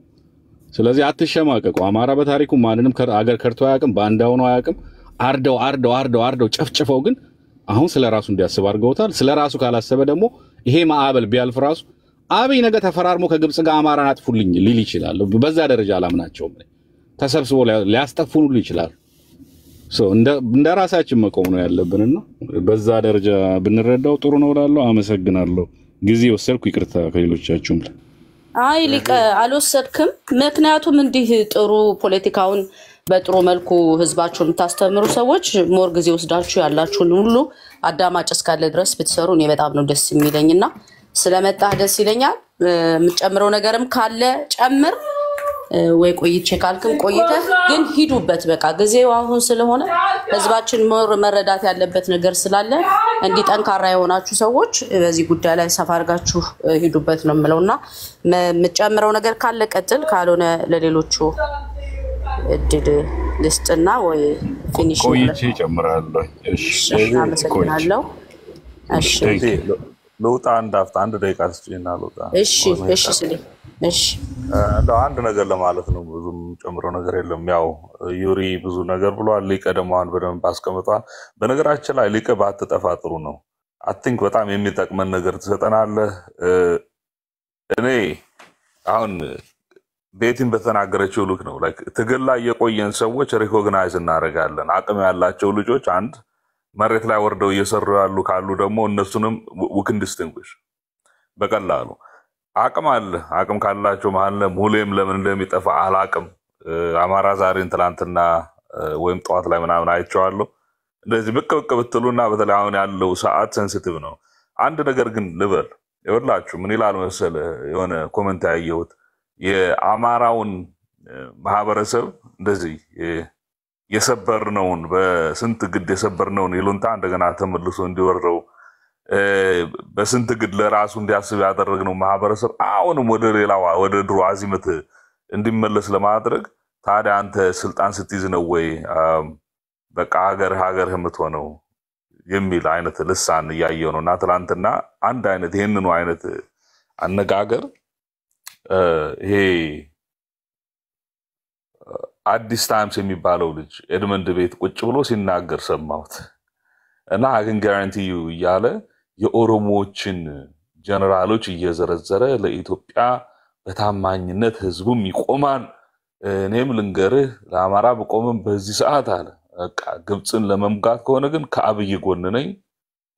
ስለዚህ አትሸማቀቁ። አማራ በታሪኩ ማንንም አገር ከርቶ አያውቅም፣ ባንዳ ሆኖ አያውቅም። አርደው አርደው አርደው አርደው ጨፍጭፈው ግን አሁን ስለ ራሱ እንዲያስብ አድርገውታል። ስለ ራሱ ካላሰበ ደግሞ ይሄ ማዕበል ቢያልፍ ራሱ አብይ ነገ ተፈራርሞ ከግብፅ ጋር አማራን አጥፉልኝ ሊል ይችላል። በዛ ደረጃ አላምናቸውም። ተሰብስቦ ሊያ- ሊያስጠፉን ሁሉ ይችላል። እንደ ራሳችን መቆም ነው ያለብንና በዛ ደረጃ ብንረዳው ጥሩ ነው እላለሁ። አመሰግናለሁ። ጊዜ ወሰድኩ፣ ይቅርታ ከሌሎቻችሁም አይ ሊቀ አልወሰድክም። ምክንያቱም እንዲህ ጥሩ ፖለቲካውን በጥሩ መልኩ ህዝባችሁን የምታስተምሩ ሰዎች more ጊዜ ወስዳችሁ ያላችሁን ሁሉ አዳማጭ እስካለ ድረስ ብትሰሩ እኔ በጣም ነው ደስ የሚለኝ እና ስለመጣህ ደስ ይለኛል። የምትጨምረው ነገርም ካለ ጨምር ወይ ቆይቼ ካልክም ቆይተህ ግን ሂዱበት። በቃ ጊዜው አሁን ስለሆነ ህዝባችን ሞር መረዳት ያለበት ነገር ስላለ እንዲህ ጠንካራ የሆናችሁ ሰዎች በዚህ ጉዳይ ላይ ሰፋ አድርጋችሁ ሂዱበት ነው የምለው እና የምትጨምረው ነገር ካለ ቀጥል፣ ካልሆነ ለሌሎቹ እድል ልስጥና ወይ ፊኒሽ ቆይቼ እጨምራለሁ። አመሰግናለሁ። እሺ ልውጣ፣ አንድ አፍታ አንድ ደቂቃ ስጪና ልውጣ። እሺ እሺ እንደው አንድ ነገር ለማለት ነው። ብዙም ጨምረው ነገር የለም። ያው ዩሪ ብዙ ነገር ብሏል። ሊቀ ደግሞ አሁን በደንብ አስቀምጧል። በነገራችን ላይ ሊቀ ባትጠፋ ጥሩ ነው። I think በጣም የሚጠቅመን ነገር ትሰጠናለህ። እኔ አሁን ቤቲን በተናገረችው ልክ ነው። ትግል ላይ የቆየን ሰዎች recognize እናደርጋለን። አቅም ያላቸው ልጆች አንድ መሬት ላይ ወርደው እየሰሩ ያሉ ካሉ ደግሞ እነሱንም ውክን ዲስቲንጉሽ በቀላሉ አቅም አለ። አቅም ካላቸው መሀል ሙሌም ለምን እንደሚጠፋ አላቅም። አማራ ዛሬን ትላንትና ወይም ጠዋት ላይ ምናምን አይቼዋለሁ። እንደዚህ ብቅ ብቅ ብትሉና በተለይ አሁን ያለው ሰዓት ሴንሲቲቭ ነው። አንድ ነገር ግን ልበል ይኸውላችሁ፣ ምን ይላል መሰለ የሆነ ኮመንት ያየሁት የአማራውን ማህበረሰብ እንደዚህ የሰበርነውን በስንት ግድ የሰበርነውን ይሉንታ እንደገና ተመልሶ እንዲወርደው በስንት ግድ ለራሱ እንዲያስብ ያደረግነው ማህበረሰብ አሁንም ወደ ሌላ ወደ ድሮ አዚሙ እንዲመለስ ለማድረግ ታዲያ አንተ ስልጣን ስትይዝ ነው ወይ? በቃ ሀገር ሀገር የምትሆነው የሚል አይነት ልሳን እያየሁ ነው። እና ትላንትና አንድ አይነት ይህንኑ አይነት አነጋገር ይሄ አዲስ ታይምስ የሚባለው ልጅ ኤድመንድ ቤት ቁጭ ብሎ ሲናገር ሰማሁት እና I can guarantee you እያለ የኦሮሞዎችን ጀነራሎች እየዘረዘረ ለኢትዮጵያ በታማኝነት ህዝቡም ይቆማል። እኔም ልንገርህ ለአማራ ብቆምም በዚህ ሰዓት አለ በቃ ግብፅን ለመውጋት ከሆነ ግን ከአብይ ጎን ነኝ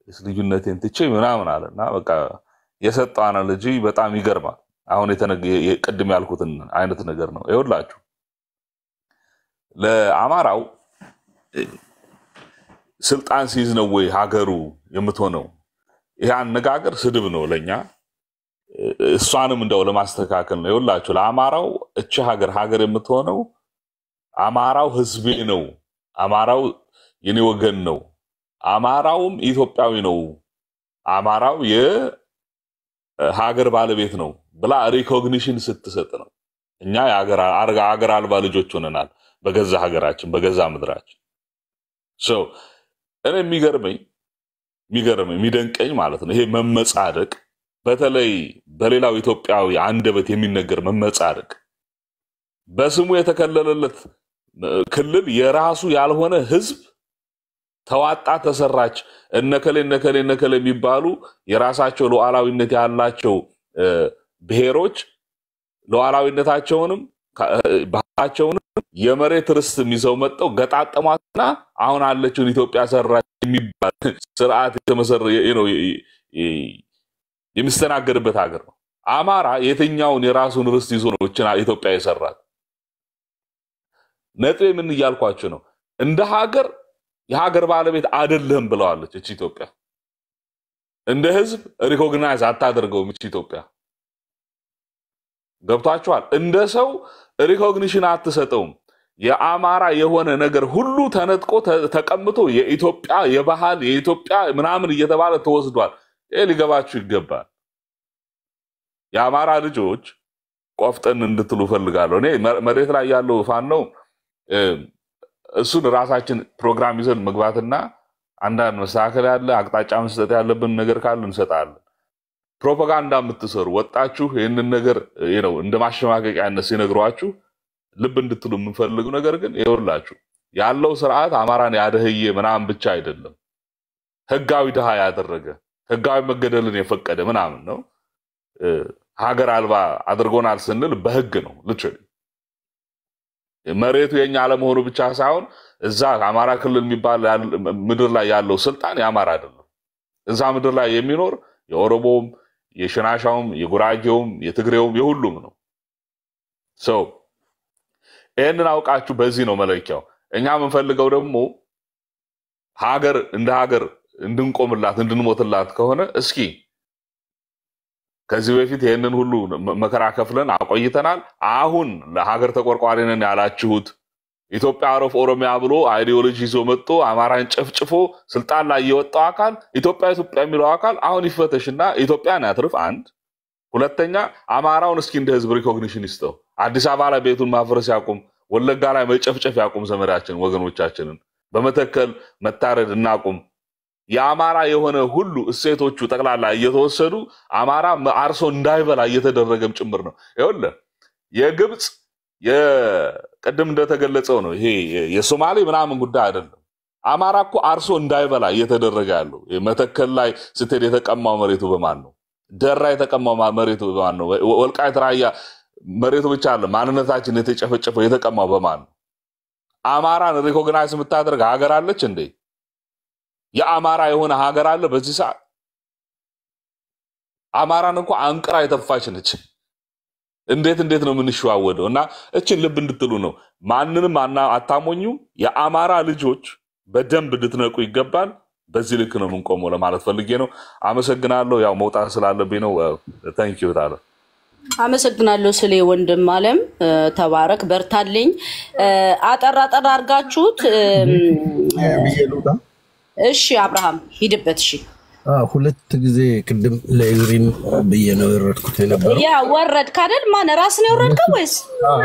ልዩነቴን ትቼ ምናምን አለ እና በቃ የሰጠው analogy በጣም ይገርማል። አሁን ቅድም ያልኩትን አይነት ነገር ነው። ይኸውላችሁ ለአማራው ስልጣን ሲይዝ ነው ወይ ሀገሩ የምትሆነው? ይህ አነጋገር ስድብ ነው ለኛ። እሷንም እንደው ለማስተካከል ነው። ይኸውላችሁ ለአማራው እቺ ሀገር ሀገር የምትሆነው አማራው ህዝቤ ነው፣ አማራው የኔ ወገን ነው፣ አማራውም ኢትዮጵያዊ ነው፣ አማራው የሀገር ባለቤት ነው ብላ recognition ስትሰጥ ነው። እኛ ሀገር አልባ ልጆች ሆነናል በገዛ ሀገራችን በገዛ ምድራችን። እኔ የሚገርመኝ የሚገርመኝ የሚደንቀኝ ማለት ነው ይሄ መመጻደቅ፣ በተለይ በሌላው ኢትዮጵያዊ አንደበት የሚነገር መመጻደቅ በስሙ የተከለለለት ክልል የራሱ ያልሆነ ህዝብ ተዋጣ ተሰራች እነከሌ እነከሌ እነከሌ የሚባሉ የራሳቸው ሉዓላዊነት ያላቸው ብሔሮች ሉዓላዊነታቸውንም ባህላቸውንም የመሬት ርስትም ይዘው መጠው ገጣጠሟትና አሁን አለችውን ኢትዮጵያ ሰራች የሚባል ስርዓት የሚስተናገድበት ሀገር ነው። አማራ የትኛውን የራሱን ርስት ይዞ ነው ኢትዮጵያ የሰራት? ነጥቤ ምን እያልኳችሁ ነው? እንደ ሀገር የሀገር ባለቤት አይደለህም ብለዋለች እቺ ኢትዮጵያ። እንደ ህዝብ recognize አታደርገውም እቺ ኢትዮጵያ። ገብቷችኋል? እንደ ሰው recognition አትሰጠውም። የአማራ የሆነ ነገር ሁሉ ተነጥቆ ተቀምጦ የኢትዮጵያ የባህል የኢትዮጵያ ምናምን እየተባለ ተወስዷል። ይህ ሊገባችሁ ይገባል። የአማራ ልጆች ቆፍጠን እንድትሉ ፈልጋለሁ። እኔ መሬት ላይ ያለው ፋኖ እ፣ እሱን ራሳችን ፕሮግራም ይዘን መግባትና አንዳንድ መስተካከል ያለ አቅጣጫ መስጠት ያለብን ነገር ካለ እንሰጣለን። ፕሮፓጋንዳ የምትሰሩ ወጣችሁ ይህንን ነገር ነው እንደ ማሸማቀቂያነት ሲነግሯችሁ ልብ እንድትሉ የምንፈልጉ ነገር ግን ይኸውላችሁ ያለው ስርዓት አማራን ያደህየ ምናምን ብቻ አይደለም፣ ህጋዊ ድሃ ያደረገ ህጋዊ መገደልን የፈቀደ ምናምን ነው። ሀገር አልባ አድርጎናል ስንል በህግ ነው ልትል መሬቱ የኛ አለመሆኑ ብቻ ሳይሆን እዛ አማራ ክልል የሚባል ምድር ላይ ያለው ስልጣን የአማራ አይደለም። እዛ ምድር ላይ የሚኖር የኦሮሞውም፣ የሽናሻውም፣ የጉራጌውም፣ የትግሬውም የሁሉም ነው። ሰው ይህንን አውቃችሁ በዚህ ነው መለኪያው። እኛ የምንፈልገው ደግሞ ሀገር እንደ ሀገር እንድንቆምላት እንድንሞትላት ከሆነ እስኪ ከዚህ በፊት ይህንን ሁሉ መከራ ከፍለን አቆይተናል። አሁን ለሀገር ተቆርቋሪ ነን ያላችሁት ኢትዮጵያ out of ኦሮሚያ ብሎ አይዲዮሎጂ ይዞ መጥቶ አማራን ጨፍጭፎ ስልጣን ላይ የወጣው አካል ኢትዮጵያ ኢትዮጵያ የሚለው አካል አሁን ይፈተሽና ኢትዮጵያን ያትርፍ። አንድ ሁለተኛ አማራውን እስኪ እንደ ህዝብ recognition ይስጠው። አዲስ አበባ ላይ ቤቱን ማፍረስ ያቁም። ወለጋ ላይ መጨፍጨፍ ያቁም። ዘመዳችን ወገኖቻችንን በመተከል መታረድ ያቁም። የአማራ የሆነ ሁሉ እሴቶቹ ጠቅላላ እየተወሰዱ አማራ አርሶ እንዳይበላ እየተደረገም ጭምር ነው። ይኸውልህ የግብፅ የቅድም እንደተገለጸው ነው። ይሄ የሶማሌ ምናምን ጉዳይ አይደለም። አማራ እኮ አርሶ እንዳይበላ እየተደረገ ያለው መተከል ላይ ስትሄድ የተቀማው መሬቱ በማን ነው? ደራ የተቀማው መሬቱ በማን ነው? ወልቃይት ራያ መሬቱ ብቻ አለ ማንነታችን የተጨፈጨፈው የተቀማው በማን ነው? አማራን recognize የምታደርግ ሀገር አለች እንዴ? የአማራ የሆነ ሀገር አለ በዚህ ሰዓት? አማራን እንኳ አንቅራ የተፋች ነች። እንዴት እንዴት ነው የምንሸዋወደው? እና እችን ልብ እንድትሉ ነው። ማንንም አታሞኙም። የአማራ ልጆች በደንብ እንድትነቁ ይገባል። በዚህ ልክ ነው የምንቆመው ለማለት ፈልጌ ነው። አመሰግናለሁ። ያው መውጣት ስላለብኝ ነው። ታንኪዩ ታለ አመሰግናለሁ ስሌ ወንድም አለም ተባረክ በርታልኝ። እ፣ አጠር አጠር አድርጋችሁት እሺ አብርሃም ሂድበት። እሺ አዎ፣ ሁለት ጊዜ ቅድም ለኢዝሪን ብዬ ነው የወረድኩት የነበረው። ያ ወረድክ አይደል? ማን ራስ ነው የወረድከው ወይስ?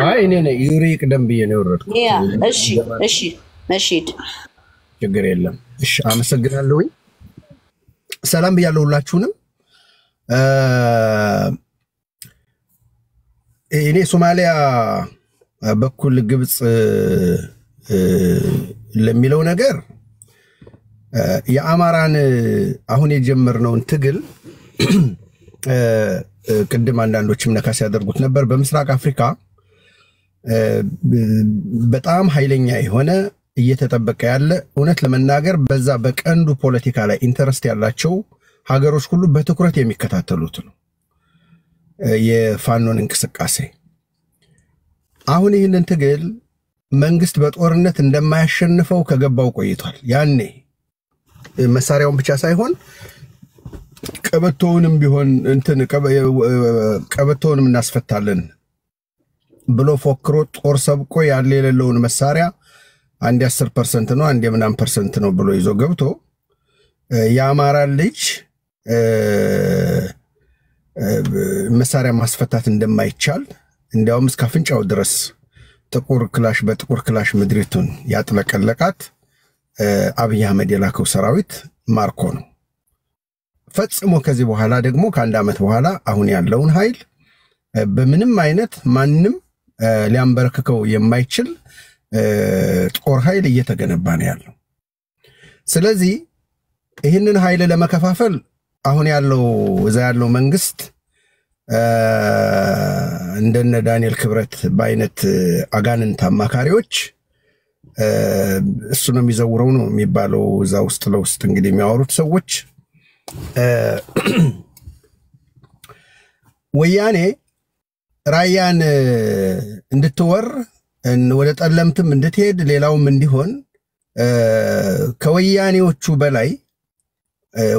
አይ እኔ ነኝ ዩሪ ቅደም ብዬ ነው የወረድኩት። ያ እሺ እሺ እሺ ችግር የለም። እሺ አመሰግናለሁኝ። ሰላም ብያለሁ ሁላችሁንም። እኔ ሶማሊያ በኩል ግብፅ ለሚለው ነገር የአማራን አሁን የጀመርነውን ትግል ቅድም አንዳንዶችም ነካ ሲያደርጉት ነበር። በምስራቅ አፍሪካ በጣም ኃይለኛ የሆነ እየተጠበቀ ያለ እውነት ለመናገር በዛ በቀንዱ ፖለቲካ ላይ interest ያላቸው ሀገሮች ሁሉ በትኩረት የሚከታተሉት ነው የፋኖን እንቅስቃሴ። አሁን ይህንን ትግል መንግስት በጦርነት እንደማያሸንፈው ከገባው ቆይቷል። ያኔ መሳሪያውን ብቻ ሳይሆን ቀበቶውንም ቢሆን እንትን ቀበቶውንም እናስፈታለን ብሎ ፎክሮ ጦር ሰብቆ ያለ የሌለውን መሳሪያ አንድ የአስር percent ነው አንድ የምናምን percent ነው ብሎ ይዞ ገብቶ የአማራን ልጅ መሳሪያ ማስፈታት እንደማይቻል እንዲያውም እስከ አፍንጫው ድረስ ጥቁር ክላሽ በጥቁር ክላሽ ምድሪቱን ያጥለቀለቃት አብይ አህመድ የላከው ሰራዊት ማርኮ ነው። ፈጽሞ ከዚህ በኋላ ደግሞ ከአንድ ዓመት በኋላ አሁን ያለውን ኃይል በምንም አይነት ማንም ሊያንበረክከው የማይችል ጦር ኃይል እየተገነባ ነው ያለው። ስለዚህ ይህንን ኃይል ለመከፋፈል አሁን ያለው እዛ ያለው መንግስት እንደነ ዳንኤል ክብረት በአይነት አጋንንት አማካሪዎች እሱ ነው የሚዘውረው ነው የሚባለው። እዛ ውስጥ ለውስጥ እንግዲህ የሚያወሩት ሰዎች ወያኔ ራያን እንድትወር እን- ወደ ጠለምትም እንድትሄድ ሌላውም እንዲሆን ከወያኔዎቹ በላይ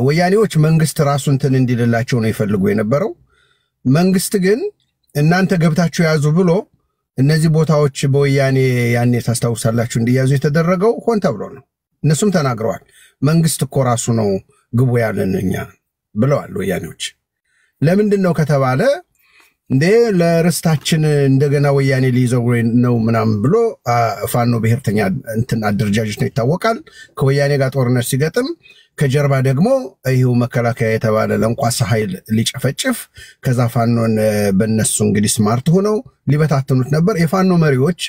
ወያኔዎች መንግስት ራሱ እንትን እንዲልላቸው ነው ይፈልጉ የነበረው። መንግስት ግን እናንተ ገብታችሁ ያዙ ብሎ እነዚህ ቦታዎች በወያኔ ያኔ ታስታውሳላችሁ እንዲያዙ የተደረገው ሆን ተብሎ ነው። እነሱም ተናግረዋል። መንግስት እኮ ራሱ ነው ግቡ ያለን እኛ ብለዋል ወያኔዎች። ለምንድን ነው ከተባለ እንዴ ለርስታችን እንደገና ወያኔ ሊይዘው ነው ምናምን ብሎ ፋኖ ብሔርተኛ እንትን አደረጃጀት ነው ይታወቃል። ከወያኔ ጋር ጦርነት ሲገጥም ከጀርባ ደግሞ ይኸው መከላከያ የተባለ ለንቋሳ ኃይል ሊጨፈጭፍ ከዛ ፋኖን በነሱ እንግዲህ smart ሆነው ሊበታትኑት ነበር። የፋኖ መሪዎች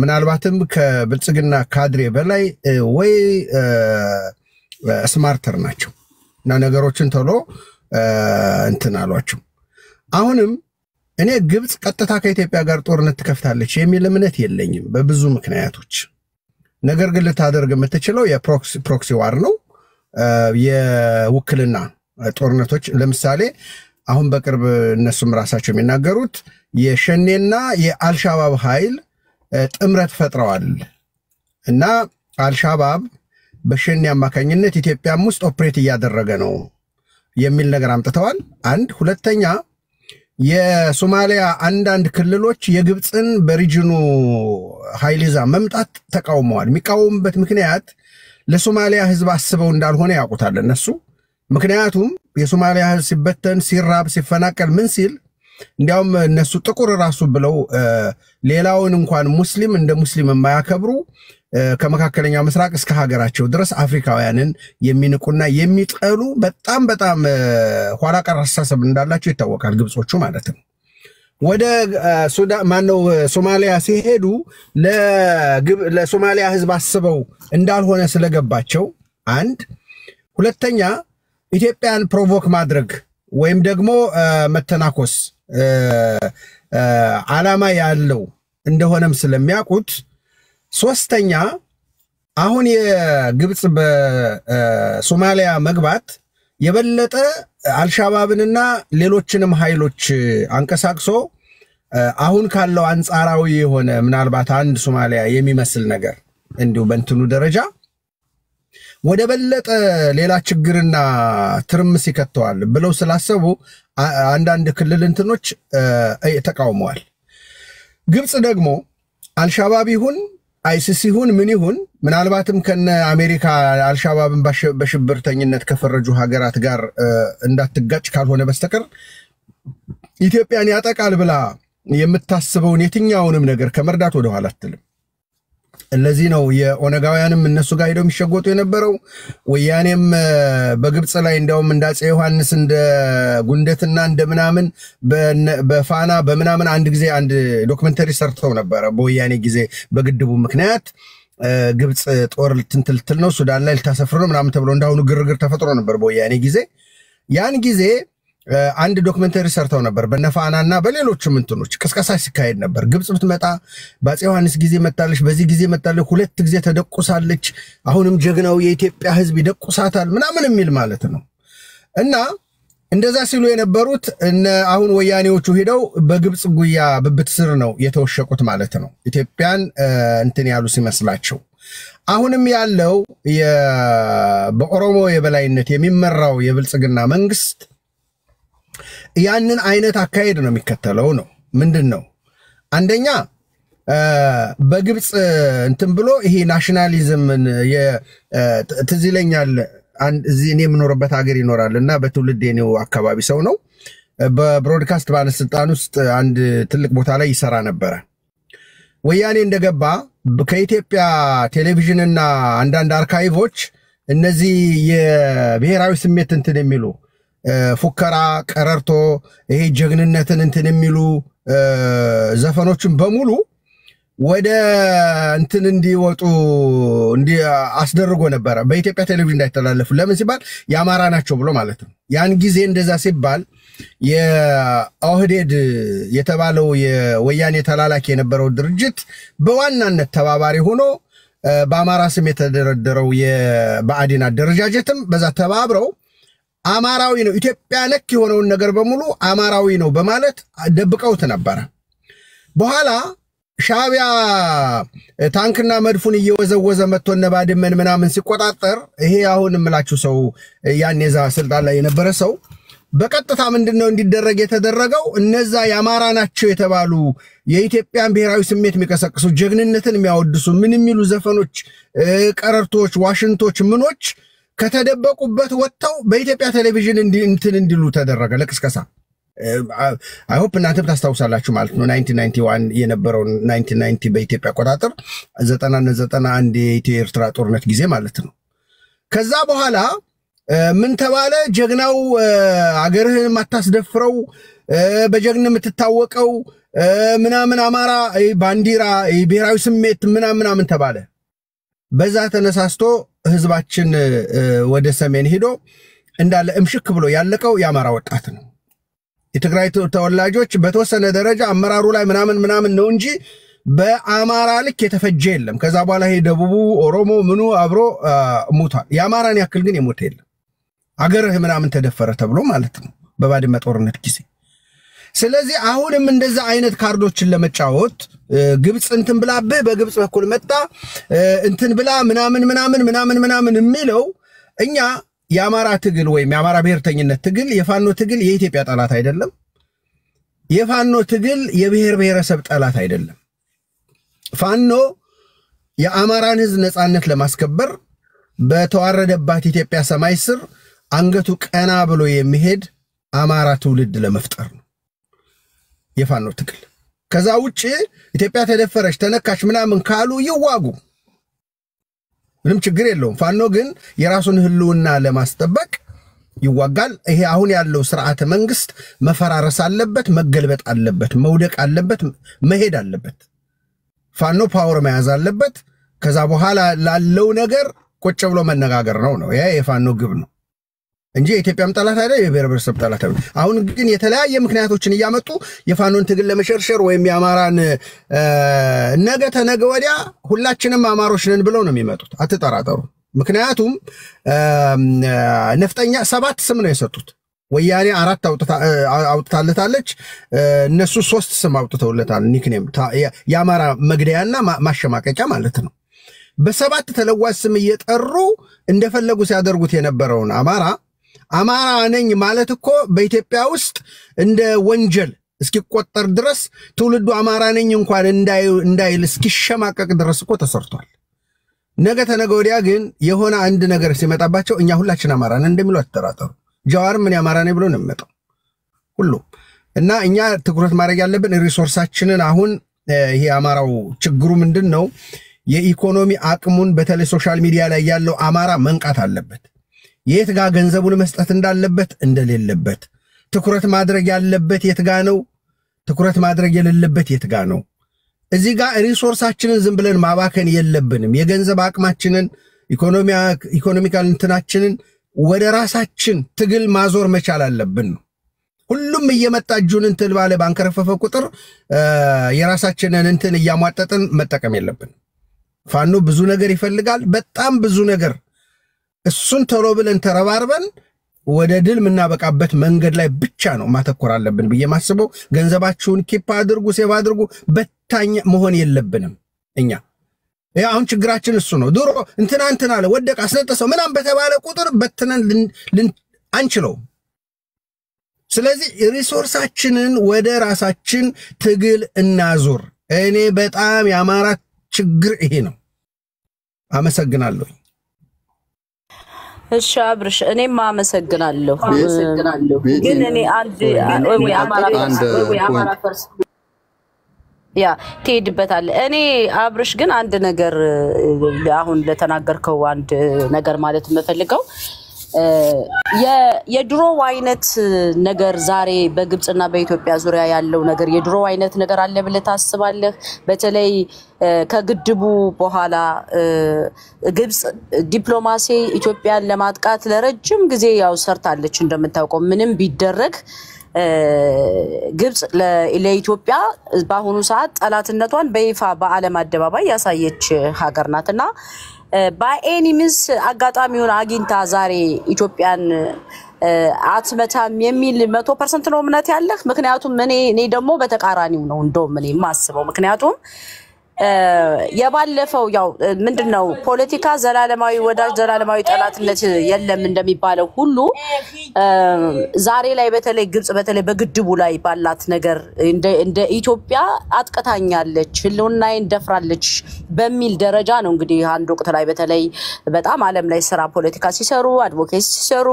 ምናልባትም ከብልጽግና ካድሬ በላይ ወይ ስማርተር ናቸው እና ነገሮችን ቶሎ እንትን አሏቸው። አሁንም እኔ ግብፅ ቀጥታ ከኢትዮጵያ ጋር ጦርነት ትከፍታለች የሚል እምነት የለኝም በብዙ ምክንያቶች። ነገር ግን ልታደርግ የምትችለው የፕሮክሲ ዋር ነው። የውክልና ጦርነቶች ለምሳሌ አሁን በቅርብ እነሱም ራሳቸው የሚናገሩት የሸኔና የአልሻባብ ኃይል ጥምረት ፈጥረዋል እና አልሻባብ በሸኔ አማካኝነት ኢትዮጵያም ውስጥ ኦፕሬት እያደረገ ነው የሚል ነገር አምጥተዋል። አንድ ሁለተኛ የሶማሊያ አንዳንድ ክልሎች የግብፅን በሪጅኑ ይዛ መምጣት ተቃውመዋል። የሚቃወሙበት ምክንያት ለሶማሊያ ሕዝብ አስበው እንዳልሆነ ያውቁታል እነሱ። ምክንያቱም የሶማሊያ ሕዝብ ሲበተን፣ ሲራብ፣ ሲፈናቀል ምን ሲል እንዲያውም እነሱ ጥቁር ራሱ ብለው ሌላውን እንኳን ሙስሊም እንደ ሙስሊም የማያከብሩ እ፣ ከመካከለኛው ምስራቅ እስከ ሀገራቸው ድረስ አፍሪካውያንን የሚንቁና የሚጠሉ በጣም በጣም ኋላ ቀር አስተሳሰብ እንዳላቸው ይታወቃል፣ ግብጾቹ ማለት ነው። ወደ ሱዳን ማነው ሶማሊያ ሲሄዱ ለሶማሊያ ህዝብ አስበው እንዳልሆነ ስለገባቸው አንድ ሁለተኛ ኢትዮጵያን provoke ማድረግ ወይም ደግሞ መተናኮስ ዓላማ ያለው እንደሆነም ስለሚያውቁት ሶስተኛ አሁን የግብፅ በሶማሊያ መግባት የበለጠ አልሻባብንና ሌሎችንም ኃይሎች አንቀሳቅሶ አሁን ካለው አንጻራዊ የሆነ ምናልባት አንድ ሶማሊያ የሚመስል ነገር እንዲሁ በእንትኑ ደረጃ ወደ በለጠ ሌላ ችግርና ትርምስ ይከተዋል ብለው ስላሰቡ አንዳንድ ክልል እንትኖች ተቃውመዋል። ግብፅ ደግሞ አልሻባብ ይሁን አይሲስ ይሁን ምን ይሁን ምናልባትም ከነ አሜሪካ አልሻባብን በሽብርተኝነት ከፈረጁ ሀገራት ጋር እንዳትጋጭ ካልሆነ በስተቀር ኢትዮጵያን ያጠቃል ብላ የምታስበውን የትኛውንም ነገር ከመርዳት ወደኋላ አትልም። ለዚህ ነው የኦነጋውያንም እነሱ ጋር ሄደው የሚሸጎጡ የነበረው። ወያኔም በግብፅ ላይ እንዲያውም እንደ አፄ ዮሐንስ እንደ ጉንደትና እንደ ምናምን በፋና በምናምን አንድ ጊዜ አንድ documentary ሰርተው ነበረ። በወያኔ ጊዜ በግድቡ ምክንያት ግብፅ ጦር ልትንትልትል ነው፣ ሱዳን ላይ ልታሰፍር ነው ምናምን ተብሎ እንዳሁኑ ግርግር ተፈጥሮ ነበር በወያኔ ጊዜ። ያን ጊዜ አንድ documentary ሰርተው ነበር በነ ፋና እና በሌሎችም እንትኖች ቅስቀሳ ሲካሄድ ነበር። ግብፅ ብትመጣ በአፄ ዮሐንስ ጊዜ መታለች፣ በዚህ ጊዜ መታለች፣ ሁለት ጊዜ ተደቁሳለች፣ አሁንም ጀግናው የኢትዮጵያ ሕዝብ ይደቁሳታል ምናምን የሚል ማለት ነው። እና እንደዛ ሲሉ የነበሩት አሁን ወያኔዎቹ ሄደው በግብፅ ጉያ ብብት ስር ነው የተወሸቁት ማለት ነው። ኢትዮጵያን እንትን ያሉ ሲመስላቸው አሁንም ያለው በኦሮሞ የበላይነት የሚመራው የብልጽግና መንግስት ያንን አይነት አካሄድ ነው የሚከተለው ነው። ምንድን ነው አንደኛ በግብፅ እንትን ብሎ ይሄ ናሽናሊዝምን ትዝ ይለኛል እዚህ እኔ የምኖርበት ሀገር ይኖራል እና በትውልድ የኔው አካባቢ ሰው ነው። በብሮድካስት ባለስልጣን ውስጥ አንድ ትልቅ ቦታ ላይ ይሰራ ነበረ። ወያኔ እንደገባ ከኢትዮጵያ ቴሌቪዥንና አንዳንድ አርካይቮች እነዚህ የብሔራዊ ስሜት እንትን የሚሉ ፉከራ፣ ቀረርቶ፣ ይሄ ጀግንነትን እንትን የሚሉ ዘፈኖችን በሙሉ ወደ እንትን እንዲወጡ እንዲ አስደርጎ ነበረ። በኢትዮጵያ ቴሌቪዥን እንዳይተላለፉ ለምን ሲባል የአማራ ናቸው ብሎ ማለት ነው። ያን ጊዜ እንደዛ ሲባል የኦህዴድ የተባለው የወያኔ ተላላኪ የነበረው ድርጅት በዋናነት ተባባሪ ሆኖ በአማራ ስም የተደረደረው የብአዴን አደረጃጀትም በዛ ተባብረው አማራዊ ነው ኢትዮጵያ ነክ የሆነውን ነገር በሙሉ አማራዊ ነው በማለት ደብቀውት ነበረ። በኋላ ሻዕቢያ ታንክና መድፉን እየወዘወዘ መጥቶ እነ ባድመን ምናምን ሲቆጣጠር ይሄ አሁን የምላችሁ ሰው ያን የዛ ስልጣን ላይ የነበረ ሰው በቀጥታ ምንድን ነው እንዲደረግ የተደረገው? እነዛ የአማራ ናቸው የተባሉ የኢትዮጵያን ብሔራዊ ስሜት የሚቀሰቅሱ ጀግንነትን የሚያወድሱ ምን የሚሉ ዘፈኖች፣ ቀረርቶች፣ ዋሽንቶች፣ ምኖች ከተደበቁበት ወጥተው በኢትዮጵያ ቴሌቪዥን እንትን እንዲሉ ተደረገ ለቅስቀሳ። አይሆፕ እናንተም ታስታውሳላችሁ ማለት ነው 1991 የነበረውን 1990 በኢትዮጵያ አቆጣጠር 91 የኢትዮ ኤርትራ ጦርነት ጊዜ ማለት ነው። ከዛ በኋላ ምን ተባለ? ጀግናው አገርህን የማታስደፍረው በጀግን የምትታወቀው ምናምን አማራ ባንዲራ ብሔራዊ ስሜት ምናምን ምናምን ተባለ። በዛ ተነሳስቶ ህዝባችን ወደ ሰሜን ሄዶ እንዳለ እምሽክ ብሎ ያለቀው የአማራ ወጣት ነው። የትግራይ ተወላጆች በተወሰነ ደረጃ አመራሩ ላይ ምናምን ምናምን ነው እንጂ በአማራ ልክ የተፈጀ የለም። ከዛ በኋላ ይሄ ደቡቡ ኦሮሞ ምኑ አብሮ አ፣ ሞቷል። የአማራን ያክል ግን የሞተ የለም። አገርህ ምናምን ተደፈረ ተብሎ ማለት ነው በባድመ ጦርነት ጊዜ። ስለዚህ አሁንም እንደዛ አይነት ካርዶችን ለመጫወት ግብፅ እንትን ብላብህ በግብፅ በኩል መጣ እንትን ብላ ምናምን ምናምን ምናምን ምናምን የሚለው እኛ የአማራ ትግል ወይም የአማራ ብሔርተኝነት ትግል የፋኖ ትግል የኢትዮጵያ ጠላት አይደለም። የፋኖ ትግል የብሔር ብሔረሰብ ጠላት አይደለም። ፋኖ የአማራን ሕዝብ ነፃነት ለማስከበር በተዋረደባት ኢትዮጵያ ሰማይ ስር አንገቱ ቀና ብሎ የሚሄድ አማራ ትውልድ ለመፍጠር ነው የፋኖ ትግል። ከዛ ውጭ ኢትዮጵያ ተደፈረች፣ ተነካች ምናምን ካሉ ይዋጉ፣ ምንም ችግር የለውም። ፋኖ ግን የራሱን ህልውና ለማስጠበቅ ይዋጋል። ይሄ አሁን ያለው ስርዓተ መንግስት መፈራረስ አለበት፣ መገልበጥ አለበት፣ መውደቅ አለበት፣ መሄድ አለበት። ፋኖ power መያዝ አለበት። ከዛ በኋላ ላለው ነገር ቁጭ ብሎ መነጋገር ነው ነው yeah የፋኖ ግብ ነው እንጂ የኢትዮጵያም ጠላት አይደል፣ የብሔር ብሔረሰብ ጠላት አይደል። አሁን ግን የተለያየ ምክንያቶችን እያመጡ የፋኖን ትግል ለመሸርሸር ወይም የአማራን ነገ ተነገ ወዲያ ሁላችንም አማሮች ነን ብለው ነው የሚመጡት። አትጠራጠሩ። ምክንያቱም ነፍጠኛ ሰባት ስም ነው የሰጡት። ወያኔ አራት አውጥታለታለች። እነሱ ሶስት ስም አውጥተውለታል። ኒክኔም የአማራ መግደያና ማሸማቀቂያ ማለት ነው። በሰባት ተለዋጭ ስም እየጠሩ እንደፈለጉ ሲያደርጉት የነበረውን አማራ አማራ ነኝ ማለት እኮ በኢትዮጵያ ውስጥ እንደ ወንጀል እስኪቆጠር ድረስ ትውልዱ አማራ ነኝ እንኳን እንዳይል እስኪሸማቀቅ ድረስ እኮ ተሰርቷል። ነገ ተነገ ወዲያ ግን የሆነ አንድ ነገር ሲመጣባቸው እኛ ሁላችን አማራ ነን እንደሚሉ አትጠራጠሩ። ጀዋርም ምን አማራ ነኝ ብሎ ነው የሚመጣው ሁሉም። እና እኛ ትኩረት ማድረግ ያለብን resource ኣችንን አሁን ይሄ አማራው ችግሩ ምንድን ነው? የኢኮኖሚ አቅሙን በተለይ social media ላይ ያለው አማራ መንቃት አለበት። የት ጋ ገንዘቡን መስጠት እንዳለበት እንደሌለበት፣ ትኩረት ማድረግ ያለበት የት ጋ ነው፣ ትኩረት ማድረግ የሌለበት የት ጋ ነው። እዚህ ጋር resource ኣችንን ዝም ብለን ማባከን የለብንም። የገንዘብ አቅማችንን economical እንትናችንን ወደ ራሳችን ትግል ማዞር መቻል አለብን ሁሉም እየመጣ እጁን እንትን ባለ ባንከረፈፈ ቁጥር የራሳችንን እንትን እያሟጠጥን መጠቀም የለብን። ፋኖ ብዙ ነገር ይፈልጋል፣ በጣም ብዙ ነገር። እሱን ቶሎ ብለን ተረባርበን ወደ ድል የምናበቃበት መንገድ ላይ ብቻ ነው ማተኮር አለብን ብዬ ማስበው። ገንዘባችሁን keep አድርጉ፣ save አድርጉ። በታኝ መሆን የለብንም እኛ አሁን ችግራችን እሱ ነው። ድሮ እንትና እንትና አለ ወደቅ አስነጠሰው ምናም በተባለ ቁጥር በትነን አንችለውም። ስለዚህ ሪሶርሳችንን ወደ ራሳችን ትግል እናዙር። እኔ በጣም የአማራ ችግር ይሄ ነው። አመሰግናለሁ። እሺ አብርሽ፣ እኔም አመሰግናለሁ። ግን እኔ አንድ ያ ትሄድበታለህ። እኔ አብርሽ ግን አንድ ነገር አሁን ለተናገርከው አንድ ነገር ማለት የምፈልገው የድሮው አይነት ነገር ዛሬ በግብፅና በኢትዮጵያ ዙሪያ ያለው ነገር የድሮ አይነት ነገር አለ ብለህ ታስባለህ? በተለይ ከግድቡ በኋላ ግብፅ ዲፕሎማሲ ኢትዮጵያን ለማጥቃት ለረጅም ጊዜ ያው ሰርታለች። እንደምታውቀው ምንም ቢደረግ ግብፅ ለኢትዮጵያ በአሁኑ ሰዓት ጠላትነቷን በይፋ በዓለም አደባባይ ያሳየች ሀገር ናት እና በ any means አጋጣሚውን አግኝታ ዛሬ ኢትዮጵያን አትመታም የሚል መቶ percent ነው እምነት ያለህ? ምክንያቱም እኔ እኔ ደግሞ በተቃራኒው ነው እንደውም እኔ የማስበው ምክንያቱም የባለፈው ያው ምንድን ነው ፖለቲካ ዘላለማዊ ወዳጅ ዘላለማዊ ጠላትነት የለም እንደሚባለው ሁሉ ዛሬ ላይ በተለይ ግብፅ በተለይ በግድቡ ላይ ባላት ነገር እንደ ኢትዮጵያ አጥቅታኛለች፣ ህልውናዬን ደፍራለች በሚል ደረጃ ነው እንግዲህ አንድ ወቅት ላይ በተለይ በጣም ዓለም ላይ ስራ ፖለቲካ ሲሰሩ advocacy ሲሰሩ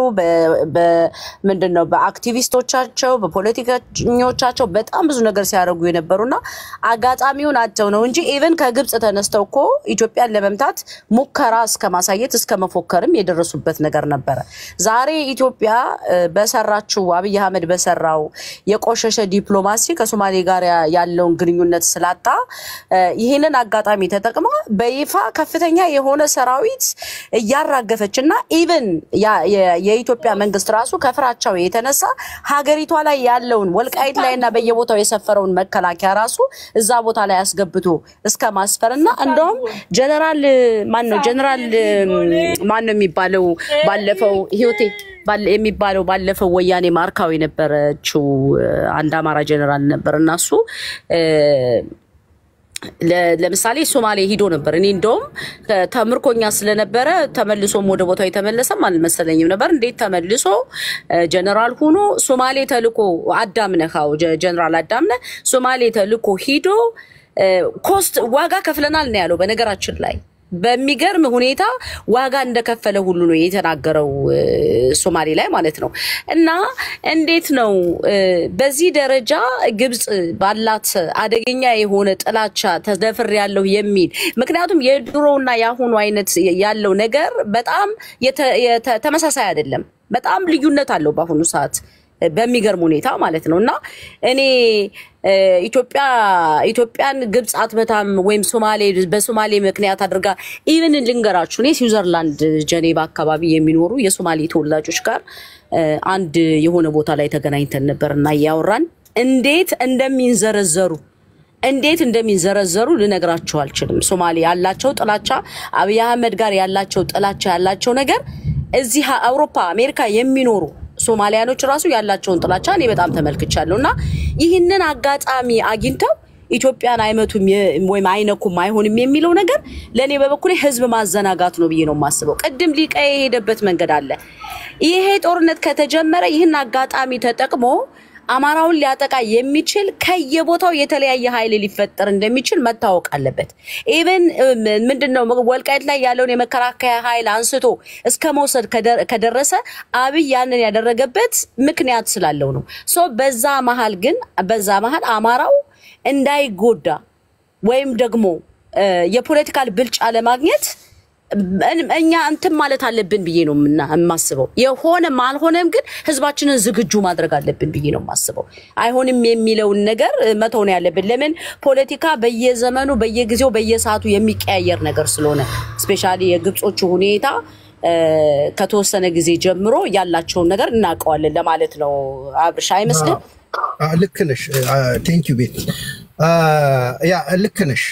ምንድን ነው በአክቲቪስቶቻቸው በፖለቲከኞቻቸው በጣም ብዙ ነገር ሲያደርጉ የነበሩና አጋጣሚውን አጥተው ነው እንጂ even ከግብፅ ተነስተው እኮ ኢትዮጵያን ለመምታት ሙከራ እስከ ማሳየት እስከ መፎከርም የደረሱበት ነገር ነበረ። ዛሬ ኢትዮጵያ በሰራችው አብይ አህመድ በሰራው የቆሸሸ ዲፕሎማሲ ከሶማሌ ጋር ያለውን ግንኙነት ስላጣ ይህንን አጋጣሚ ተጠቅማ በይፋ ከፍተኛ የሆነ ሰራዊት እያራገፈች እና even የኢትዮጵያ መንግስት ራሱ ከፍራቻው የተነሳ ሀገሪቷ ላይ ያለውን ወልቃይት ላይ እና በየቦታው የሰፈረውን መከላከያ ራሱ እዛ ቦታ ላይ አስገብቶ እስከ ማስፈር እና እንደውም ጀነራል ማን ነው ጀነራል ማን ነው የሚባለው ባለፈው ህይወቴ የሚባለው ባለፈው ወያኔ ማርካው የነበረችው አንድ አማራ ጀነራል ነበር እና እሱ ለምሳሌ ሶማሌ ሂዶ ነበር። እኔ እንደውም ተምርኮኛ ስለነበረ ተመልሶም ወደ ቦታው የተመለሰም አልመሰለኝም ነበር። እንዴት ተመልሶ ጀነራል ሆኖ ሶማሌ ተልኮ አዳምነህ ጀነራል አዳምነህ ሶማሌ ተልኮ ሂዶ ኮስት ዋጋ ከፍለናል ነው ያለው። በነገራችን ላይ በሚገርም ሁኔታ ዋጋ እንደከፈለ ሁሉ ነው የተናገረው ሶማሌ ላይ ማለት ነው። እና እንዴት ነው በዚህ ደረጃ ግብፅ ባላት አደገኛ የሆነ ጥላቻ ተደፍር ያለው የሚል ምክንያቱም የድሮውና የአሁኑ አይነት ያለው ነገር በጣም ተመሳሳይ አይደለም። በጣም ልዩነት አለው በአሁኑ ሰዓት በሚገርም ሁኔታ ማለት ነው እና እኔ ኢትዮጵያ ኢትዮጵያን ግብፅ አትመታም ወይም ሶማሌ በሶማሌ ምክንያት አድርጋ even ልንገራችሁ እኔ ስዊዘርላንድ ጀኔቫ አካባቢ የሚኖሩ የሶማሌ ተወላጆች ጋር አንድ የሆነ ቦታ ላይ ተገናኝተን ነበር እና እያወራን እንዴት እንደሚንዘረዘሩ እንዴት እንደሚንዘረዘሩ ልነግራቸው አልችልም። ሶማሌ ያላቸው ጥላቻ አብይ አህመድ ጋር ያላቸው ጥላቻ ያላቸው ነገር እዚህ አውሮፓ አሜሪካ የሚኖሩ ሶማሊያኖች ራሱ ያላቸውን ጥላቻ እኔ በጣም ተመልክቻለሁ እና ይህንን አጋጣሚ አግኝተው ኢትዮጵያን አይመቱም ወይም አይነኩም አይሆንም የሚለው ነገር ለእኔ በበኩሌ ህዝብ ማዘናጋት ነው ብዬ ነው የማስበው። ቅድም ሊቀ የሄደበት መንገድ አለ። ይሄ ጦርነት ከተጀመረ ይህን አጋጣሚ ተጠቅሞ አማራውን ሊያጠቃ የሚችል ከየቦታው የተለያየ ኃይል ሊፈጠር እንደሚችል መታወቅ አለበት። even ምንድን ነው ወልቃይት ላይ ያለውን የመከላከያ ኃይል አንስቶ እስከ መውሰድ ከደ- ከደረሰ አብይ ያንን ያደረገበት ምክንያት ስላለው ነው። so በዛ መሀል ግን በዛ መሀል አማራው እንዳይጎዳ ወይም ደግሞ የ political ብልጫ ለማግኘት እኛ እንትን ማለት አለብን ብዬ ነው የማስበው። የሆነም አልሆነም ግን ህዝባችንን ዝግጁ ማድረግ አለብን ብዬ ነው የማስበው። አይሆንም የሚለውን ነገር መተው ነው ያለብን። ለምን ፖለቲካ በየዘመኑ በየጊዜው በየሰዓቱ የሚቀያየር ነገር ስለሆነ specially የግብጾቹ ሁኔታ ከተወሰነ ጊዜ ጀምሮ ያላቸውን ነገር እናውቀዋለን ለማለት ነው። አብርሽ አይመስልም? ልክ ነሽ። thank you ቤቲ አ፣ yeah ልክ ነሽ።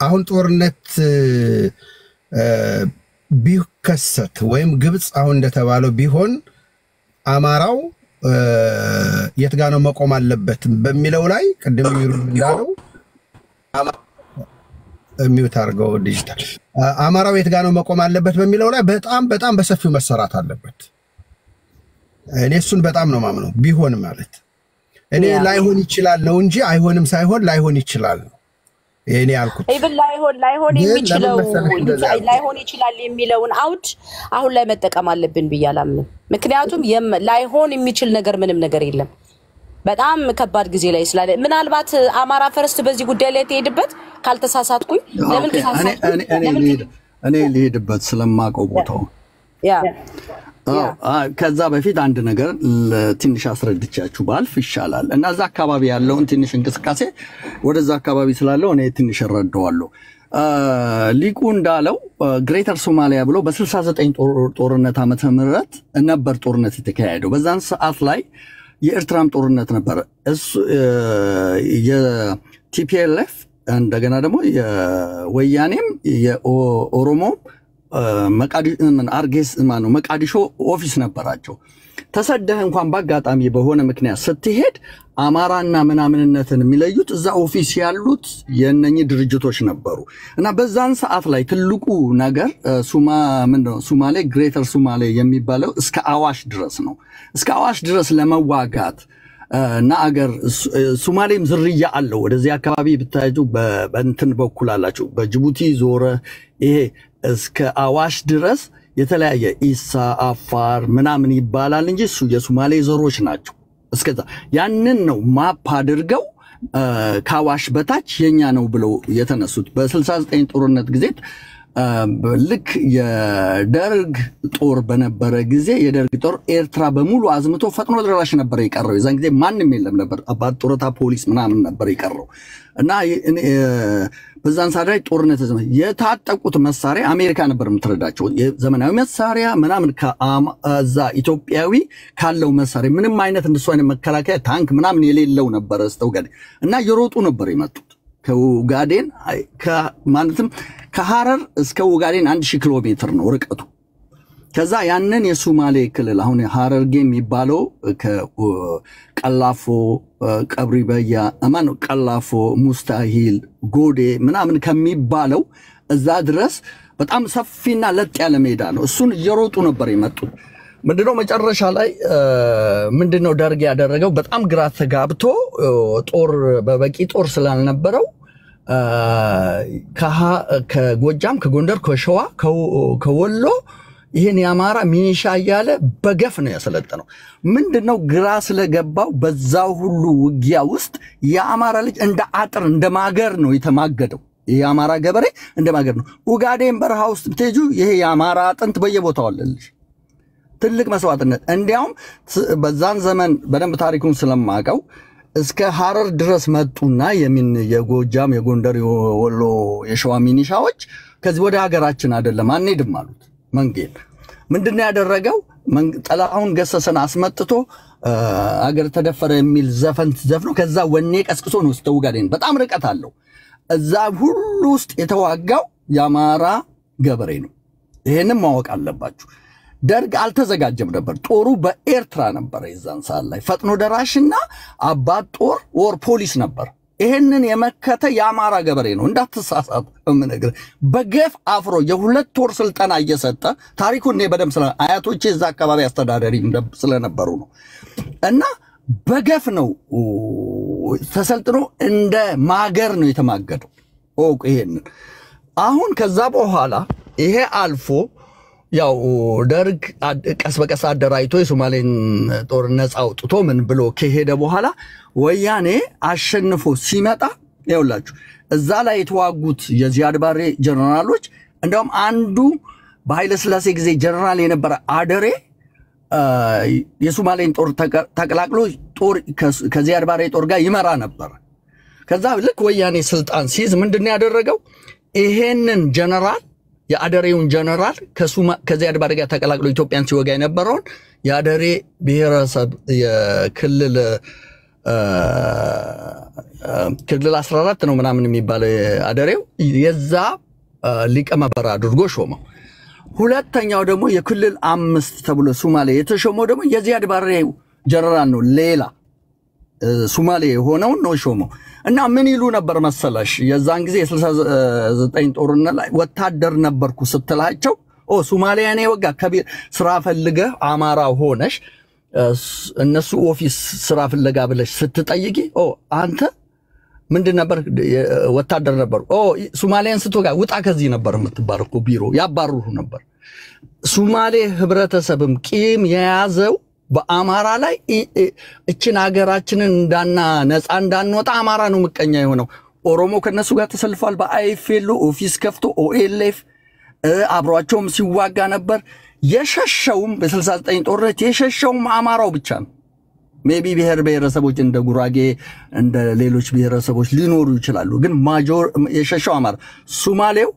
አሁን ጦርነት ቢከሰት ወይም ግብፅ አሁን እንደተባለው ቢሆን አማራው የት ጋ ነው መቆም አለበት በሚለው ላይ ቅድም ሚሩ እንዳለው mute አድርገው ዲጂታል አማራው የት ጋ ነው መቆም አለበት በሚለው ላይ በጣም በጣም በሰፊው መሰራት አለበት። እኔ እሱን በጣም ነው ማምነው። ቢሆን ማለት እኔ ላይሆን ይችላል ነው እንጂ አይሆንም ሳይሆን ላይሆን ይችላል ነው እኔ ያልኩት። even ላይሆን ላይሆን የሚችለው? ላይሆን ይችላል የሚለውን አውድ አሁን ላይ መጠቀም አለብን ብዬ አላምንም። ምክንያቱም ላይሆን የሚችል ነገር ምንም ነገር የለም። በጣም ከባድ ጊዜ ላይ ስላለ ምናልባት አማራ ፈርስት በዚህ ጉዳይ ላይ ትሄድበት ካልተሳሳትኩኝ፣ ለምን እኔ ተሳሳትኩኝ? ልሄድበት ስለማውቀው ቦታው ከዛ በፊት አንድ ነገር ትንሽ አስረድቻችሁ ባልፍ ይሻላል እና እዛ አካባቢ ያለውን ትንሽ እንቅስቃሴ ወደዛ አካባቢ ስላለው እኔ ትንሽ እረዳዋለሁ። ሊቁ እንዳለው Greater Somalia ብሎ በ69 ጦር- ጦርነት ዓመተ ምህረት ነበር ጦርነት የተካሄደው። በዛን ሰዓት ላይ የኤርትራም ጦርነት ነበር። እሱ የ TPLF እንደገና ደግሞ የወያኔም የኦሮሞም ሞቃዲሾ office ነበራቸው። ተሰደህ እንኳን በአጋጣሚ በሆነ ምክንያት ስትሄድ አማራና ምናምንነትን የሚለዩት እዛ office ያሉት የእነኚህ ድርጅቶች ነበሩ እና በዛን ሰዓት ላይ ትልቁ ነገር ሱማሌ Greater ሱማሌ የሚባለው እስከ አዋሽ ድረስ ነው። እስከ አዋሽ ድረስ ለመዋጋት እና አገር ሱማሌም ዝርያ አለው። ወደዚህ አካባቢ ብታዩ በእንትን በኩል አላቸው። በጅቡቲ ዞረ ይሄ እስከ አዋሽ ድረስ የተለያየ ኢሳ፣ አፋር ምናምን ይባላል እንጂ እሱ የሱማሌ ዘሮች ናቸው። እስከዛ ያንን ነው ማፕ አድርገው ከአዋሽ በታች የኛ ነው ብለው የተነሱት በ69 ጦርነት ጊዜ ልክ የደርግ ጦር በነበረ ጊዜ የደርግ ጦር ኤርትራ በሙሉ አዝምቶ ፈጥኖ ደራሽ ነበር የቀረው። የዛን ጊዜ ማንም የለም ነበር። አባት ጡረታ ፖሊስ ምናምን ነበር የቀረው እና በዛን ሰዓት ላይ ጦርነት የታጠቁት መሳሪያ አሜሪካ ነበር የምትረዳቸው። የዘመናዊ መሳሪያ ምናምን እዛ ኢትዮጵያዊ ካለው መሳሪያ ምንም አይነት እንደሱ አይነት መከላከያ ታንክ ምናምን የሌለው ነበረ እስከ ኡጋዴን እና የሮጡ ነበር የመጡት ከኡጋዴን አይ፣ ከ- ማለትም ከሐረር እስከ ኡጋዴን አንድ ሺህ ኪሎ ሜትር ነው ርቀቱ። ከዛ ያንን የሱማሌ ክልል አሁን ሀረርጌ የሚባለው ከቀላፎ፣ ቀብሪ በያ ማነው ቀላፎ፣ ሙስታሂል፣ ጎዴ ምናምን ከሚባለው እዛ ድረስ በጣም ሰፊና ለጥ ያለ ሜዳ ነው። እሱን እየሮጡ ነበር የመጡት። ምንድነው መጨረሻ ላይ ምንድነው ደርግ ያደረገው? በጣም ግራ ተጋብቶ ጦር በበቂ ጦር ስላልነበረው ከጎጃም፣ ከጎንደር፣ ከሸዋ፣ ከወ- ከወሎ ይህን የአማራ ሚኒሻ እያለ በገፍ ነው ያሰለጠነው። ምንድን ነው ግራ ስለገባው በዛው ሁሉ ውጊያ ውስጥ የአማራ ልጅ እንደ አጥር እንደ ማገር ነው የተማገደው። ይህ የአማራ ገበሬ እንደ ማገር ነው። ኡጋዴን በረሃ ውስጥ ብትሄጁ ይሄ የአማራ አጥንት በየቦታው አለልሽ። ትልቅ መስዋዕትነት እንዲያውም በዛን ዘመን በደንብ ታሪኩን ስለማቀው እስከ ሐረር ድረስ መጡና የሚን የጎጃም የጎንደር የወሎ የሸዋ ሚኒሻዎች ከዚህ ወደ ሀገራችን አይደለም አንሄድም አሉት መንጌን ምንድነው ያደረገው? ጥላሁን ገሰሰን አስመጥቶ አገር ተደፈረ የሚል ዘፈን ዘፍኖ ከዛ ወኔ ቀስቅሶ ነው እስከ ኡጋዴን በጣም ርቀት አለው። እዛ ሁሉ ውስጥ የተዋጋው የአማራ ገበሬ ነው። ይሄንም ማወቅ አለባችሁ። ደርግ አልተዘጋጀም ነበር። ጦሩ በኤርትራ ነበረ የዛን ሰዓት ላይ። ፈጥኖ ደራሽና አባት ጦር ወር ፖሊስ ነበር። ይህንን የመከተ የአማራ ገበሬ ነው። እንዳትሳሳት የምነግርህ በገፍ አፍሮ የሁለት ወር ስልጠና እየሰጠ ታሪኩን እኔ በደንብ ስለ አያቶቼ እዛ አካባቢ አስተዳደሪ እንደ- ስለነበሩ ነው እና በገፍ ነው ተሰልጥኖ እንደ ማገር ነው የተማገደው። ይሄንን። አሁን ከዛ በኋላ ይሄ አልፎ ያው ደርግ ቀስ በቀስ አደራጅቶ የሶማሌን ጦር ነፃ አውጥቶ ምን ብሎ ከሄደ በኋላ ወያኔ አሸንፎ ሲመጣ ይኸውላችሁ እዛ ላይ የተዋጉት የዚያድ ባሬ ጀነራሎች እንዲያውም አንዱ በኃይለ ሥላሴ ጊዜ ጀነራል የነበረ አደሬ የሶማሌን ጦር ተቀ- ተቀላቅሎ ጦር ከዚያድ ባሬ ጦር ጋር ይመራ ነበር። ከዛ ልክ ወያኔ ስልጣን ሲይዝ ምንድን ያደረገው? ይሄንን ጀነራል የአደሬውን ጀነራል ባሬ ጋር ተቀላቅሎ ኢትዮጵያን ሲወጋ የነበረውን የአደሬ ብሔረሰብ የክልል ክልል 14 ነው ምናምን የሚባለው አደሬው የዛ ሊቀመንበር አድርጎ ሾመው። ሁለተኛው ደግሞ የክልል አምስት ተብሎ ሱማሌ የተሾመው ደግሞ የዚያድ ባሬው ጀነራል ነው። ሌላ ሱማሌ የሆነውን ነው ሾመው እና ምን ይሉ ነበር መሰለሽ? የዛን ጊዜ የ69 ጦርነት ላይ ወታደር ነበርኩ ስትላቸው ኦ ሱማሊያ እኔ ወጋ ከቤት ስራ ፈልገህ አማራ ሆነሽ እነሱ office ስራ ፍለጋ ብለሽ ስትጠይቂ ኦ አንተ ምንድን ነበር? ወታደር ነበሩ ኦ ሱማሊያን ስትወጋ ውጣ ከዚህ ነበር የምትባረው ቢሮ ያባርሩ ነበር። ሱማሌ ህብረተሰብም ቂም የያዘው በአማራ ላይ እችን ሀገራችንን እንዳና ነፃ እንዳንወጣ አማራ ነው ምቀኛ የሆነው። ኦሮሞ ከነሱ ጋር ተሰልፏል። በአይፌሎ office ከፍቶ OLF አብሯቸውም ሲዋጋ ነበር። የሸሸውም በ69 ጦርነት የሸሸውም አማራው ብቻ ነው። maybe ብሔር ብሔረሰቦች እንደ ጉራጌ እንደ ሌሎች ብሔረሰቦች ሊኖሩ ይችላሉ፣ ግን major የሸሸው አማራ ሱማሌው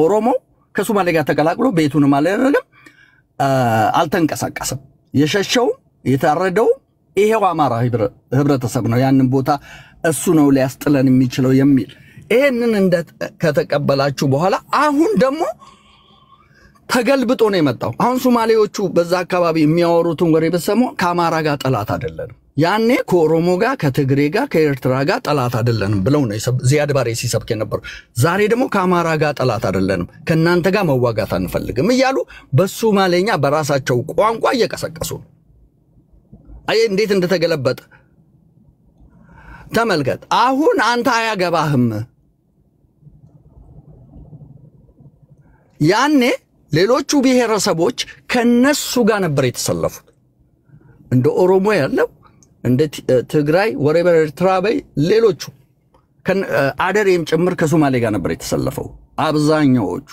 ኦሮሞ ከሱማሌ ጋር ተቀላቅሎ ቤቱንም አላደረገም፣ አልተንቀሳቀሰም። የሸሸውም የታረደውም ይሄው አማራ ህብረ- ህብረተሰብ ነው። ያንን ቦታ እሱ ነው ሊያስጥለን የሚችለው የሚል ይሄንን እንደ ከተቀበላችሁ በኋላ አሁን ደግሞ ተገልብጦ ነው የመጣው። አሁን ሶማሌዎቹ በዛ አካባቢ የሚያወሩትን ወሬ ብትሰሙ ከአማራ ጋር ጠላት አይደለንም፣ ያኔ ከኦሮሞ ጋር፣ ከትግሬ ጋር፣ ከኤርትራ ጋር ጠላት አይደለንም ብለው ነው ዚያድ ባሬ ሲሰብክ የነበሩ። ዛሬ ደግሞ ከአማራ ጋር ጠላት አይደለንም፣ ከእናንተ ጋር መዋጋት አንፈልግም እያሉ በሶማሌኛ በራሳቸው ቋንቋ እየቀሰቀሱ ነው። አየህ እንዴት እንደተገለበጠ ተመልከት። አሁን አንተ አያገባህም። ያኔ ሌሎቹ ብሔረሰቦች ከነሱ ጋር ነበር የተሰለፉት። እንደ ኦሮሞ ያለው እንደ ትግራይ፣ ወሬበር፣ ኤርትራ በይ ሌሎቹ አደሬም ጭምር ከሶማሌ ጋር ነበር የተሰለፈው አብዛኛዎቹ።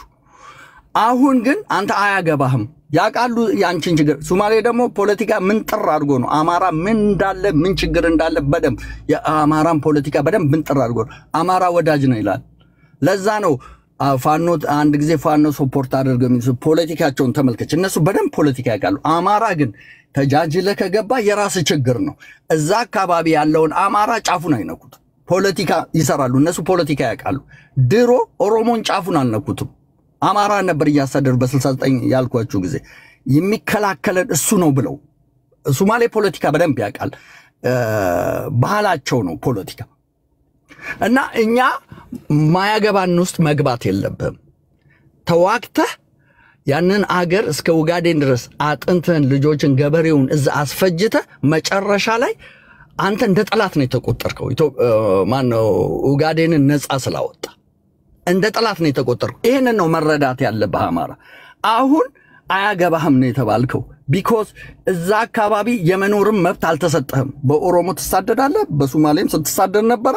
አሁን ግን አንተ አያገባህም ያውቃሉ የአንቺን ችግር። ሶማሌ ደግሞ ፖለቲካ ምን ጥር አድርጎ ነው አማራ ምን እንዳለ ምን ችግር እንዳለ በደንብ የአማራን ፖለቲካ በደንብ ምን ጥር አድርጎ ነው አማራ ወዳጅ ነው ይላል። ለዛ ነው ፋኖ አንድ ጊዜ ፋኖ support አድርገው ፖለቲካቸውን ተመልከች። እነሱ በደንብ ፖለቲካ ያውቃሉ። አማራ ግን ተጃጅለ ከገባ የራስ ችግር ነው። እዛ አካባቢ ያለውን አማራ ጫፉን አይነኩት። ፖለቲካ ይሰራሉ። እነሱ ፖለቲካ ያውቃሉ። ድሮ ኦሮሞን ጫፉን አልነኩትም። አማራ ነበር እያሳደሩ በ69 ያልኳችሁ ጊዜ የሚከላከለን እሱ ነው ብለው ሶማሌ ፖለቲካ በደንብ ያውቃል። ባህላቸው ነው ፖለቲካ እና እኛ ማያገባን ውስጥ መግባት የለብህም። ተዋግተህ ያንን አገር እስከ ውጋዴን ድረስ አጥንትህን፣ ልጆችን፣ ገበሬውን እዛ አስፈጅተህ መጨረሻ ላይ አንተ እንደ ጠላት ነው የተቆጠርከው። ማነው ውጋዴንን ነፃ ስላወጣ እንደ ጠላት ነው የተቆጠርከው። ይህንን ነው መረዳት ያለብህ አማራ። አሁን አያገባህም ነው የተባልከው። because እዛ አካባቢ የመኖርም መብት አልተሰጠህም። በኦሮሞ ትሳደዳለህ፣ በሶማሌም ስትሳደድ ነበረ።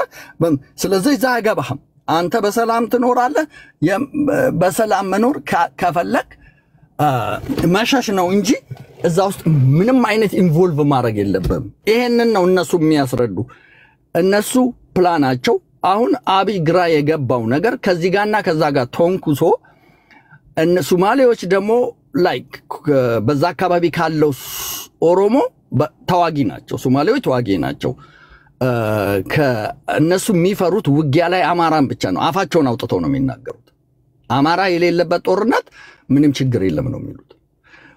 ስለዚህ እዛ አያገባህም። አንተ በሰላም ትኖራለህ። በሰላም መኖር ከፈለግ መሸሽ ነው እንጂ እዛ ውስጥ ምንም አይነት involve ማድረግ የለብህም። ይሄንን ነው እነሱ የሚያስረዱ። እነሱ ፕላናቸው አሁን አብይ ግራ የገባው ነገር ከዚህ ጋርና ከዛ ጋር ተንኩሶ እነ ሶማሌዎች ደግሞ like በዛ አካባቢ ካለው ኦሮሞ ተዋጊ ናቸው። ሶማሌዎች ተዋጊ ናቸው። ከእነሱ የሚፈሩት ውጊያ ላይ አማራን ብቻ ነው። አፋቸውን አውጥተው ነው የሚናገሩት። አማራ የሌለበት ጦርነት ምንም ችግር የለም ነው የሚሉት።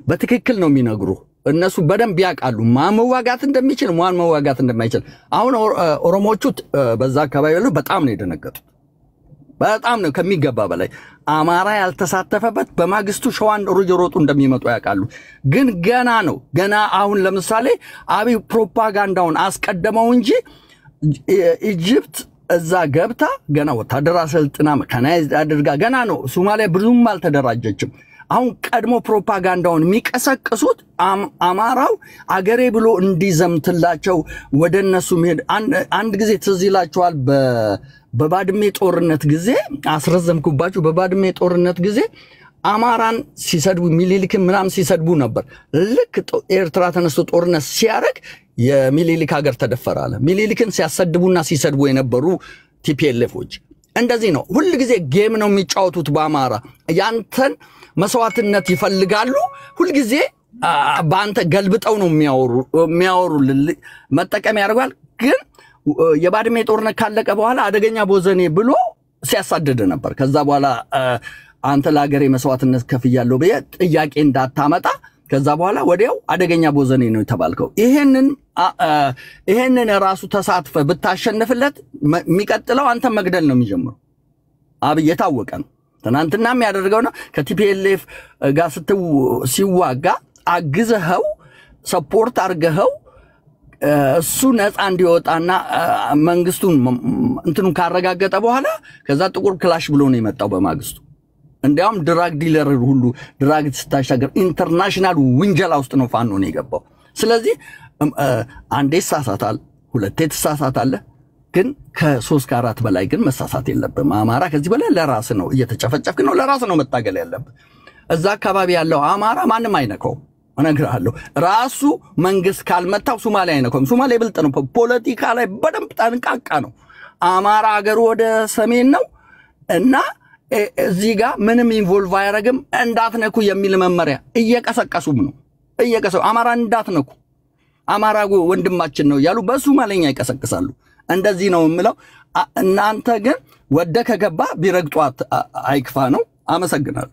በትክክል ነው የሚነግሩ። እነሱ በደንብ ያውቃሉ ማን መዋጋት እንደሚችል ማን መዋጋት እንደማይችል። አሁን ኦሮ- ኦሮሞዎቹ እ፣ በዛ አካባቢ ያሉ በጣም ነው የደነገጡት። በጣም ነው ከሚገባ በላይ አማራ ያልተሳተፈበት በማግስቱ ሸዋን ሩጅ ሮጡ እንደሚመጡ ያውቃሉ። ግን ገና ነው ገና አሁን ለምሳሌ አብይ ፕሮፓጋንዳውን አስቀደመው እንጂ Egypt እዛ ገብታ ገና ወታደር አሰልጥና መካናይዝድ አድርጋ ገና ነው። ሶማሊያ ብዙም አልተደራጀችም። አሁን ቀድሞ ፕሮፓጋንዳውን የሚቀሰቅሱት አማራው አገሬ ብሎ እንዲዘምትላቸው ወደ እነሱ መሄድ። አንድ- ጊዜ ትዝ ይላችኋል በባድሜ ጦርነት ጊዜ አስረዘምኩባችሁ። በባድሜ ጦርነት ጊዜ አማራን ሲሰድቡ ሚኒሊክን ምናምን ሲሰድቡ ነበር። ልክ ኤርትራ ተነስቶ ጦርነት ሲያደርግ የሚኒሊክ ሀገር ተደፈረ አለ። ሚኒሊክን ሲያሰድቡና ሲሰድቡ የነበሩ TPLF ኦች እንደዚህ ነው። ሁል ጊዜ game ነው የሚጫወቱት በአማራ ያንተን መስዋዕትነት ይፈልጋሉ። ሁልጊዜ በአንተ ገልብጠው ነው የሚያወሩ መጠቀም ያደርጓል። ግን የባድሜ ጦርነት ካለቀ በኋላ አደገኛ ቦዘኔ ብሎ ሲያሳድድ ነበር። ከዛ በኋላ አንተ ለሀገሬ መስዋዕትነት ከፍያለሁ ብዬ ጥያቄ እንዳታመጣ ከዛ በኋላ ወዲያው አደገኛ ቦዘኔ ነው የተባልከው። ይሄንን ይሄንን ራሱ ተሳትፈ ብታሸንፍለት የሚቀጥለው አንተ መግደል ነው የሚጀምረው። አብይ የታወቀ ነው። ትናንትና የሚያደርገው ነው። ከቲፒኤልኤፍ ጋር ሲዋጋ አግዘኸው support አርገኸው እሱ ነፃ እንዲወጣና መንግስቱን እንትኑን ካረጋገጠ በኋላ ከዛ ጥቁር ክላሽ ብሎ ነው የመጣው በማግስቱ። እንዲያውም drug dealer ሁሉ drug ስታሻገር international ውንጀላ ውስጥ ነው ፋኖ ነው የገባው። ስለዚህ አንዴ ትሳሳታል፣ ሁለቴ ትሳሳታለህ። ግን ከሶስት ከአራት በላይ ግን መሳሳት የለብም። አማራ ከዚህ በላይ ለራስ ነው እየተጨፈጨፍክ ነው፣ ለራስ ነው መታገል ያለብህ። እዛ አካባቢ ያለው አማራ ማንም አይነካውም። እነግርሃለሁ ራሱ መንግስት ካልመታው ሱማሌ አይነካውም። ሱማሌ ብልጥ ነው፣ ፖለቲካ ላይ በደንብ ጠንቃቃ ነው። አማራ ሀገሩ ወደ ሰሜን ነው እና እዚህ ጋር ምንም involve አያደርግም። እንዳትነኩ የሚል መመሪያ እየቀሰቀሱም ነው እየቀሰ አማራ እንዳትነኩ አማራ ወንድማችን ነው እያሉ በሱማሌኛ ይቀሰቅሳሉ። እንደዚህ ነው የምለው። እናንተ ግን ወደ ከገባ ቢረግጧት አይክፋ ነው። አመሰግናለሁ።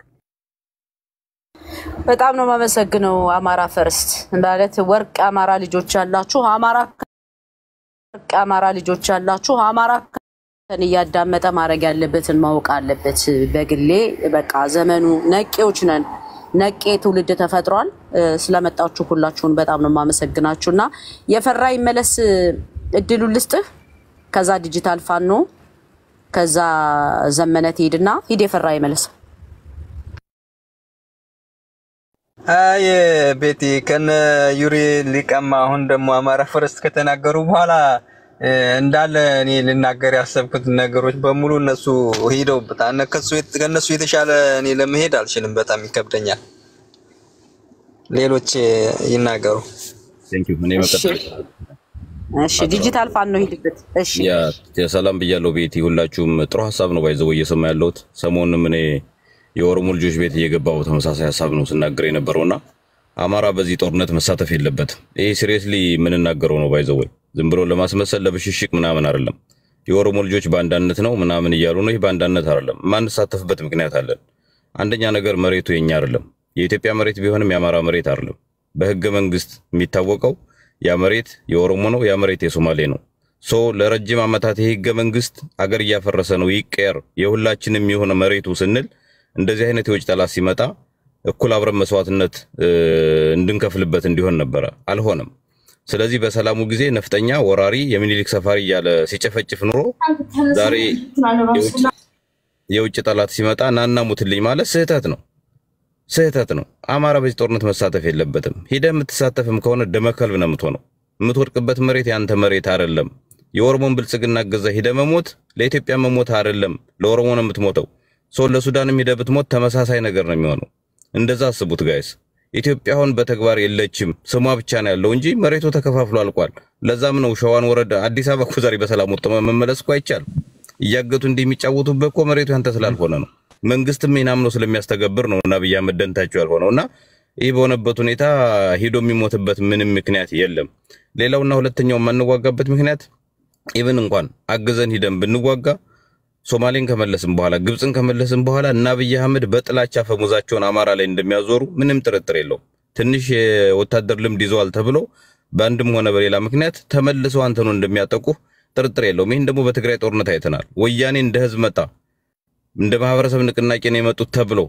በጣም ነው የማመሰግነው። አማራ ፈርስት ማለት ወርቅ አማራ ልጆች ያላችሁ አማራ ወርቅ አማራ ልጆች ያላችሁ አማራ እያዳመጠ ማድረግ ያለበትን ማወቅ አለበት። በግሌ በቃ ዘመኑ ነቄዎች ነን። ነቄ ትውልድ ተፈጥሯል። ስለመጣችሁ ሁላችሁን በጣም ነው የማመሰግናችሁ እና የፈራ ይመለስ እድሉን ልስጥህ። ከዛ ዲጂታል ፋኖ ከዛ ዘመነ ትሄድና ሂድ የፈራ ይመለስ። አይ ቤቲ ከነ ዩሪ ሊቀማ አሁን ደግሞ አማራ ፈርስት ከተናገሩ በኋላ እንዳለ እኔ ልናገር ያሰብኩት ነገሮች በሙሉ እነሱ ሄደውበታል። ከእነሱ የተሻለ እኔ ለመሄድ አልችልም፣ በጣም ይከብደኛል። ሌሎች ይናገሩ። እሺ ዲጂታል ፋኖ ሂድበት። እሺ yeah ሰላም ብያለሁ ቤቲ፣ ሁላችሁም ጥሩ ሀሳብ ነው by the way እየሰማ ያለሁት። ሰሞኑንም እኔ የኦሮሞ ልጆች ቤት እየገባሁ ተመሳሳይ ሀሳብ ነው ስናገር የነበረውና አማራ በዚህ ጦርነት መሳተፍ የለበትም። ይሄ seriously የምንናገረው ነው by the way ወይ ዝም ብሎ ለማስመሰል ለብሽሽቅ ምናምን አይደለም። የኦሮሞ ልጆች ባንዳነት ነው ምናምን እያሉ ነው። ይህ ባንዳነት አይደለም። የማንሳተፍበት ምክንያት አለን። አንደኛ ነገር መሬቱ የኛ አይደለም። የኢትዮጵያ መሬት ቢሆንም የአማራ መሬት አይደለም። በህገ መንግስት የሚታወቀው ያ መሬት የኦሮሞ ነው፣ ያ መሬት የሶማሌ ነው። so ለረጅም ዓመታት ይህ ህገ መንግስት አገር እያፈረሰ ነው፣ ይቀየር፣ የሁላችንም የሆነ መሬቱ ስንል እንደዚህ አይነት የውጭ ጠላት ሲመጣ እኩል አብረን መስዋዕትነት እንድንከፍልበት እንዲሆን ነበረ። አልሆነም። ስለዚህ በሰላሙ ጊዜ ነፍጠኛ ወራሪ የሚኒሊክ ሰፋሪ እያለ ሲጨፈጭፍ ኑሮ ዛሬ የውጭ ጠላት ሲመጣ ናና ሙትልኝ ማለት ስህተት ነው ስህተት ነው። አማራ በዚህ ጦርነት መሳተፍ የለበትም። ሂደህ የምትሳተፍም ከሆነ ደመከልብ ነው የምትሆነው። የምትወድቅበት መሬት ያንተ መሬት አይደለም። የኦሮሞን ብልጽግና ገዛ ሂደህ መሞት ለኢትዮጵያ መሞት አይደለም፣ ለኦሮሞ ነው የምትሞተው። ሰው ለሱዳንም ሂደህ ብትሞት ተመሳሳይ ነገር ነው የሚሆነው። እንደዛ አስቡት guys። ኢትዮጵያ አሁን በተግባር የለችም፣ ስሟ ብቻ ነው ያለው እንጂ መሬቱ ተከፋፍሎ አልቋል። ለዛም ነው ሸዋን ወረዳ አዲስ አበባ እኮ ዛሬ በሰላም ወጥቶ መመለስ እኮ አይቻልም። እያገቱ እንዲህ የሚጫወቱበት እኮ መሬቱ ያንተ ስላልሆነ ነው። መንግስትም ይህን አምኖ ስለሚያስተገብር ነው እና አብይ አህመድ ደንታቸው ያልሆነው እና ይህ በሆነበት ሁኔታ ሂዶ የሚሞትበት ምንም ምክንያት የለም። ሌላውና ሁለተኛው የማንዋጋበት ምክንያት ኢብን እንኳን አግዘን ሂደን ብንዋጋ ሶማሌን ከመለስን በኋላ ግብፅን ከመለስን በኋላ እና አብይ አህመድ በጥላቻ ፈሙዛቸውን አማራ ላይ እንደሚያዞሩ ምንም ጥርጥር የለውም። ትንሽ የወታደር ልምድ ይዘዋል ተብሎ በአንድም ሆነ በሌላ ምክንያት ተመልሰው አንተኑ እንደሚያጠቁ ጥርጥር የለውም። ይህን ደግሞ በትግራይ ጦርነት አይተናል። ወያኔ እንደ ህዝብ መጣ፣ እንደ ማህበረሰብ ንቅናቄ ነው የመጡት ተብሎ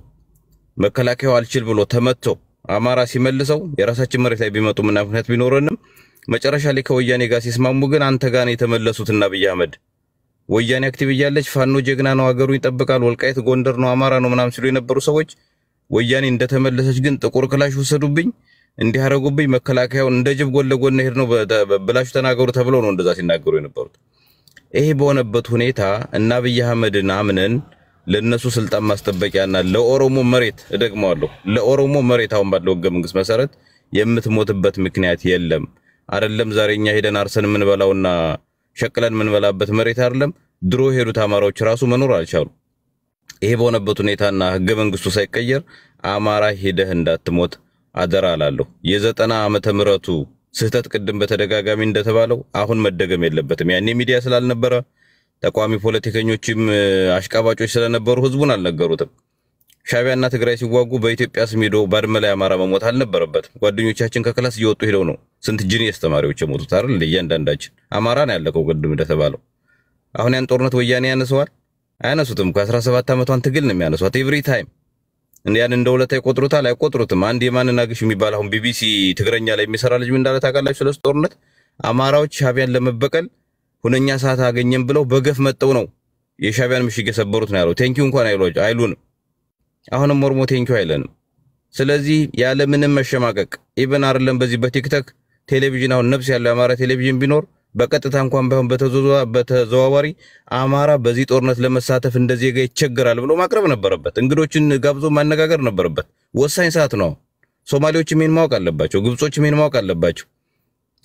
መከላከያው አልችል ብሎ ተመቶ አማራ ሲመልሰው የራሳችን መሬት ላይ ቢመጡ ምና ምክንያት ቢኖረንም መጨረሻ ላይ ከወያኔ ጋር ሲስማሙ ግን አንተ ጋር ነው የተመለሱት እና አብይ አህመድ ወያኔ active እያለች ፋኖ ጀግና ነው፣ ሀገሩን ይጠብቃል፣ ወልቃይት ጎንደር ነው፣ አማራ ነው ምናምን ሲሉ የነበሩ ሰዎች ወያኔ እንደተመለሰች ግን ጥቁር ክላሽ ወሰዱብኝ፣ እንዲህ አደረጉብኝ፣ መከላከያውን እንደ ጅብ ጎን ለጎን ሄድ ነው ብላችሁ ተናገሩ ተብለው ነው እንደዛ ሲናገሩ የነበሩት። ይሄ በሆነበት ሁኔታ እና አብይ አህመድን አምነን ለነሱ ስልጣን ማስጠበቂያና ለኦሮሞ መሬት እደግመዋለሁ፣ ለኦሮሞ መሬት አሁን ባለው ህገ መንግስት መሰረት የምትሞትበት ምክንያት የለም። አይደለም ዛሬ እኛ ሄደን አርሰን የምንበላውና ሸቅለን የምንበላበት መሬት አይደለም። ድሮ የሄዱት አማራዎች ራሱ መኖር አልቻሉ። ይሄ በሆነበት ሁኔታና ህገ መንግስቱ ሳይቀየር አማራ ሄደህ እንዳትሞት አደራ እላለሁ። የዘጠና ዓመተ ምህረቱ ስህተት ቅድም በተደጋጋሚ እንደተባለው አሁን መደገም የለበትም። ያኔ ሚዲያ ስላልነበረ ተቃዋሚ ፖለቲከኞችም አሽቃባጮች ስለነበሩ ህዝቡን አልነገሩትም። ሻቢያና ትግራይ ሲዋጉ በኢትዮጵያ ስም ሄዶ ባድመ ላይ አማራ መሞት አልነበረበትም። ጓደኞቻችን ከ class እየወጡ ሄደው ነው ስንት genius ተማሪዎች የሞቱት አይደል? እያንዳንዳችን አማራ ነው ያለቀው። ቅድም እንደተባለው አሁን ያን ጦርነት ወያኔ ያነሰዋል? አያነሱትም። ከ17 ዓመቷን ትግል ነው የሚያነሷት every time። ያን እንደ ውለታ ይቆጥሩታል? አይቆጥሩትም። አንድ የማንና ግሽ የሚባል አሁን ቢቢሲ ትግርኛ ላይ የሚሰራ ልጅ እንዳለ ታውቃላችሁ? ስለሱ ጦርነት አማራዎች ሻቢያን ለመበቀል ሁነኛ ሰዓት አገኘን ብለው በገፍ መጠው ነው የሻቢያን ምሽግ የሰበሩት ነው ያለው። thank you እንኳን አይሉንም። አሁንም ኦሮሞ thank you አይለንም። ስለዚህ ያለምንም መሸማቀቅ even አይደለም በዚህ በቲክቶክ ቴሌቪዥን አሁን ነፍስ ያለው የአማራ ቴሌቪዥን ቢኖር በቀጥታ እንኳን ባይሆን በተዘዋዋሪ አማራ በዚህ ጦርነት ለመሳተፍ እንደ ዜጋ ይቸገራል ብሎ ማቅረብ ነበረበት። እንግዶችን ጋብዞ ማነጋገር ነበረበት። ወሳኝ ሰዓት ነው። ሶማሌዎችም ይሄን ማወቅ አለባቸው። ግብጾችም ይሄን ማወቅ አለባቸው።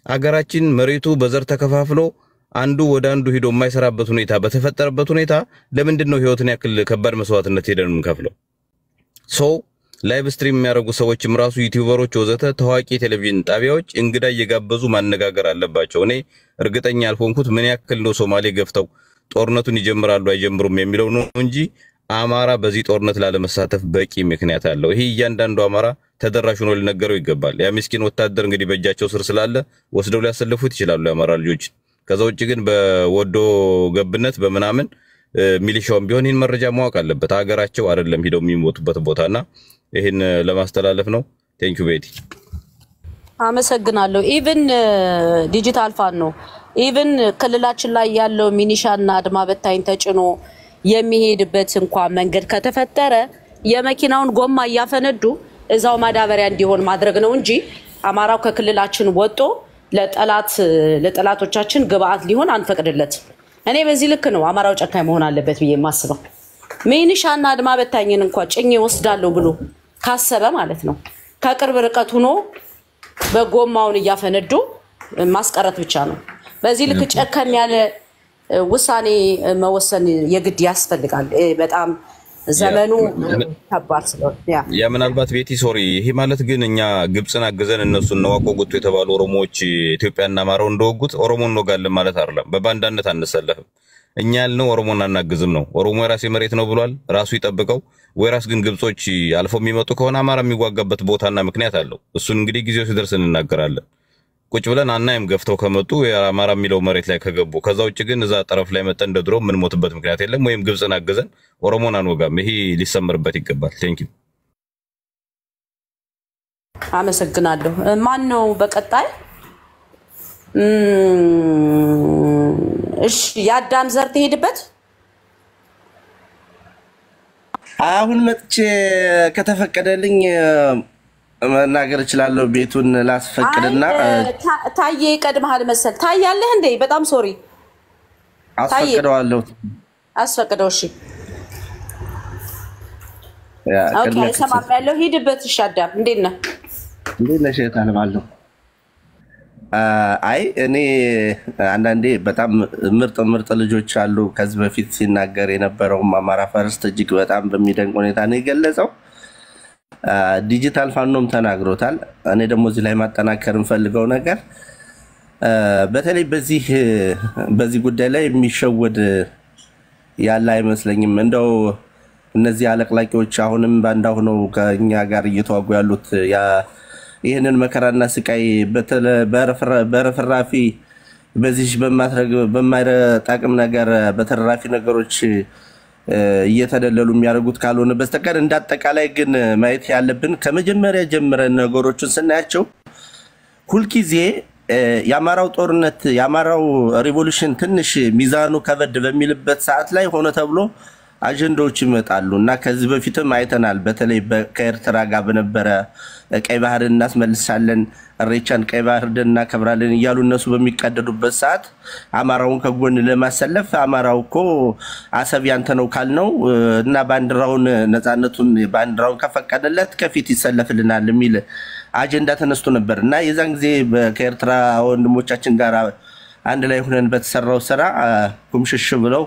አገራችን መሬቱ በዘር ተከፋፍሎ አንዱ ወደ አንዱ ሂዶ የማይሰራበት ሁኔታ በተፈጠረበት ሁኔታ ለምንድን ነው ህይወትን ያክል ከባድ መስዋዕትነት ሄደን የምንከፍለው? ሰው live stream የሚያደርጉ ሰዎችም ራሱ ዩቲዩበሮች፣ ወዘተ ታዋቂ የቴሌቪዥን ጣቢያዎች እንግዳ እየጋበዙ ማነጋገር አለባቸው። እኔ እርግጠኛ ያልሆንኩት ምን ያክል ነው ሶማሌ ገፍተው ጦርነቱን ይጀምራሉ አይጀምሩም የሚለው ነው እንጂ አማራ በዚህ ጦርነት ላለመሳተፍ በቂ ምክንያት አለው። ይሄ እያንዳንዱ አማራ ተደራሽ ሆኖ ሊነገረው ይገባል። ያ ምስኪን ወታደር እንግዲህ በእጃቸው ስር ስላለ ወስደው ሊያሰልፉት ይችላሉ የአማራ ልጆች። ከዛ ውጭ ግን በወዶ ገብነት በምናምን ሚሊሻውም ቢሆን ይህን መረጃ ማወቅ አለበት። ሀገራቸው አይደለም ሂደው የሚሞቱበት ቦታና ይህን ለማስተላለፍ ነው። thank you ቤቲ። አመሰግናለሁ። even ዲጂታል ፋኖ ነው even ክልላችን ላይ ያለው ሚሊሻና አድማ በታኝ ተጭኖ የሚሄድበት እንኳን መንገድ ከተፈጠረ የመኪናውን ጎማ እያፈነዱ እዛው ማዳበሪያ እንዲሆን ማድረግ ነው እንጂ አማራው ከክልላችን ወጦ ለጠላት ለጠላቶቻችን ግብአት ሊሆን አንፈቅድለትም። እኔ በዚህ ልክ ነው አማራው ጨካኝ መሆን አለበት ብዬ የማስበው። ሚኒሻና አድማ በታኝን እንኳ ጭኜ ወስዳለሁ ብሎ ካሰበ ማለት ነው ከቅርብ ርቀት ሆኖ በጎማውን እያፈነዱ ማስቀረት ብቻ ነው። በዚህ ልክ ጨከን ያለ ውሳኔ መወሰን የግድ ያስፈልጋል። በጣም ዘመኑ ከባድ ስለሆነ ያ ምናልባት ቤቲ ሶሪ፣ ይሄ ማለት ግን እኛ ግብፅን አግዘን እነሱ እነዋቆ ጉቶ የተባሉ ኦሮሞዎች ኢትዮጵያና አማራው እንደወጉት ኦሮሞ እንወጋለን ማለት አይደለም። በባንዳነት አንሰለፍም። እኛ ያልነው ኦሮሞን አናግዝም ነው። ኦሮሞ የራሴ መሬት ነው ብሏል፣ ራሱ ይጠብቀው። ወይራስ ግን ግብጾች አልፎ የሚመጡ ከሆነ አማራ የሚዋጋበት ቦታና ምክንያት አለው። እሱን እንግዲህ ጊዜው ሲደርስ እንናገራለን። ቁጭ ብለን አናይም። ገፍተው ከመጡ የአማራ የሚለው መሬት ላይ ከገቡ። ከዛ ውጭ ግን እዛ ጠረፍ ላይ መጠን እንደ ድሮ የምንሞትበት ምክንያት የለም። ወይም ግብፅን አግዘን ኦሮሞን አንወጋም። ይሄ ሊሰምርበት ይገባል። thank you። አመሰግናለሁ። ማን ነው በቀጣይ? እሺ የአዳም ዘር ትሄድበት አሁን መጥቼ ከተፈቀደልኝ መናገር እችላለሁ። ቤቱን ላስፈቅድና ታዬ ይቀድመሃል መሰል። ታዬ አለህ እንዴ? በጣም sorry። አስፈቅደዋለሁ። አስፈቅደው። እሺ አይሰማም ያለው ሂድበት። እሺ አዳም እንዴት ነህ? እንዴት ነሽ? የት አለማለሁ። አይ እኔ አንዳንዴ በጣም ምርጥ ምርጥ ልጆች አሉ። ከዚህ በፊት ሲናገር የነበረውም አማራ ፈርስት እጅግ በጣም በሚደንቅ ሁኔታ ነው የገለጸው። ዲጂታል ፋኖም ተናግሮታል። እኔ ደግሞ እዚህ ላይ ማጠናከር የምፈልገው ነገር በተለይ በዚህ በዚህ ጉዳይ ላይ የሚሸወድ ያለ አይመስለኝም። እንደው እነዚህ አለቅላቂዎች አሁንም ባንዳ ሆነው ከእኛ ጋር እየተዋጉ ያሉት ይህንን መከራና ስቃይ በርፍራፊ በዚህ በማይጠቅም ነገር በተራፊ ነገሮች እየተደለሉ የሚያደርጉት ካልሆነ በስተቀር እንደ አጠቃላይ ግን ማየት ያለብን ከመጀመሪያ ጀምረን ነገሮችን ስናያቸው ሁልጊዜ የአማራው ጦርነት የአማራው revolution ትንሽ ሚዛኑ ከበድ በሚልበት ሰዓት ላይ ሆነ ተብሎ አጀንዳዎች ይመጣሉ እና ከዚህ በፊትም አይተናል። በተለይ ከኤርትራ ጋር በነበረ ቀይ ባህርን እናስመልሳለን፣ እሬቻን ቀይ ባህርን እናከብራለን እያሉ እነሱ በሚቀደዱበት ሰዓት አማራውን ከጎን ለማሰለፍ አማራው እኮ አሰብ ያንተ ነው ካልነው እና ባንዲራውን ነፃነቱን ባንዲራውን ከፈቀደለት ከፊት ይሰለፍልናል የሚል አጀንዳ ተነስቶ ነበር እና የዛን ጊዜ ከኤርትራ ወንድሞቻችን ጋር አንድ ላይ ሆነን በተሰራው ስራ ኩምሽሽ ብለው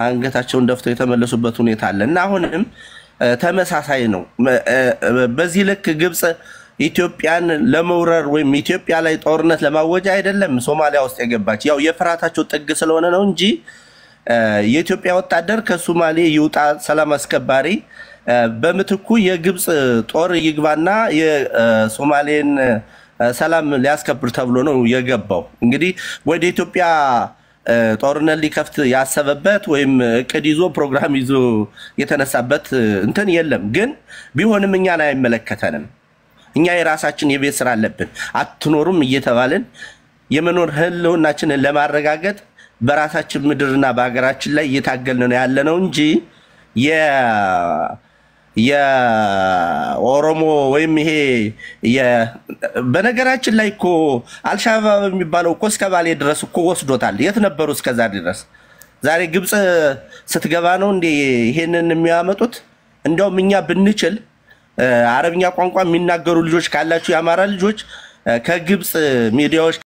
አንገታቸውን ደፍተው የተመለሱበት ሁኔታ አለ እና አሁንም ተመሳሳይ ነው። በዚህ ልክ ግብፅ ኢትዮጵያን ለመውረር ወይም ኢትዮጵያ ላይ ጦርነት ለማወጅ አይደለም ሶማሊያ ውስጥ የገባች ያው የፍርሃታቸው ጥግ ስለሆነ ነው እንጂ የኢትዮጵያ ወታደር ከሶማሌ ይውጣ ሰላም አስከባሪ በምትኩ የግብፅ ጦር ይግባና የሶማሌን ሰላም ሊያስከብር ተብሎ ነው የገባው። እንግዲህ ወደ ኢትዮጵያ ጦርነት ሊከፍት ያሰበበት ወይም እቅድ ይዞ ፕሮግራም ይዞ የተነሳበት እንትን የለም። ግን ቢሆንም እኛን አይመለከተንም። እኛ የራሳችን የቤት ስራ አለብን። አትኖሩም እየተባልን የመኖር ህልውናችንን ለማረጋገጥ በራሳችን ምድርና በሀገራችን ላይ እየታገልን ነው ያለ ነው እንጂ የኦሮሞ ወይም ይሄ በነገራችን ላይ እኮ አልሻባብ የሚባለው እኮ እስከ ባሌ ድረስ እኮ ወስዶታል። የት ነበሩ እስከዛ ድረስ? ዛሬ ግብፅ ስትገባ ነው እንዴ ይሄንን የሚያመጡት? እንዲያውም እኛ ብንችል አረብኛ ቋንቋ የሚናገሩ ልጆች ካላችሁ የአማራ ልጆች ከግብፅ ሚዲያዎች